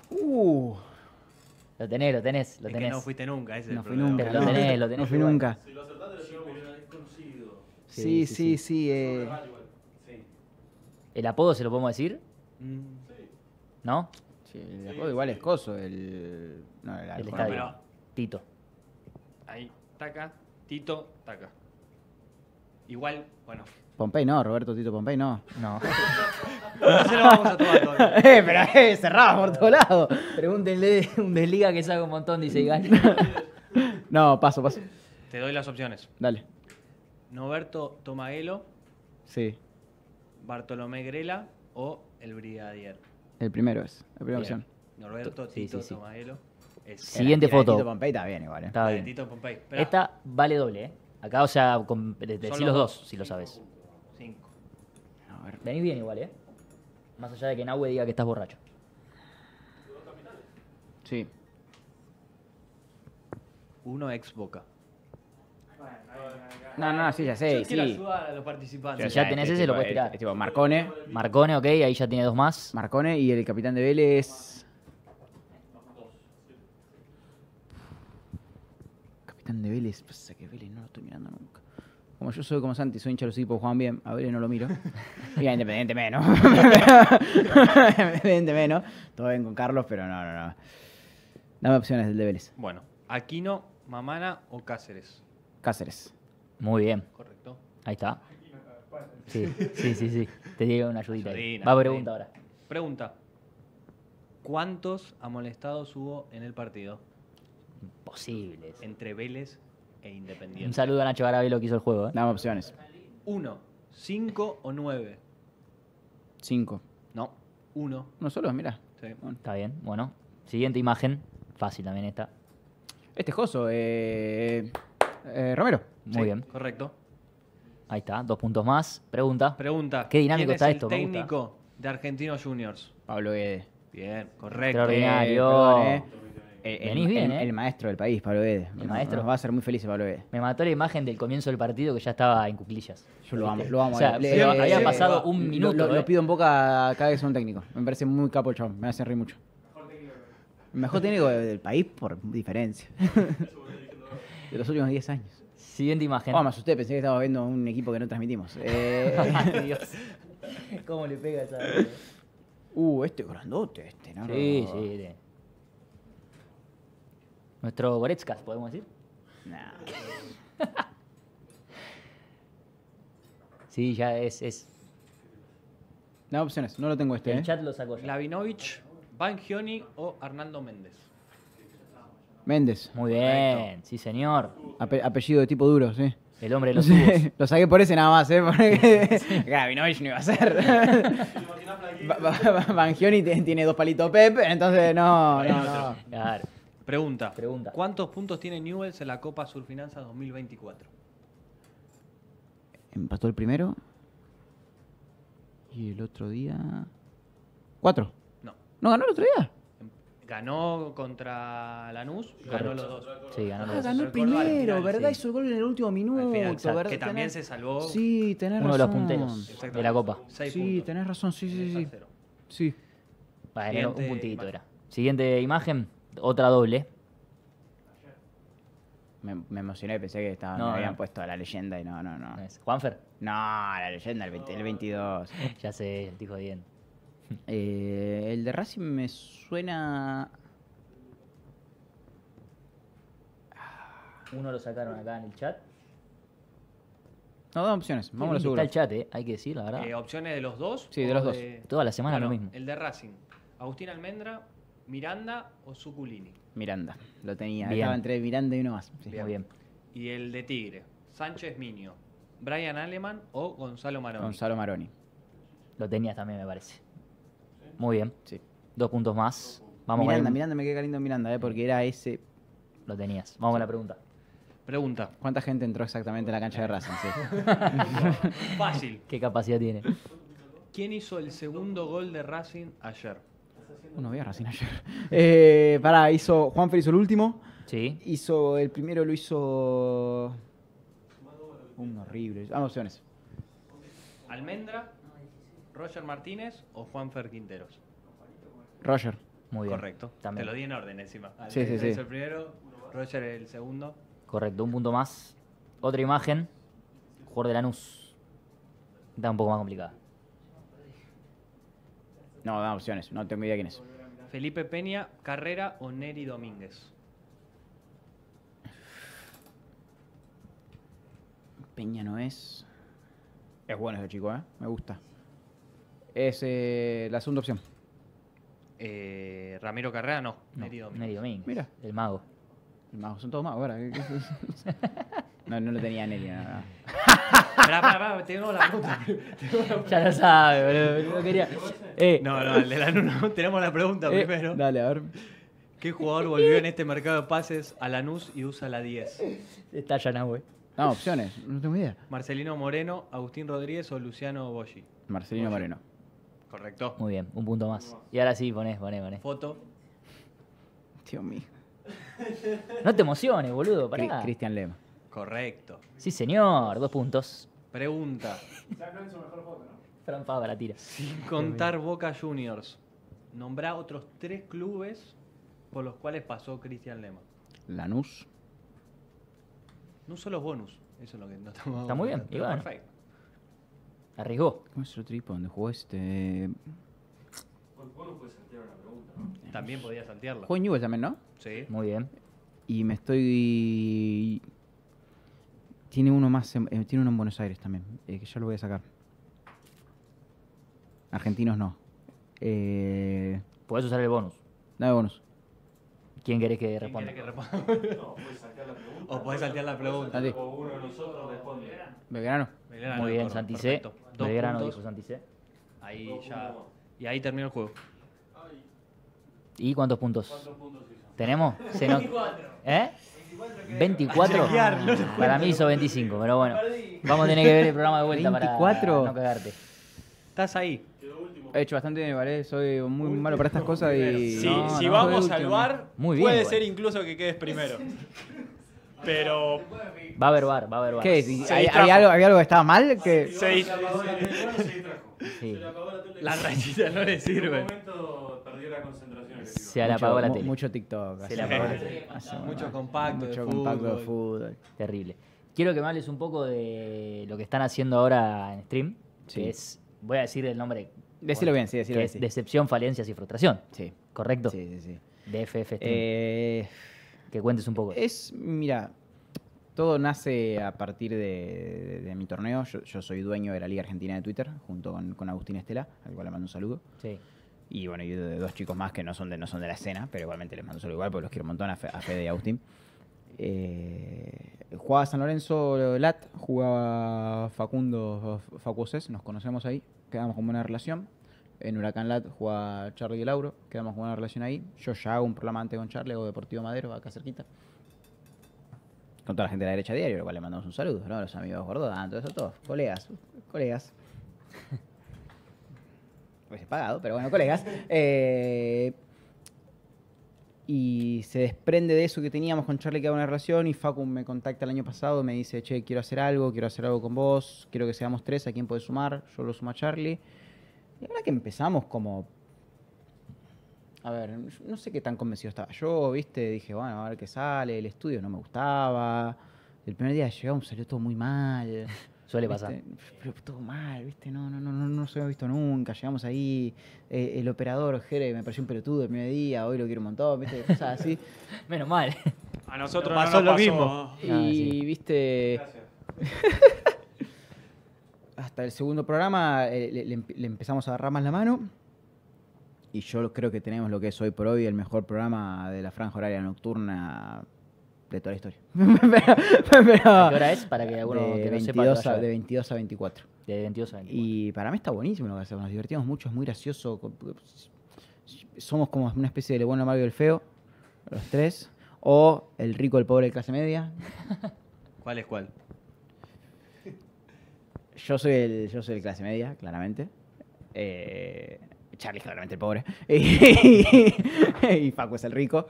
Uh, Lo tenés, lo tenés, lo Es que tenés. no fuiste nunca, ese es no el fui problema. nunca. Pero lo tenés, lo tenés No fui igual. nunca. Si lo acertaste, decimos que es conocido. Sí, Sí, sí, sí, sí. eh, ¿El apodo se lo podemos decir? Mm, ¿No? sí, el apodo igual es coso. El. No, el, El estadio. pero- Tito. ahí, taca, Tito, taca. Igual, bueno, Pompey no, Roberto Tito Pompey no. No. no se lo vamos a tomar todavía. eh, pero eh, cerrado por todos lados. Pregúntenle de un desliga que sabe un montón, dice Igal. No, paso, paso. Te doy las opciones. Dale. Noberto Tomaguelo, Sí, Bartolomé Grela o el Brigadier. el primero es. La primera Bien. opción. Norberto Sí, Tito sí, sí. Tomaguelo. Siguiente foto. Tito Pompey está bien igual, eh. Está bien. Tito Pompey. Esperá. Esta vale doble, ¿eh? Acá, o sea, con, de- decí Son los dos, dos. si lo sabes. Cinco. A ver. Venís bien igual, ¿eh? Más allá de que Nahue diga que estás borracho. Sí. Uno ex Boca. No, no, sí, ya sé. Yo sí. ayudar a los participantes. Si ya tenés ese, lo puedes tirar. Es tipo Marcone, Marcone, ok, ahí ya tiene dos más. Marcone y el capitán de Vélez. Capitán de Vélez, pasa que Vélez no lo estoy mirando nunca. Como yo soy como Santi, soy hincha de los equipos, juegan bien, a Vélez no lo miro. Y a Independiente menos. Independiente menos. Todo bien con Carlos, pero no, no, no. Dame opciones del de Vélez. Bueno, Aquino, Mamana o Cáceres. Cáceres. Muy bien, Correcto. ahí está. Sí, sí, sí, sí. Te digo una ayudita. ahí. Ayudina, Va pregunta ahora. Pregunta. ¿Cuántos amonestados hubo en el partido Imposibles. entre Vélez e Independiente? Un saludo a Nacho Garabelo que hizo el juego, ¿eh? Dame opciones. Uno, cinco o nueve. Cinco. No, uno. Uno solo, mira. Sí. Está bien, bueno. Siguiente imagen. Fácil también esta. Este es Joso, eh, eh, Romero. Muy Sí, bien. Correcto. Ahí está, dos puntos más. Pregunta. Pregunta. Qué dinámico ¿quién está es esto, El técnico de Argentinos Juniors. Pablo Guede. Bien, correcto. Extraordinario. perdón, eh. El- Venís bien, el- eh. el maestro del país, Pablo Guede. El maestro. Nos va a hacer muy felices Pablo Guede. Me mató la imagen del comienzo del partido que ya estaba en cuclillas. Yo lo amo, lo amo. O sea, Le- pero le- había le- pasado un lo- minuto. Lo, ¿eh? lo pido en boca cada vez que es un técnico. Me parece muy capo el chabón. Me hace reír mucho. El mejor técnico de- del país por diferencia. de los últimos 10 años. Siguiente imagen. Oh, me asusté, pensé que estábamos viendo un equipo que no transmitimos. Eh, Ay, Dios. ¿Cómo le pega esa? uh, este es grandote, este, ¿no? Sí, sí. de- Nuestro Goretzkas, podemos decir. Nah. Sí, ya es. es. Dame opciones, no lo tengo este, El ¿eh? chat lo sacó ya. Lavinovich, Bangioni o Arnaldo Méndez. Méndez. Muy bien, sí, señor. Ape- apellido de tipo duro, sí. El hombre de los Sí, lo saqué por ese nada más, ¿eh? Porque Gravinovich no iba a ser. Bangioni te- tiene dos palitos Pep, entonces no, no, no. Claro. Pregunta. Pregunta. ¿Cuántos puntos tiene Newells en la Copa Surfinanza 2024? Empató el primero. Y el otro día. Cuatro. No. ¿No ganó el otro día? Ganó contra Lanús, ganó los dos. Sí, ganó Ah, los dos. ganó el primero, final, ¿verdad? sí. Hizo el gol en el último minuto, Al final, exacto, ¿verdad? que también Tenés- se salvó. Sí, tenés Uno de razón. los punteros de la Copa. Seis Sí, puntos. tenés razón, sí, sí, sí. Sí. Un puntito imagen. era. Siguiente imagen, otra doble. Me, me emocioné, pensé que estaba, No, me habían no. puesto a la leyenda y no, no, no. No es Juanfer, No, la leyenda, el, 20 el 22. ya sé, el dijo bien. Eh, el de Racing me suena. Uno lo sacaron acá en el chat. No, dos opciones. Vamos a lo bien que seguro. está el chat, eh, hay que decir, la verdad. Eh, ¿Opciones de los dos? Sí, de o los dos. Toda la semana Bueno, lo mismo. El de Racing. Agustín Almendra, Miranda o Suculini. Miranda. Lo tenía. Bien. Estaba entre Miranda y uno más. Sí. Muy bien. Y el de Tigre. Sánchez Minio, Brian Aleman o Gonzalo Maroni. Gonzalo Maroni. Lo tenías también, me parece. Muy bien. Sí. Dos puntos más. Vamos Miranda, con el- Miranda me queda lindo Miranda, eh, porque era ese. Lo tenías. Vamos con la pregunta. Pregunta. ¿Cuánta gente entró exactamente en la cancha de Racing? Sí. Fácil. ¿Qué capacidad tiene? ¿Quién hizo el segundo gol de Racing ayer? Uno vi a Racing ayer. Eh, pará, hizo. Juan hizo el último. Sí. Hizo. El primero lo hizo. Un horrible. Vamos, opciones. ¿Almendra, Roger Martínez o Juanfer Quinteros? Roger. Muy bien. Correcto. También. Te lo di en orden encima. Sí, sí, sí. hizo el primero, Roger el segundo. Correcto, un punto más. Otra imagen. Jugador de Lanús. Está un poco más complicada. No, da opciones. No tengo idea quién es. Felipe Peña, Carrera o Neri Domínguez. Peña no es. Es bueno ese chico, ¿eh? Me gusta. Es eh, la segunda opción. Eh, Ramiro Carrera no, No, Neri Domínguez. Neri Domínguez. Mira. El mago. El mago, son todos magos, ahora. ¿qué- qué es eso? No, no lo tenía Nelly, no, no. Pará, pará, pará, tengo la pregunta. ya lo sabe, boludo. No quería. Eh, No, no, el de la no, tenemos la pregunta Eh, primero. Dale, a ver. ¿Qué jugador volvió en este mercado de pases a Lanús y usa la 10? Está ya güey. No, opciones. No tengo idea. Marcelino Moreno, Agustín Rodríguez o Luciano Boschi. Marcelino Moreno. Correcto. Muy bien, un punto más. Y ahora sí, ponés, ponés, ponés. Foto. Dios mío. No te emociones, boludo. Pará. Cristian Lema. Correcto. Sí, señor. Dos puntos. Pregunta. Fran Fabra tira. Sin contar Boca Juniors, nombrá otros tres clubes por los cuales pasó Cristian Lema. Lanús. No solo bonus. Eso es lo que no estamos. Está muy bien, pero bueno. Perfecto. Arriesgó. ¿Cómo es el otro equipo donde jugó este? También podía saltearla. Jugó en Newell's también, ¿no? Sí. Muy bien. Y me estoy. Tiene uno más, en- eh, tiene uno en Buenos Aires también, eh, que ya lo voy a sacar. Argentinos no. Eh, Podés usar el bonus. dame bonus. ¿Quién querés que ¿Quién responda? quiere que responda? O podés saltear la pregunta. Dale. Belgrano. Belgrano, Muy bien, Santicé. Dos Belgrano puntos. dijo Santicé. Ahí ya. Y ahí terminó el juego. ¿Y cuántos puntos? ¿Tenemos? Se nos- ¿Eh? 24. Para mí hizo 25, pero bueno. Vamos a tener que ver el programa de vuelta 24. para no cagarte. Estás ahí. He hecho bastante bien, ¿vale? Soy muy malo para estas cosas y. Si, no, si no, vamos al bar, Muy bien, puede igual. ser incluso que quedes primero. Pero Va a haber bar, va a haber bar. ¿Qué? ¿Y- Se ¿Hay-. ¿Había algo, ¿Había algo que estaba mal? que se Sí. Las rayitas no le sirven. Perdió la concentración. Se le apagó la tele. Mucho TikTok. Se le apagó la tele. Así, Mucho bueno. compacto de Mucho compacto de fútbol. Terrible. Quiero que me hables un poco de lo que están haciendo ahora en stream. Sí. Que es, voy a decir el nombre. Decilo bien, sí, bien. sí. Decepción, falencias y frustración. Sí, ¿Correcto? sí, sí. sí. De FF Stream. Eh, que cuentes un poco. es, mira, todo nace a partir de, de- de mi torneo. Yo, yo soy dueño de la Liga Argentina de Twitter, junto con, con Agustín Estela, al cual le mando un saludo. Sí. Y bueno, y dos chicos más que no son de, no son de la escena, pero igualmente les mando saludo igual porque los quiero un montón a, a Fede y a Agustín. Eh, jugaba San Lorenzo Lat, jugaba Facundo Facuoses, nos conocemos ahí, quedamos con buena relación. En Huracán Lat jugaba Charlie y Lauro, quedamos con buena relación ahí. Yo ya hago un programa antes con Charlie, hago Deportivo Madero, acá cerquita. Con toda la gente de la derecha diario, lo cual le mandamos un saludo, ¿no? Los amigos Gordán, todo eso, todos, colegas, colegas. Pues pagado, pero bueno, colegas. Eh, y se desprende de eso que teníamos con Charlie, que era una relación, y Facu me contacta el año pasado, me dice, che, quiero hacer algo, quiero hacer algo con vos, quiero que seamos tres, ¿a quién puedes sumar? Yo lo sumo a Charlie. Y la verdad que empezamos como... A ver, no sé qué tan convencido estaba yo, ¿viste? Dije, bueno, a ver qué sale, el estudio no me gustaba. El primer día llegamos salió todo muy mal. Suele pasar. ¿viste? Pero todo mal, ¿viste? No, no, no, no, no se había visto nunca. Llegamos ahí, eh, el operador Jere me pareció un pelotudo el primer día, hoy lo quiero un montón, ¿viste? Cosas así. Menos mal. a nosotros Pasó no nos lo pasó. mismo. y, sí. ¿viste? hasta el segundo programa eh, le, le empe- le empezamos a agarrar más la mano. Y yo creo que tenemos lo que es hoy por hoy el mejor programa de la franja horaria nocturna de toda la historia. pero, pero- ¿A qué hora es? Para que alguno de, que no sepa 22 que a, de 22 a 24. de 22 a 24. Y para mí está buenísimo lo que hacemos. Nos divertimos mucho, es muy gracioso. Somos como una especie de el bueno, el malo y el feo, los tres. O el rico, el pobre de clase media. ¿Cuál es cuál? Yo soy el, yo soy el clase media, claramente. Eh, Charlie, claramente el pobre. Y, Facu es el rico.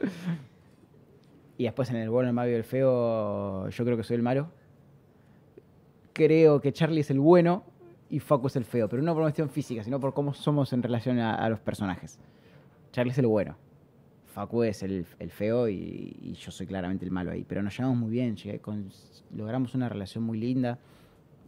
Y después en el bueno, el malo y el feo, yo creo que soy el malo. Creo que Charlie es el bueno y Facu es el feo. Pero no por una cuestión física, sino por cómo somos en relación a, los personajes. Charlie es el bueno. Facu es el, el feo y, yo soy claramente el malo ahí. Pero nos llevamos muy bien, logramos una relación muy linda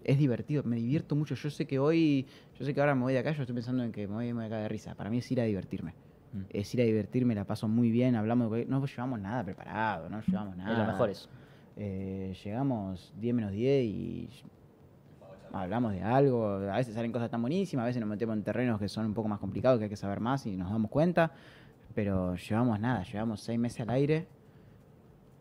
es divertido, me divierto mucho. Yo sé que hoy, yo sé que ahora me voy de acá, yo estoy pensando en que me voy, me voy acá de risa. Para mí es ir a divertirme. Mm. Es ir a divertirme, la paso muy bien, hablamos de... No llevamos nada preparado, no llevamos nada. es lo mejor eso. Eh, llegamos 10 menos 10 y hablamos de algo. A veces salen cosas tan buenísimas, a veces nos metemos en terrenos que son un poco más complicados, que hay que saber más y nos damos cuenta. Pero llevamos nada, llevamos seis meses al aire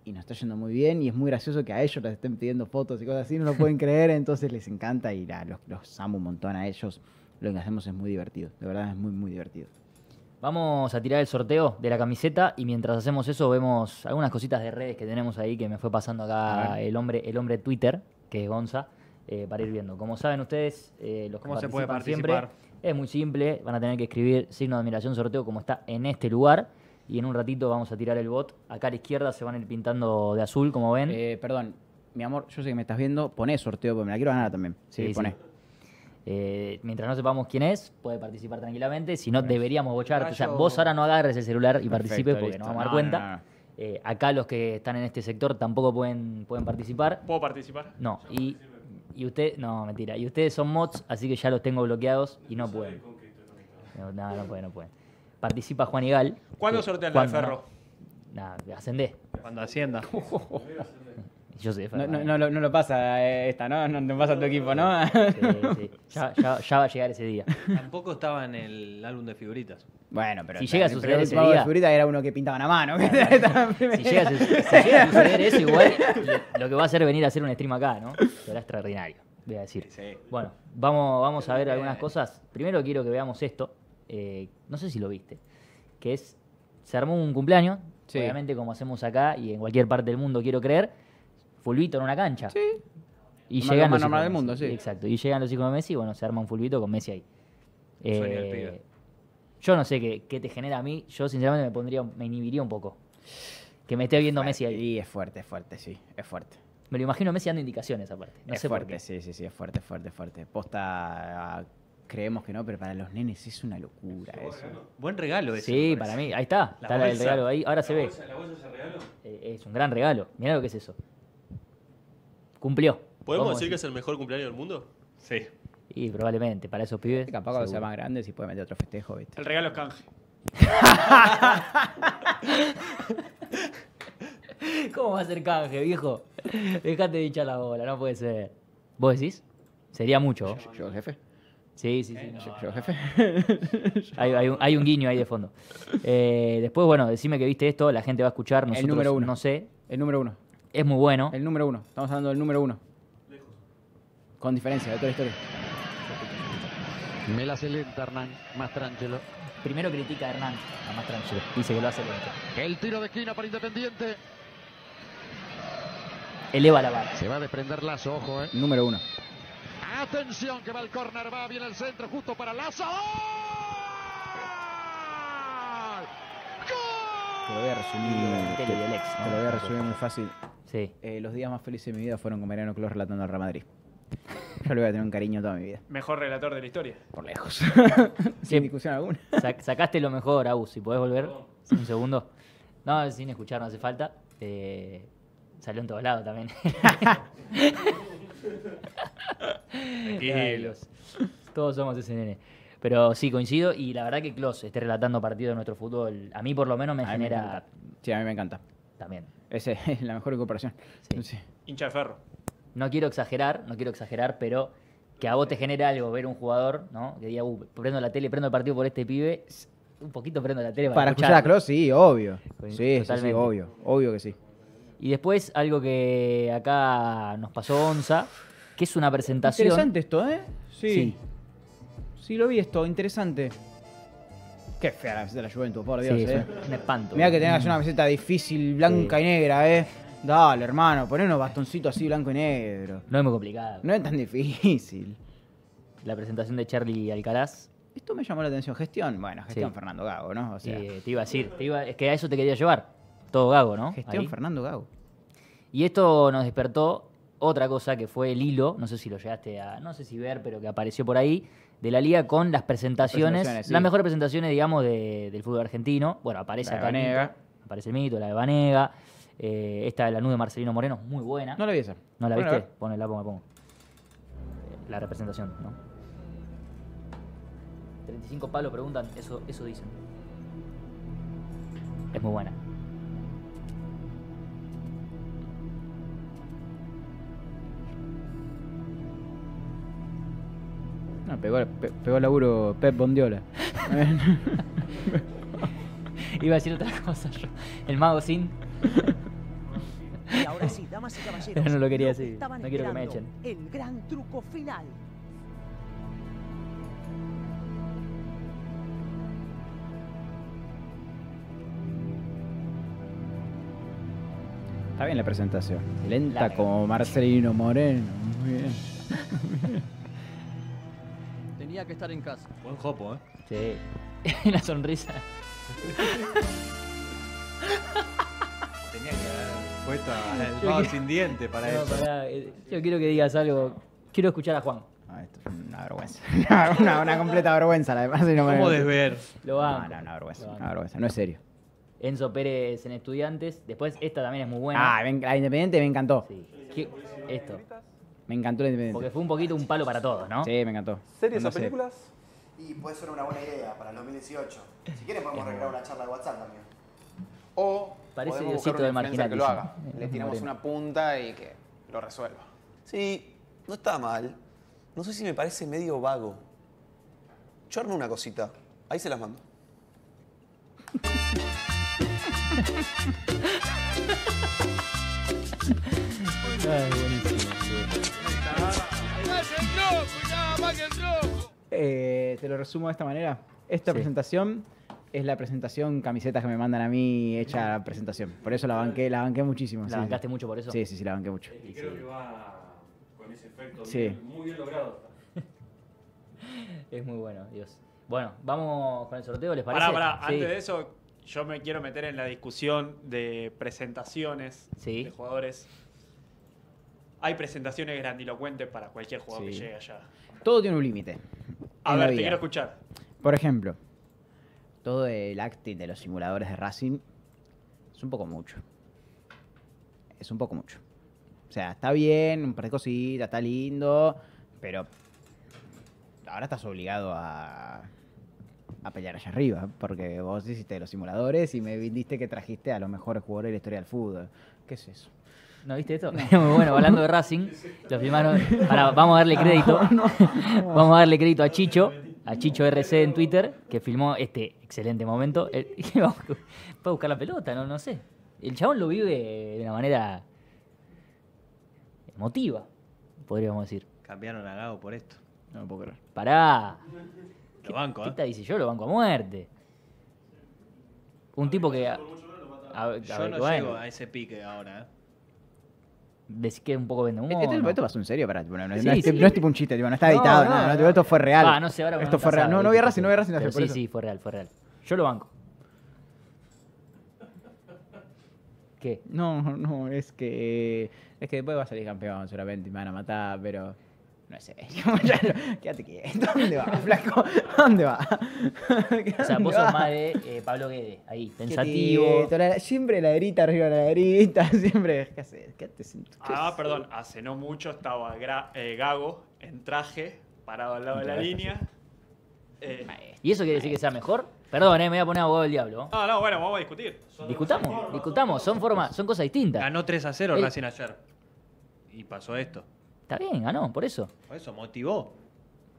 y nos está yendo muy bien. Y es muy gracioso que a ellos les estén pidiendo fotos y cosas así, no lo pueden creer. Entonces les encanta y la- los, los amo un montón a ellos. Lo que hacemos es muy divertido, de verdad es muy, muy divertido. Vamos a tirar el sorteo de la camiseta y mientras hacemos eso vemos algunas cositas de redes que tenemos ahí que me fue pasando acá el hombre, el hombre Twitter, que es Gonza, eh, para ir viendo. Como saben ustedes, eh, los que ¿Cómo se puede participar? siempre, es muy simple, van a tener que escribir signo de admiración sorteo como está en este lugar y en un ratito vamos a tirar el bot. Acá a la izquierda se van a ir pintando de azul, como ven. Eh, perdón, mi amor, yo sé que me estás viendo, poné sorteo porque me la quiero ganar también. Sí, Sí, sí. Eh, mientras no sepamos quién es, puede participar tranquilamente. Si no, deberíamos bocharte. O sea, vos ahora no agarres el celular y Perfecto, participes porque listo. nos vamos a dar cuenta. no, no, no. Eh, acá los que están en este sector tampoco pueden, pueden participar. ¿Puedo participar? No, y, y usted, no, mentira. Y ustedes son mods, así que ya los tengo bloqueados y no pueden. No, no, no pueden, no pueden. Participa Juan Igal. ¿Cuándo que- sortean la de ¿cuándo, Ferro? no? Nada, ascendé. Cuando ascienda. Yo sé, No, no, no, lo- no lo pasa eh, esta, ¿no? No te pasa a tu equipo, ¿no? Sí, sí. Ya, ya- ya va a llegar ese día. Tampoco estaba en el álbum de figuritas. Bueno, pero Si llega a suceder ese de día- figurita era uno que pintaban a mano. Si llega, a su- si llega a suceder eso, igual lo- que va a hacer es venir a hacer un stream acá, ¿no? Será extraordinario, voy a decir. Bueno, vamos, vamos a ver algunas cosas. Primero quiero que veamos esto. eh, no sé si lo viste. Que es. Se armó un cumpleaños. Sí. Obviamente, como hacemos acá y en cualquier parte del mundo, quiero creer. Fulvito en una cancha. Sí. Y más- llegan lo los más normal hijos de del mundo, Messi. sí. Exacto. Y llegan los hijos de Messi y bueno, se arma un fulvito con Messi ahí. Sueño del Eh, pibe. yo no sé qué, qué te genera a mí. Yo sinceramente me pondría, me inhibiría un poco. Que me esté viendo Messi ahí. Y es fuerte, es fuerte, sí, es fuerte. Me lo imagino Messi dando indicaciones aparte. No es sé por fuerte, qué. sí, sí, sí, es fuerte, fuerte, fuerte. Posta, ah, creemos que no, pero para los nenes es una locura eso. Buen regalo ese. Sí, me para mí. Ahí está. La está la- el bolsa. regalo ahí. Ahora se ve. ¿La bolsa se regaló? Eh, es un gran regalo. Mirá lo que es eso. Cumplió. ¿Podemos decir que es el mejor cumpleaños del mundo? Sí. Y probablemente, para esos pibes. Capaz cuando sea más grande si puede meter otro festejo, ¿viste? El regalo es canje. ¿Cómo va a ser canje, viejo? Dejate de hinchar la bola, no puede ser. ¿Vos decís? Sería mucho. Yo, yo, jefe. Sí, sí, sí. no. Yo, yo, jefe. Hay, hay un, hay un guiño ahí de fondo. Eh, después, bueno, decime que viste esto, la gente va a escuchar. Nosotros, número uno. No sé. El número uno. Es muy bueno. El número uno. Estamos hablando del número uno. Con diferencia de toda la historia. Me la hace lenta Hernán Mastrangelo. Primero critica a Hernán, a más tranquilo. Dice que lo hace lento. El tiro de esquina para Independiente. Eleva la vara. Se va a desprender Lazo, ojo, eh. Número uno. Atención que va el córner, va bien el centro, justo para Lazo. Te lo voy a resumir. Te lo voy a resumir muy fácil. Sí. Eh, los días más felices de mi vida fueron con Mariano Clos relatando al Real Madrid. Yo le voy a tener un cariño toda mi vida. Mejor relator de la historia. Por lejos. Sin discusión alguna. Sac- sacaste lo mejor, Agus. Si podés volver. Un segundo. No, sin escuchar no hace falta. Eh, salió en todos lados también. Dios. Todos somos ese nene. Pero sí, coincido. Y la verdad que Klos esté relatando partidos de nuestro fútbol, a mí por lo menos me A mí me genera. Sí, a mí me encanta. también. Esa es la mejor. Sí. Sí. Hincha de ferro. No quiero exagerar, no quiero exagerar, pero que a vos te genera algo ver un jugador, ¿no? Que diga, uh, prendo la tele, prendo el partido por este pibe. Un poquito prendo la tele para, Para escuchar a. Kroos, sí, obvio. Pues, Sí, sí, obvio. Obvio que sí. Y después algo que acá nos pasó Onza, que es una presentación. Interesante esto, ¿eh? Sí. Sí. sí. lo vi esto, interesante. Qué fea la camiseta de la Juventus, por Dios, Sí, eh. un espanto. Mira que tengas una camiseta difícil, blanca y negra, eh. Dale, hermano, poné unos bastoncitos así, blanco y negro. No es muy complicado. No es tan difícil. La presentación de Charlie Alcaraz. Esto me llamó la atención. Gestión, bueno, gestión Sí. Fernando Gago, ¿no? O sea, eh, te iba a decir, te iba- es que a eso te quería llevar. Todo gago, ¿no? gestión Ahí. Fernando Gago. Y esto nos despertó otra cosa que fue el hilo, no sé si lo llegaste a, no sé si ver, pero que apareció por ahí, de la liga con las presentaciones, Presentaciones, sí. las mejores presentaciones, digamos, de- del fútbol argentino. Bueno, aparece La el Vanega. aparece el mito, la de Vanega, eh, esta de la nube de Marcelino Moreno, muy buena. No la vi esa. ¿No la Bueno, viste? Ponela, pongo, pongo. Eh, La representación, ¿no? 35 palos preguntan, eso, eso dicen. Es muy buena. No, pegó, pe- pegó el laburo Pep Bondiola. Iba a decir otra cosa yo. El mago sin. Y ahora sí, damas y caballeros. Pero no lo quería que decir. No quiero que me esperando, El gran truco final. Está bien la presentación. Lenta como Marcelino Moreno. Muy bien. Tenía que estar en casa. Buen jopo, ¿eh? Sí. La sonrisa. Tenía que haber puesto vago que- sin diente para No, eso. pará, eh, yo quiero que digas algo. Quiero escuchar a Juan. Ah, esto es una vergüenza. una, una completa vergüenza la de Marcelino Moreno. ¿Cómo desver? Lo No, no, una vergüenza. Una vergüenza. No es serio. Enzo Pérez en Estudiantes. Después, esta también es muy buena. Ah, la Independiente me encantó. Sí. ¿Qué- Esto. Me encantó la Independiente. Porque fue un poquito un palo para todos, ¿no? Sí, me encantó. ¿Series No o sé. películas? Y puede ser una buena idea para el 2018. Si quieren podemos recrear una charla de WhatsApp también. O Parece podemos Diosito buscar de un influencer que lo haga. Le tiramos moreno. una punta y que lo resuelva. Sí, no está mal. No sé si me parece medio vago. Yo armo una cosita. Ahí se las mando. Ay, buenísimo. Eh, te lo resumo de esta manera. Esta Sí. presentación es la presentación, camisetas que me mandan a mí hecha la presentación. Por eso la banqué, la banqué muchísimo. ¿La sí, sí. bancaste mucho por eso? Sí, sí, sí, la banqué mucho. Y creo que va con ese efecto Sí. bien- muy bien logrado. Es muy bueno, Dios. Bueno, vamos con el sorteo, ¿les parece? Pará, pará. Sí. Antes de eso, yo me quiero meter en la discusión de presentaciones Sí. de jugadores. Hay presentaciones grandilocuentes para cualquier jugador que llegue allá. Todo tiene un límite. A ver, te quiero escuchar. Por ejemplo, todo el acting de los simuladores de Racing es un poco mucho. Es un poco mucho. O sea, está bien, un par de cositas, está lindo, pero ahora estás obligado a, a pelear allá arriba, porque vos hiciste los simuladores y me vendiste que trajiste a los mejores jugadores de la historia del fútbol. ¿Qué es eso? ¿No viste esto? Muy bueno, hablando de Racing, lo filmaron. Pará, vamos a darle crédito. Vamos a darle crédito a Chicho, a Chicho RC en Twitter, que filmó este excelente momento. El- Vamos a buscar la pelota, no, no sé. El chabón lo vive de una manera emotiva, podríamos decir. Cambiaron a Gago por esto. No me puedo creer. Pará. Lo banco, ¿Qué ¿eh? dice yo? Lo banco a muerte. Un tipo que. a- a- a Yo ver, no bueno, llego a ese pique ahora, ¿eh? Decís que es un poco vende humo, Este, ¿no? esto pasó en serio, para, no, es, tipo un chiste, no está editado, no, no, esto fue real. Ah, no sé, ahora Esto fue no real. No, no vi a no vi a Racing, sí, sí, fue real, fue real. Yo lo banco. ¿Qué? No, no, es que. Es que después va a salir campeón seguramente y me van a matar, pero. No es serio. Ya no- Quédate quieto. ¿Dónde va, flaco? ¿Dónde va? O sea, vos sos más de eh, Pablo Guede, ahí, pensativo. Quieto, la- siempre laderita arriba de la laderita, siempre. ¿Qué haces? Quédate sin- ¿qué Ah, perdón, hace no mucho estaba Gra- eh, Gago en traje, parado al lado de la línea. Eh, ¿Y eso quiere decir que sea mejor? Perdón, eh, me voy a poner abogado del diablo. no, no, bueno, vamos a discutir. Discutamos, discutamos, son formas, son cosas distintas. Ganó 3 a 0 El- Racing ayer. Y pasó esto. Está bien, ganó, por eso. Por eso motivó.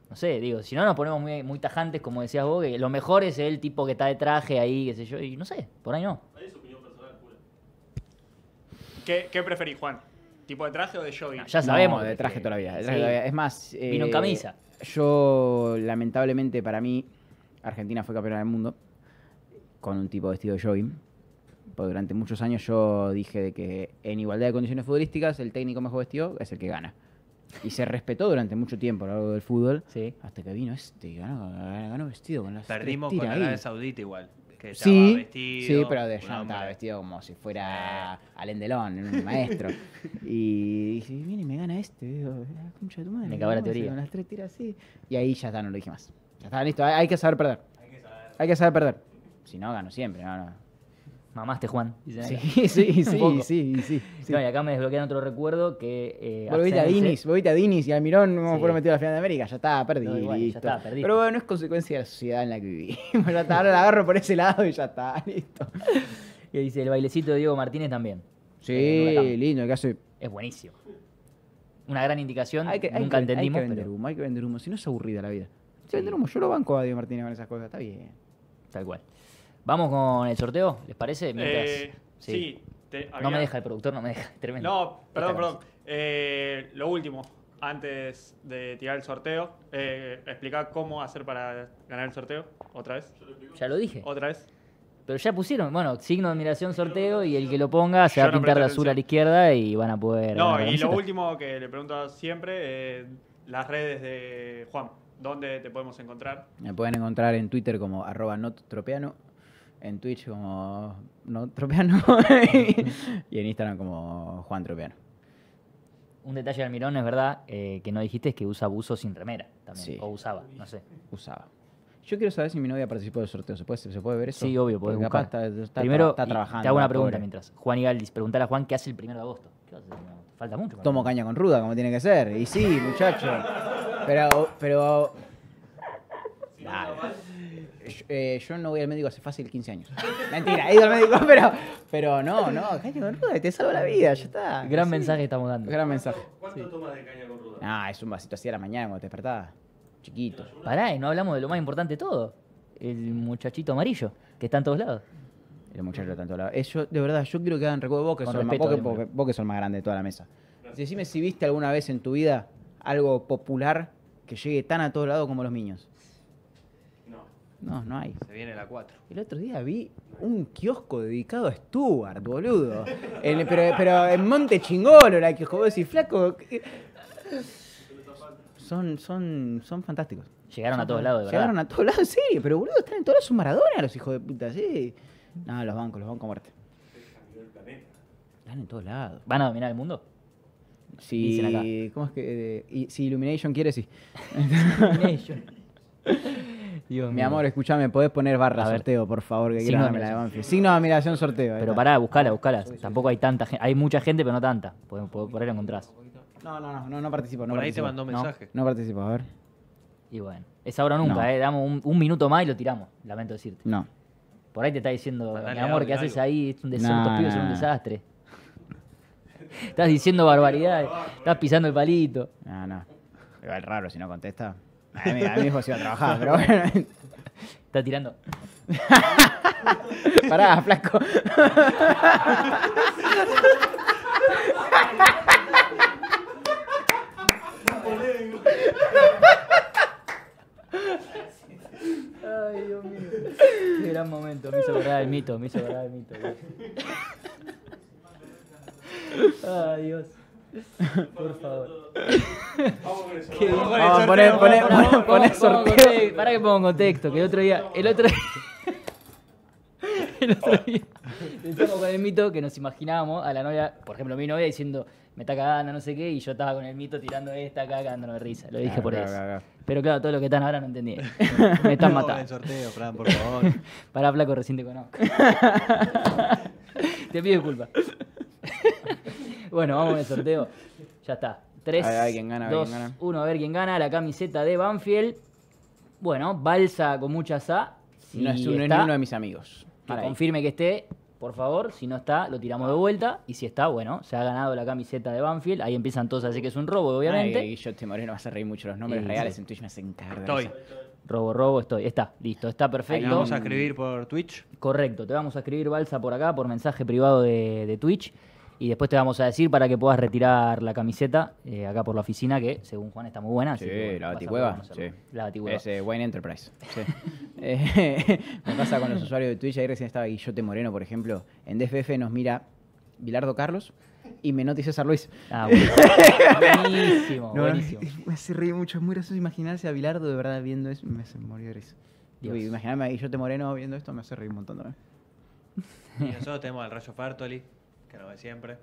No sé, digo, si no nos ponemos muy, muy tajantes, como decías vos, que lo mejor es el tipo que está de traje ahí, qué sé yo, y no sé, por ahí no. ¿Qué, qué preferís, Juan? ¿Tipo de traje o de jogging? Ya sabemos. No, de traje toda la vida. de traje Sí. toda la vida. Es más. Vino en eh, camisa. Yo, lamentablemente para mí, Argentina fue campeona del mundo con un tipo vestido de jogging. Porque durante muchos años yo dije de que en igualdad de condiciones futbolísticas, el técnico mejor vestido es el que gana. Y se respetó durante mucho tiempo a lo largo del fútbol. Sí. Hasta que vino este y ganó, ganó vestido con las tres Perdimos con ahí. Arabia Saudita igual. Que Sí, vestido, sí, pero de Jean estaba vestido como si fuera Alain Delon, un maestro. y dije, viene y me gana este. Digo, "La concha de tu madre. Me cagó la ¿cómo hace teoría. Con las tres tiras así. Y ahí ya está, no lo dije más. Ya está, listo. Hay, hay que saber perder. Hay que saber perder. Si no, gano siempre. No, no. Mamaste, Juan. dicen acá. Sí, sí, sí, sí, sí. sí. No, y acá me desbloquean otro recuerdo que. Eh, Vos viste a Dinis, vos viste a Dinis y Almirón no Sí. fueron metidos a la final de América, ya está, perdí, No, igual, ya está, perdiste. Pero bueno, es consecuencia de la sociedad en la que vivimos, ya está, ahora la agarro por ese lado y ya está, listo. Y dice el bailecito de Diego Martínez también. Sí, Eh, lindo, que hace Es buenísimo. Una gran indicación. Hay que, hay Nunca que- entendimos. Hay que vender pero humo, hay que vender humo. Si no es aburrida la vida. Hay que vender humo. Yo lo banco a Diego Martínez con esas cosas. Está bien. Tal cual. Vamos con el sorteo, ¿les parece? Mientras- Eh, sí. te- No había- me deja el productor, no me deja. Tremendo. No, perdón, Esta perdón. Eh, lo último, antes de tirar el sorteo, eh, explicar cómo hacer para ganar el sorteo. ¿Otra vez? Ya lo dije. ¿Otra vez? Pero ya pusieron, bueno, signo de admiración, sorteo, y el que lo ponga se Yo va a no pintar de azul a la izquierda y van a poder. No, y lo último que le pregunto siempre, eh, las redes de Juan. ¿Dónde te podemos encontrar? Me pueden encontrar en Twitter como arroba nottropeano, en Twitch como nottropeano y en Instagram como Juan Tropeano. Un detalle de Almirón, es verdad, eh, que no dijiste, es que usa buzo sin remera también. Sí. O usaba, no sé. Usaba. Yo quiero saber si mi novia participó del sorteo. ¿Se puede, se puede ver eso? Sí, obvio, podés buscar. Está, está Primero, está y trabajando. te hago una pregunta pobre. mientras. Juan Igaldis, preguntar a Juan qué hace el primero de agosto. ¿Qué? No, Falta mucho. para Tomo caña con ruda, como tiene que ser. Y sí, muchacho. Pero, pero. Dale. Yo, eh, yo no voy al médico hace fácil 15 años. Mentira, he ido al médico, pero, pero no, no, caña con ruda, te salva la vida, ya está. Gran Sí. mensaje estamos dando. Gran mensaje. ¿Cuánto tomas de caña con ruda? Ah, es un vasito así a la mañana cuando te despertás. Chiquito. Pará, y no hablamos de lo más importante de todo. El muchachito amarillo, que está en todos lados. El muchacho tanto lado. Eh, yo, de verdad, yo quiero que hagan recuerdo vos que, sos, más- respeto, vos, que, dímelo. vos que- vos que sos el más grande de toda la mesa. Decime si viste alguna vez en tu vida algo popular que llegue tan a todos lados como los niños. No. No, hay. Se viene la 4. El otro día vi un kiosco dedicado a Stuart, boludo. Pero, pero en Monte Chingolo el kiosco. Vos decís, flaco. Son, son, son fantásticos. Llegaron a todos lados, de verdad. Llegaron a todos lados, serio. Pero boludo, están en todos lados. Son Maradona los hijos de puta, sí. No, los bancos, los bancos a muerte. Están en todos lados. ¿Van a dominar el mundo? Dicen acá. Si, ¿cómo es que? eh, si Illumination quiere, sí. Illumination. Dios Mi mío. amor, escúchame, podés poner barra A ver. sorteo, por favor, que Signo quiero de darme la de admiración. Banfield. Signo de admiración sorteo. ahí Pero está. pará, buscala, buscala. Tampoco hay tanta gente. Hay mucha gente, pero no tanta. Por, por, por ahí lo encontrás. No, no, no, no, no participo. No Por ahí te participo. mandó un mensaje. No participo, a ver. Y bueno, es ahora o nunca, No. ¿eh? Damos un, un minuto más y lo tiramos. Lamento decirte. No. Por ahí te está diciendo, Mandale mi amor, audio, ¿qué haces algo. ahí? Es un desastre, No, estos pibes son no, un no. desastre. Estás diciendo barbaridades, estás pisando el palito. No, no. Igual raro si no contesta. A mí, a mí dijo si iba a trabajar, pero bueno. Está tirando. Pará, flaco. Ay, Dios mío. Qué gran momento, me hizo acordar el mito, me hizo acordar el mito. Ay, Dios. Por favor. Vamos con poner vamos, vamos, sorteo. Pará que pongo en contexto, que el otro día, el otro día, el otro día, empezamos con el mito que nos imaginábamos a la novia, por ejemplo, mi novia diciendo, me está cagando, no sé qué, y yo estaba con el mito tirando esta acá, cagándome de risa. Lo dije Claro, por claro, eso. claro, claro. Pero claro, todo lo que están ahora no entendí. Me están matando. el sorteo, Fran, por favor. Pará, flaco, recién te conozco. te pido disculpas. Bueno, vamos el sorteo. Ya está. 3, A ver, a ver quién gana, a ver 2, quién gana. 1, a ver quién gana. La camiseta de Banfield. Bueno, balsa con mucha sa. Si No es, un- no es está, ni uno de mis amigos. que ahí. confirme que esté. por favor. Si no está, lo tiramos de vuelta. Y si está, bueno, se ha ganado la camiseta de Banfield. Ahí empiezan todos a decir que es un robo, obviamente. Ay, Guillote Moreno vas a reír mucho los nombres Sí, reales. sí. En Twitch me hacen carga. Estoy. Robo, robo, estoy. Está, listo, está perfecto. Ahí vamos a escribir por Twitch. Correcto, te vamos a escribir balsa por acá, por mensaje privado de, de Twitch. Y después te vamos a decir para que puedas retirar la camiseta eh, acá por la oficina, que según Juan está muy buena. así Sí, que, bueno, la baticueva. Sí. La baticueva. Es eh, Wayne Enterprise. Sí. Eh, me pasa con los usuarios de Twitch. Ahí recién estaba Guillote Moreno, por ejemplo. En DFF nos mira Bilardo Carlos y Menotti César Luis. Ah, buenísimo, No, buenísimo. Me hace reír mucho. Es muy gracioso imaginarse a Bilardo de verdad viendo eso. Me hace morir. Dios. Uy, imaginarme a Guillote Moreno viendo esto me hace reír un montón también. Y nosotros tenemos al Rayo Fertoli, que nos ve siempre.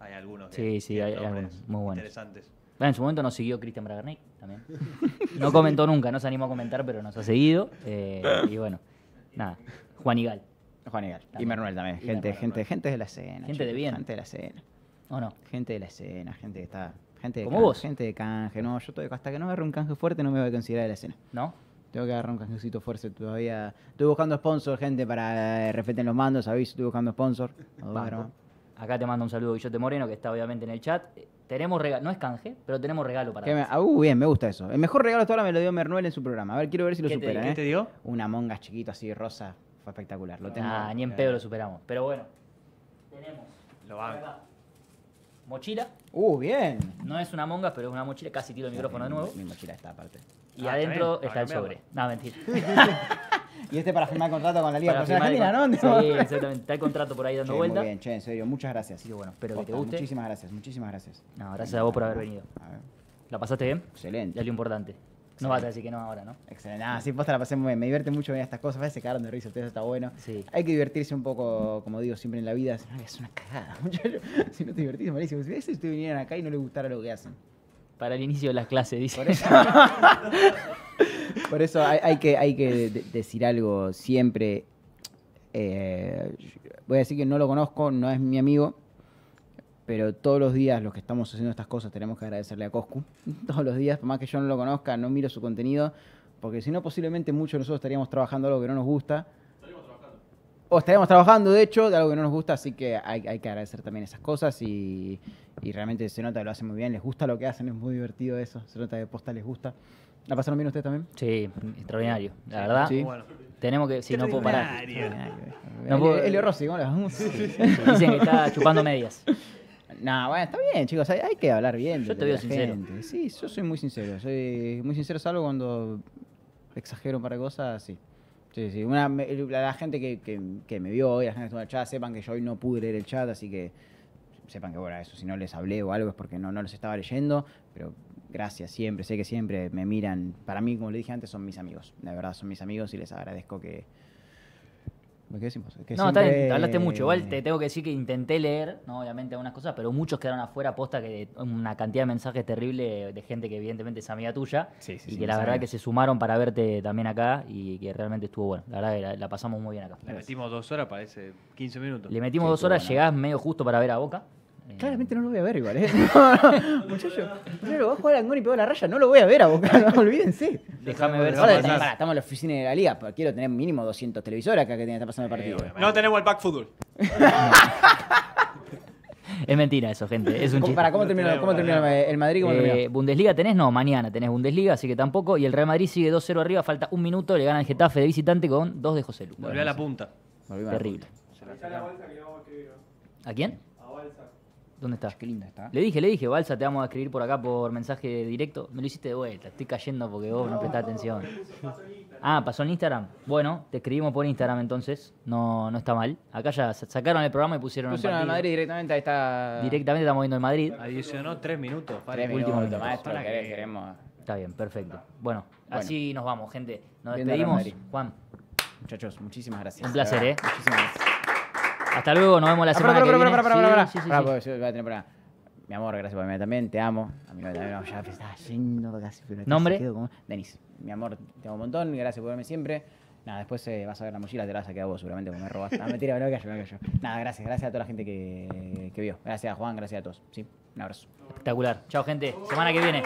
Hay algunos que Sí, sí, hay- algunos muy buenos. interesantes. Bueno, en su momento nos siguió Cristian Bragarnik también. No comentó nunca, no se animó a comentar, pero nos ha seguido. eh, y bueno, nada. Juan Igal. Juan Egal. Y También. Manuel también. Y Gente, Manuel. gente, gente de la escena. Gente de bien. Gente de la escena. ¿O no? Gente de la escena, gente que está. Gente de canje, vos. Gente de canje. No, yo todavía, hasta que no agarre un canje fuerte no me voy a considerar de la escena. ¿No? Tengo que agarrar un canjecito fuerte todavía. Estoy buscando sponsor, gente, para eh, los mandos. Aviso, estoy buscando sponsor. No, Acá te mando un saludo Guillote Moreno, que está obviamente en el chat. Eh, Tenemos regalo, no es canje, pero tenemos regalo para ¿Qué me- ah, uh, bien, me gusta eso. El mejor regalo hasta ahora me lo dio Mernuel en su programa. A ver, quiero ver si lo ¿Qué te- supera. qué ¿eh? te dio? Una mongas chiquito así, rosa. Fue espectacular. Lo tengo. Ah, ni en pedo lo superamos. Pero bueno, tenemos Lo banco. acá mochila. Uh, bien. No es una monga, pero es una mochila. Casi tiro el micrófono de nuevo. Mi mochila está aparte. Y Ah, adentro está el sobre. No, mentira. Y este para firmar contrato con la Liga Profesional el Argentina, con- ¿no? Sí, exactamente. Está el contrato por ahí dando Che, vuelta. Muy bien, che, en serio, muchas gracias. Así que bueno, espero que te guste. Muchísimas gracias, muchísimas gracias. No, gracias a vos por haber venido. A ver, ¿La pasaste bien? excelente. Es lo importante. No vas a decir que no ahora, ¿no? Excelente. Ah, sí, posta la pasé muy bien. Me divierte mucho ver estas cosas. A veces se cagaron de risa, ustedes está bueno. Sí. Hay que divertirse un poco, como digo siempre en la vida. No, es una cagada, muchacho. Si no te divertís, malísimo. Si a veces ustedes vinieran acá y no les gustara lo que hacen. Para el inicio de las clases, dice. Por eso, Por eso hay, hay que, hay que de- decir algo siempre. Eh, voy a decir que no lo conozco, no es mi amigo, pero todos los días los que estamos haciendo estas cosas tenemos que agradecerle a Coscu. Todos los días, por más que yo no lo conozca, no miro su contenido, porque si no, posiblemente muchos de nosotros estaríamos trabajando algo que no nos gusta. O estaríamos trabajando, de hecho, de algo que no nos gusta, así que hay, hay que agradecer también esas cosas y, y realmente se nota que lo hacen muy bien, les gusta lo que hacen, es muy divertido eso, se nota que posta les gusta. ¿La pasaron bien ustedes también? Sí, extraordinario. La verdad, Sí. Tenemos que. Si no puedo parar. No puedo- Elio Rossi, ¿cómo le vamos? Dicen que está chupando medias. No, bueno, está bien, chicos, hay, hay que hablar bien. Yo te veo sincero. gente. Sí, yo soy muy sincero, soy muy sincero, salvo cuando exagero un par de cosas, sí. Sí, sí. Una, la, la gente que, que- que me vio hoy, la gente que estuvo en el chat, sepan que yo hoy no pude leer el chat, así que sepan que, bueno, eso, si no les hablé o algo es porque no, no los estaba leyendo, pero gracias siempre, sé que siempre me miran. Para mí, como le dije antes, son mis amigos. De verdad, son mis amigos y les agradezco que. ¿Qué decimos? Que No, está bien, siempre- hablaste mucho. Igual te tengo que decir que intenté leer, ¿no? obviamente, algunas cosas, pero muchos quedaron afuera, posta que una cantidad de mensajes terribles de gente que evidentemente es amiga tuya. Sí, sí, y sí, que la verdad que se sumaron para verte también acá y que realmente estuvo bueno. La verdad que la, la pasamos muy bien acá. Le metimos dos horas, parece 15 minutos. Le metimos Sí, dos horas, bueno. llegás medio justo para ver a Boca. Eh, Claramente no lo voy a ver igual, ¿eh? No, no, muchacho, primero va a jugar a Angón y pegó la raya, no lo voy a ver a Boca, no olvídense. Déjame ver Ahora, pará, estamos en la oficina de la liga, pero quiero tener mínimo 200 televisores acá que tiene que estar pasando el partido. No tenemos el back fútbol. Es mentira eso, gente. Es un ¿Cómo, chiste. pará, ¿cómo terminó, cómo terminó el Madrid? ¿Cómo Eh, terminó? Bundesliga tenés, no, mañana tenés Bundesliga, así que tampoco. Y el Real Madrid sigue 2-0 arriba, falta un minuto, le gana el Getafe de visitante con 2 de José Lu. Volvió a la punta. Volvimos a la Terrible. ¿A quién? ¿Dónde está? Qué linda está. Le dije, le dije, Balsa, te vamos a escribir por acá por mensaje directo. Me lo hiciste de vuelta, estoy cayendo porque vos no prestás atención. Ah, pasó en Instagram. Bueno, te escribimos por Instagram entonces, no, no está mal. Acá ya sa- sacaron el programa y pusieron, el Pusieron partido. Madrid directamente, ahí está. Directamente estamos viendo el Madrid. Adicionó tres minutos. Tres último minutos, minuto. maestro, Para querés- que- queremos. Está bien, perfecto. Bueno, Bueno. así nos vamos, gente. Nos despedimos. Juan, Muchachos, muchísimas gracias. Un placer, ¿eh? Muchísimas gracias. Hasta luego, nos vemos la Ah, semana que viene. pará. Sí. Mi amor, gracias por venir también, te amo. A mí también, no, ya estaba yendo casi. ¿Nombre? como- Denis. Mi amor, te amo un montón, gracias por verme siempre. Nada, después eh, vas a ver la mochila, te la vas a quedar vos seguramente porque me robaste. No, mentira, no me callo, me callo. Nada, gracias, gracias a toda la gente que, que vio. Gracias a Juan, gracias a todos. Sí, un abrazo. Espectacular. Chao, gente. Semana que viene.